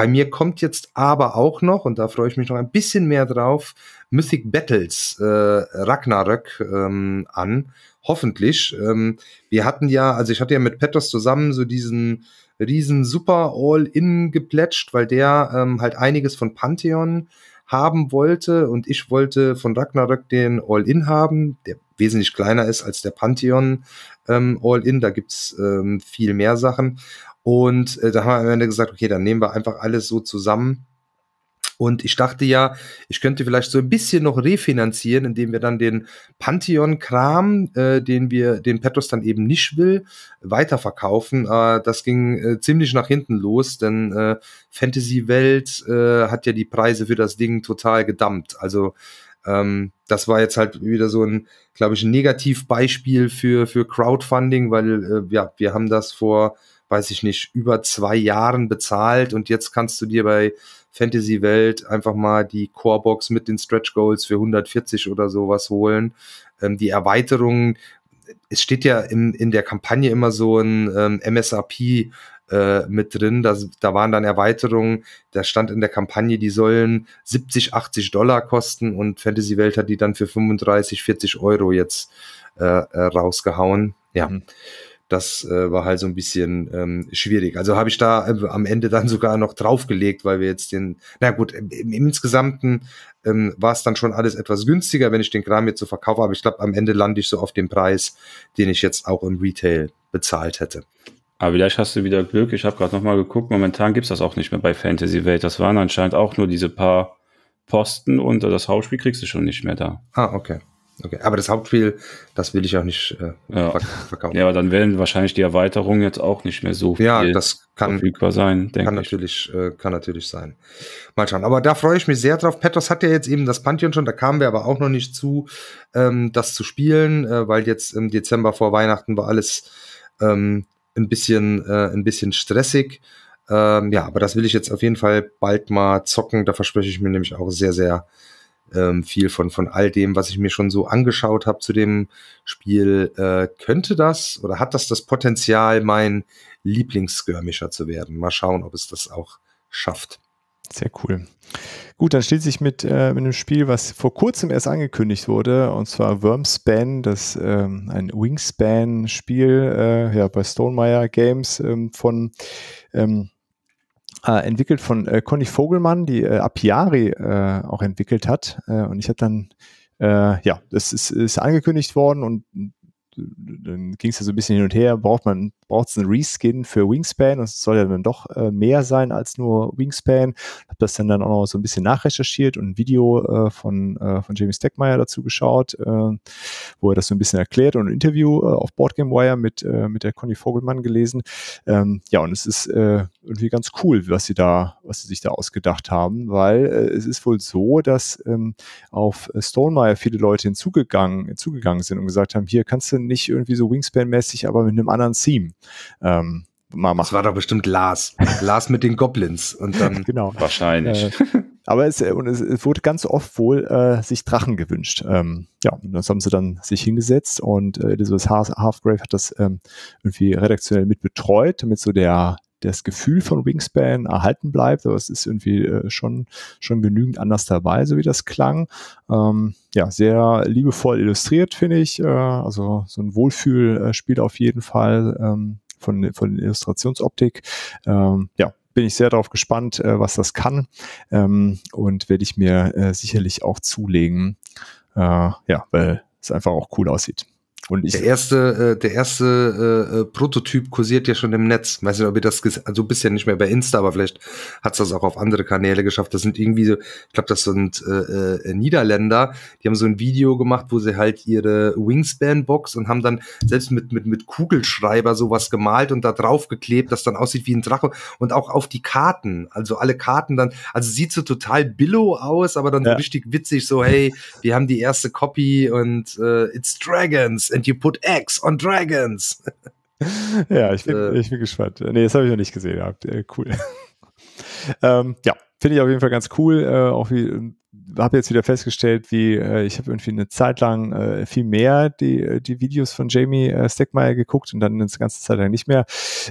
Bei mir kommt jetzt aber auch noch, und da freue ich mich noch ein bisschen mehr drauf, Mythic Battles äh, Ragnarök ähm, an hoffentlich. Ähm, wir hatten ja, also ich hatte ja mit Petros zusammen so diesen riesen Super All-In geplätscht, weil der ähm, halt einiges von Pantheon haben wollte und ich wollte von Ragnarök den All-In haben, der wesentlich kleiner ist als der Pantheon ähm, All-In, da gibt's ähm, viel mehr Sachen. Und äh, da haben wir am Ende gesagt, okay, dann nehmen wir einfach alles so zusammen und ich dachte ja, ich könnte vielleicht so ein bisschen noch refinanzieren, indem wir dann den Pantheon-Kram, äh, den wir, den Petros dann eben nicht will, weiterverkaufen. Äh, das ging äh, ziemlich nach hinten los, denn äh, Fantasy-Welt äh, hat ja die Preise für das Ding total gedammt. Also ähm, das war jetzt halt wieder so ein, glaube ich, ein Negativbeispiel für, für Crowdfunding, weil äh, ja, wir haben das vor, weiß ich nicht, über zwei Jahren bezahlt und jetzt kannst du dir bei Fantasy-Welt einfach mal die Core-Box mit den Stretch Goals für 140 oder sowas holen. Ähm, die Erweiterung, es steht ja in, in der Kampagne immer so ein ähm, MSRP äh, mit drin. Da, da waren dann Erweiterungen, da stand in der Kampagne, die sollen 70, 80 Dollar kosten und Fantasy Welt hat die dann für 35, 40 Euro jetzt äh, äh, rausgehauen. Ja. Mhm das äh, war halt so ein bisschen ähm, schwierig. Also habe ich da äh, am Ende dann sogar noch draufgelegt, weil wir jetzt den, na gut, im, im Insgesamten ähm, war es dann schon alles etwas günstiger, wenn ich den Kram jetzt so verkaufe, aber ich glaube, am Ende lande ich so auf den Preis, den ich jetzt auch im Retail bezahlt hätte. Aber vielleicht hast du wieder Glück. Ich habe gerade nochmal geguckt, momentan gibt's das auch nicht mehr bei Fantasy Welt. Das waren anscheinend auch nur diese paar Posten und das Hausspiel kriegst du schon nicht mehr da. Ah, okay. Okay, aber das Hauptspiel, das will ich auch nicht äh, ja. verkaufen. Ja, aber dann werden wahrscheinlich die Erweiterungen jetzt auch nicht mehr so viel ja, das kann, verfügbar sein, denke kann ich. Natürlich, äh, kann natürlich sein. Mal schauen. Aber da freue ich mich sehr drauf. Petros hat ja jetzt eben das Pantheon schon, da kamen wir aber auch noch nicht zu, ähm, das zu spielen, äh, weil jetzt im Dezember vor Weihnachten war alles ähm, ein bisschen, äh, ein bisschen stressig. Ähm, ja, aber das will ich jetzt auf jeden Fall bald mal zocken. Da verspreche ich mir nämlich auch sehr, sehr ähm, viel von, von all dem, was ich mir schon so angeschaut habe zu dem Spiel. Äh, könnte das oder hat das das Potenzial, mein Lieblingsskirmischer zu werden? Mal schauen, ob es das auch schafft. Sehr cool. Gut, dann steht sich mit, äh, mit einem Spiel, was vor kurzem erst angekündigt wurde, und zwar Wormspan, das ähm, ein Wingspan-Spiel äh, ja, bei Stonemeyer Games ähm, von ähm, äh, entwickelt von äh, Conny Vogelmann, die äh, Apiari äh, auch entwickelt hat. Äh, und ich habe dann, äh, ja, das ist, ist angekündigt worden und dann ging es ja so ein bisschen hin und her, braucht man braucht es einen Reskin für Wingspan. Das soll ja dann doch äh, mehr sein als nur Wingspan. Habe das dann, dann auch noch so ein bisschen nachrecherchiert und ein Video äh, von, äh, von Jamie Steckmeyer dazu geschaut, äh, wo er das so ein bisschen erklärt und ein Interview äh, auf Boardgame Wire mit, äh, mit der Conny Vogelmann gelesen. Ähm, ja, und es ist irgendwie ganz cool, was sie da, was sie sich da ausgedacht haben, weil es ist wohl so, dass ähm, auf Stonemeyer viele Leute hinzugegangen, hinzugegangen sind und gesagt haben, hier kannst du nicht irgendwie so Wingspan-mäßig, aber mit einem anderen Theme ähm, mal machen. Das war doch bestimmt Lars. Lars mit den Goblins und dann. genau. Wahrscheinlich. Äh, aber es, und es, es, wurde ganz oft wohl äh, sich Drachen gewünscht. Ähm, ja, und das haben sie dann sich hingesetzt und äh, Elizabeth Halfgrave hat das ähm, irgendwie redaktionell mit betreut, damit so der das Gefühl von Wingspan erhalten bleibt, aber es ist irgendwie äh, schon, schon genügend anders dabei, so wie das klang. Ähm, ja, sehr liebevoll illustriert, finde ich. Äh, also so ein Wohlfühlspiel auf jeden Fall ähm, von, von der Illustrationsoptik. Ähm, ja, bin ich sehr darauf gespannt, äh, was das kann ähm, und werde ich mir äh, sicherlich auch zulegen. Äh, ja, weil es einfach auch cool aussieht. Und ich der erste, äh, der erste äh, äh, Prototyp kursiert ja schon im Netz. Weiß nicht, ob ihr das, also bist ja nicht mehr bei Insta, aber vielleicht hat's das auch auf andere Kanäle geschafft. Das sind irgendwie so, ich glaube, das sind äh, äh, Niederländer, die haben so ein Video gemacht, wo sie halt ihre Wingspan-Box und haben dann selbst mit, mit, mit Kugelschreiber sowas gemalt und da drauf geklebt, das dann aussieht wie ein Drache und auch auf die Karten. Also alle Karten dann, also sieht so total billow aus, aber dann ja. so richtig witzig, so, hey, wir haben die erste Copy und äh, it's Dragons and you put eggs on dragons. ja, ich bin, äh, ich bin gespannt. Nee, das habe ich noch nicht gesehen gehabt. Äh, cool. ähm, ja, finde ich auf jeden Fall ganz cool. Äh, auch wie habe jetzt wieder festgestellt, wie äh, ich habe irgendwie eine Zeit lang äh, viel mehr die, die Videos von Jamie äh, Steckmeyer geguckt und dann eine ganze Zeit lang nicht mehr.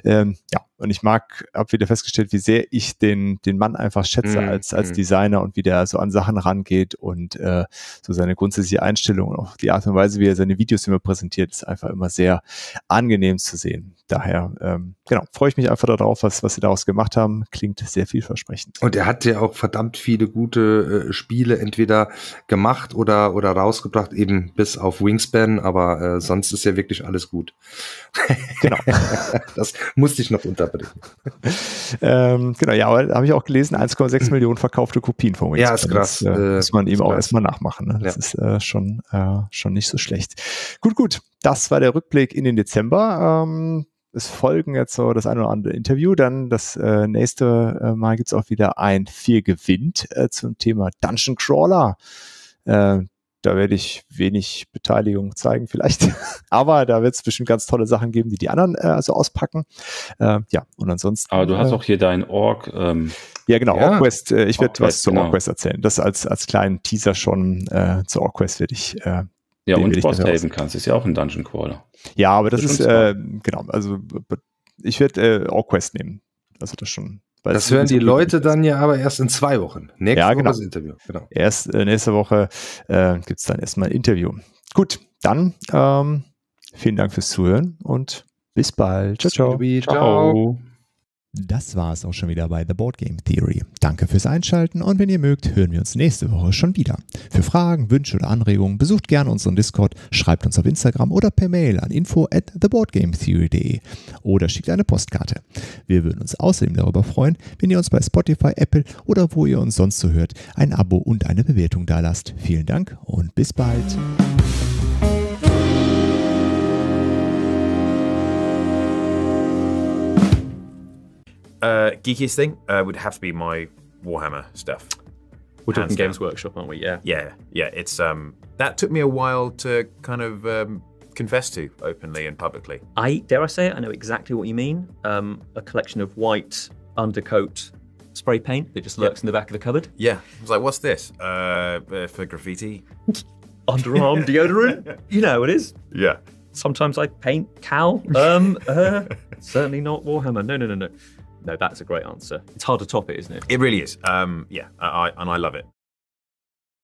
Ähm, ja, und ich mag, habe wieder festgestellt, wie sehr ich den, den Mann einfach schätze mm, als, als mm. Designer und wie der so an Sachen rangeht und äh, so seine grundsätzliche Einstellung und auch die Art und Weise, wie er seine Videos immer präsentiert, ist einfach immer sehr angenehm zu sehen. Daher, ähm, genau, freue ich mich einfach darauf, was, was sie daraus gemacht haben. Klingt sehr vielversprechend. Und er hat ja auch verdammt viele gute äh, Spiele entweder gemacht oder, oder rausgebracht, eben bis auf Wingspan, aber äh, sonst ist ja wirklich alles gut. Genau. das musste ich noch unterbringen. ähm, genau, ja, aber habe ich auch gelesen, 1,6 hm. Millionen verkaufte Kopien von Wingspan. Ja, ist krass. Das äh, muss man eben auch erstmal nachmachen. Ne? Das ja. ist äh, schon, äh, schon nicht so schlecht. Gut, gut. Das war der Rückblick in den Dezember. Ähm, es folgen jetzt so das eine oder andere Interview. Dann das äh, nächste äh, Mal gibt's auch wieder ein Vier gewinnt äh, zum Thema Dungeon Crawler. Äh, da werde ich wenig Beteiligung zeigen vielleicht. Aber da wird es bestimmt ganz tolle Sachen geben, die die anderen äh, also auspacken. Äh, ja, und ansonsten. Aber du hast äh, auch hier dein Org. Ähm, ja, genau, ja. Orquest. Äh, ich werde was zu genau. Orquest erzählen. Das als, als kleinen Teaser schon äh, zu Orquest werde ich. Äh, ja, und Boss helfen kannst, ist ja auch ein Dungeon Crawler. Ja, aber das, das ist, äh, genau, also ich werde äh, Orquest nehmen. Also das schon. Das hören die Leute dann ja aber erst in zwei Wochen. Nächste ja, genau. Woche das Interview. Genau. Erst äh, nächste Woche äh, gibt es dann erstmal ein Interview. Gut, dann ähm, vielen Dank fürs Zuhören und bis bald. Ciao, ciao. ciao. ciao. Das war es auch schon wieder bei The Board Game Theory. Danke fürs Einschalten und wenn ihr mögt, hören wir uns nächste Woche schon wieder. Für Fragen, Wünsche oder Anregungen besucht gerne unseren Discord, schreibt uns auf Instagram oder per Mail an info at theboardgametheory.de oder schickt eine Postkarte. Wir würden uns außerdem darüber freuen, wenn ihr uns bei Spotify, Apple oder wo ihr uns sonst so hört, ein Abo und eine Bewertung dalasst. Vielen Dank und bis bald. Geekiest thing uh, would have to be my Warhammer stuff. We're talking Hands down. Games Workshop, aren't we? Yeah. Yeah, yeah. It's um that took me a while to kind of um, confess to openly and publicly. I dare I say it, I know exactly what you mean. Um, a collection of white undercoat spray paint that just lurks in the back of the cupboard. Yeah, I was like, "What's this?" Uh, uh, for graffiti. Underarm deodorant. You know it is. Yeah. Sometimes I paint Cal. Um, uh, certainly not Warhammer. No, no, no, no. No, that's a great answer. It's hard to top it, isn't it? It really is. Um, yeah, I, I, and I love it.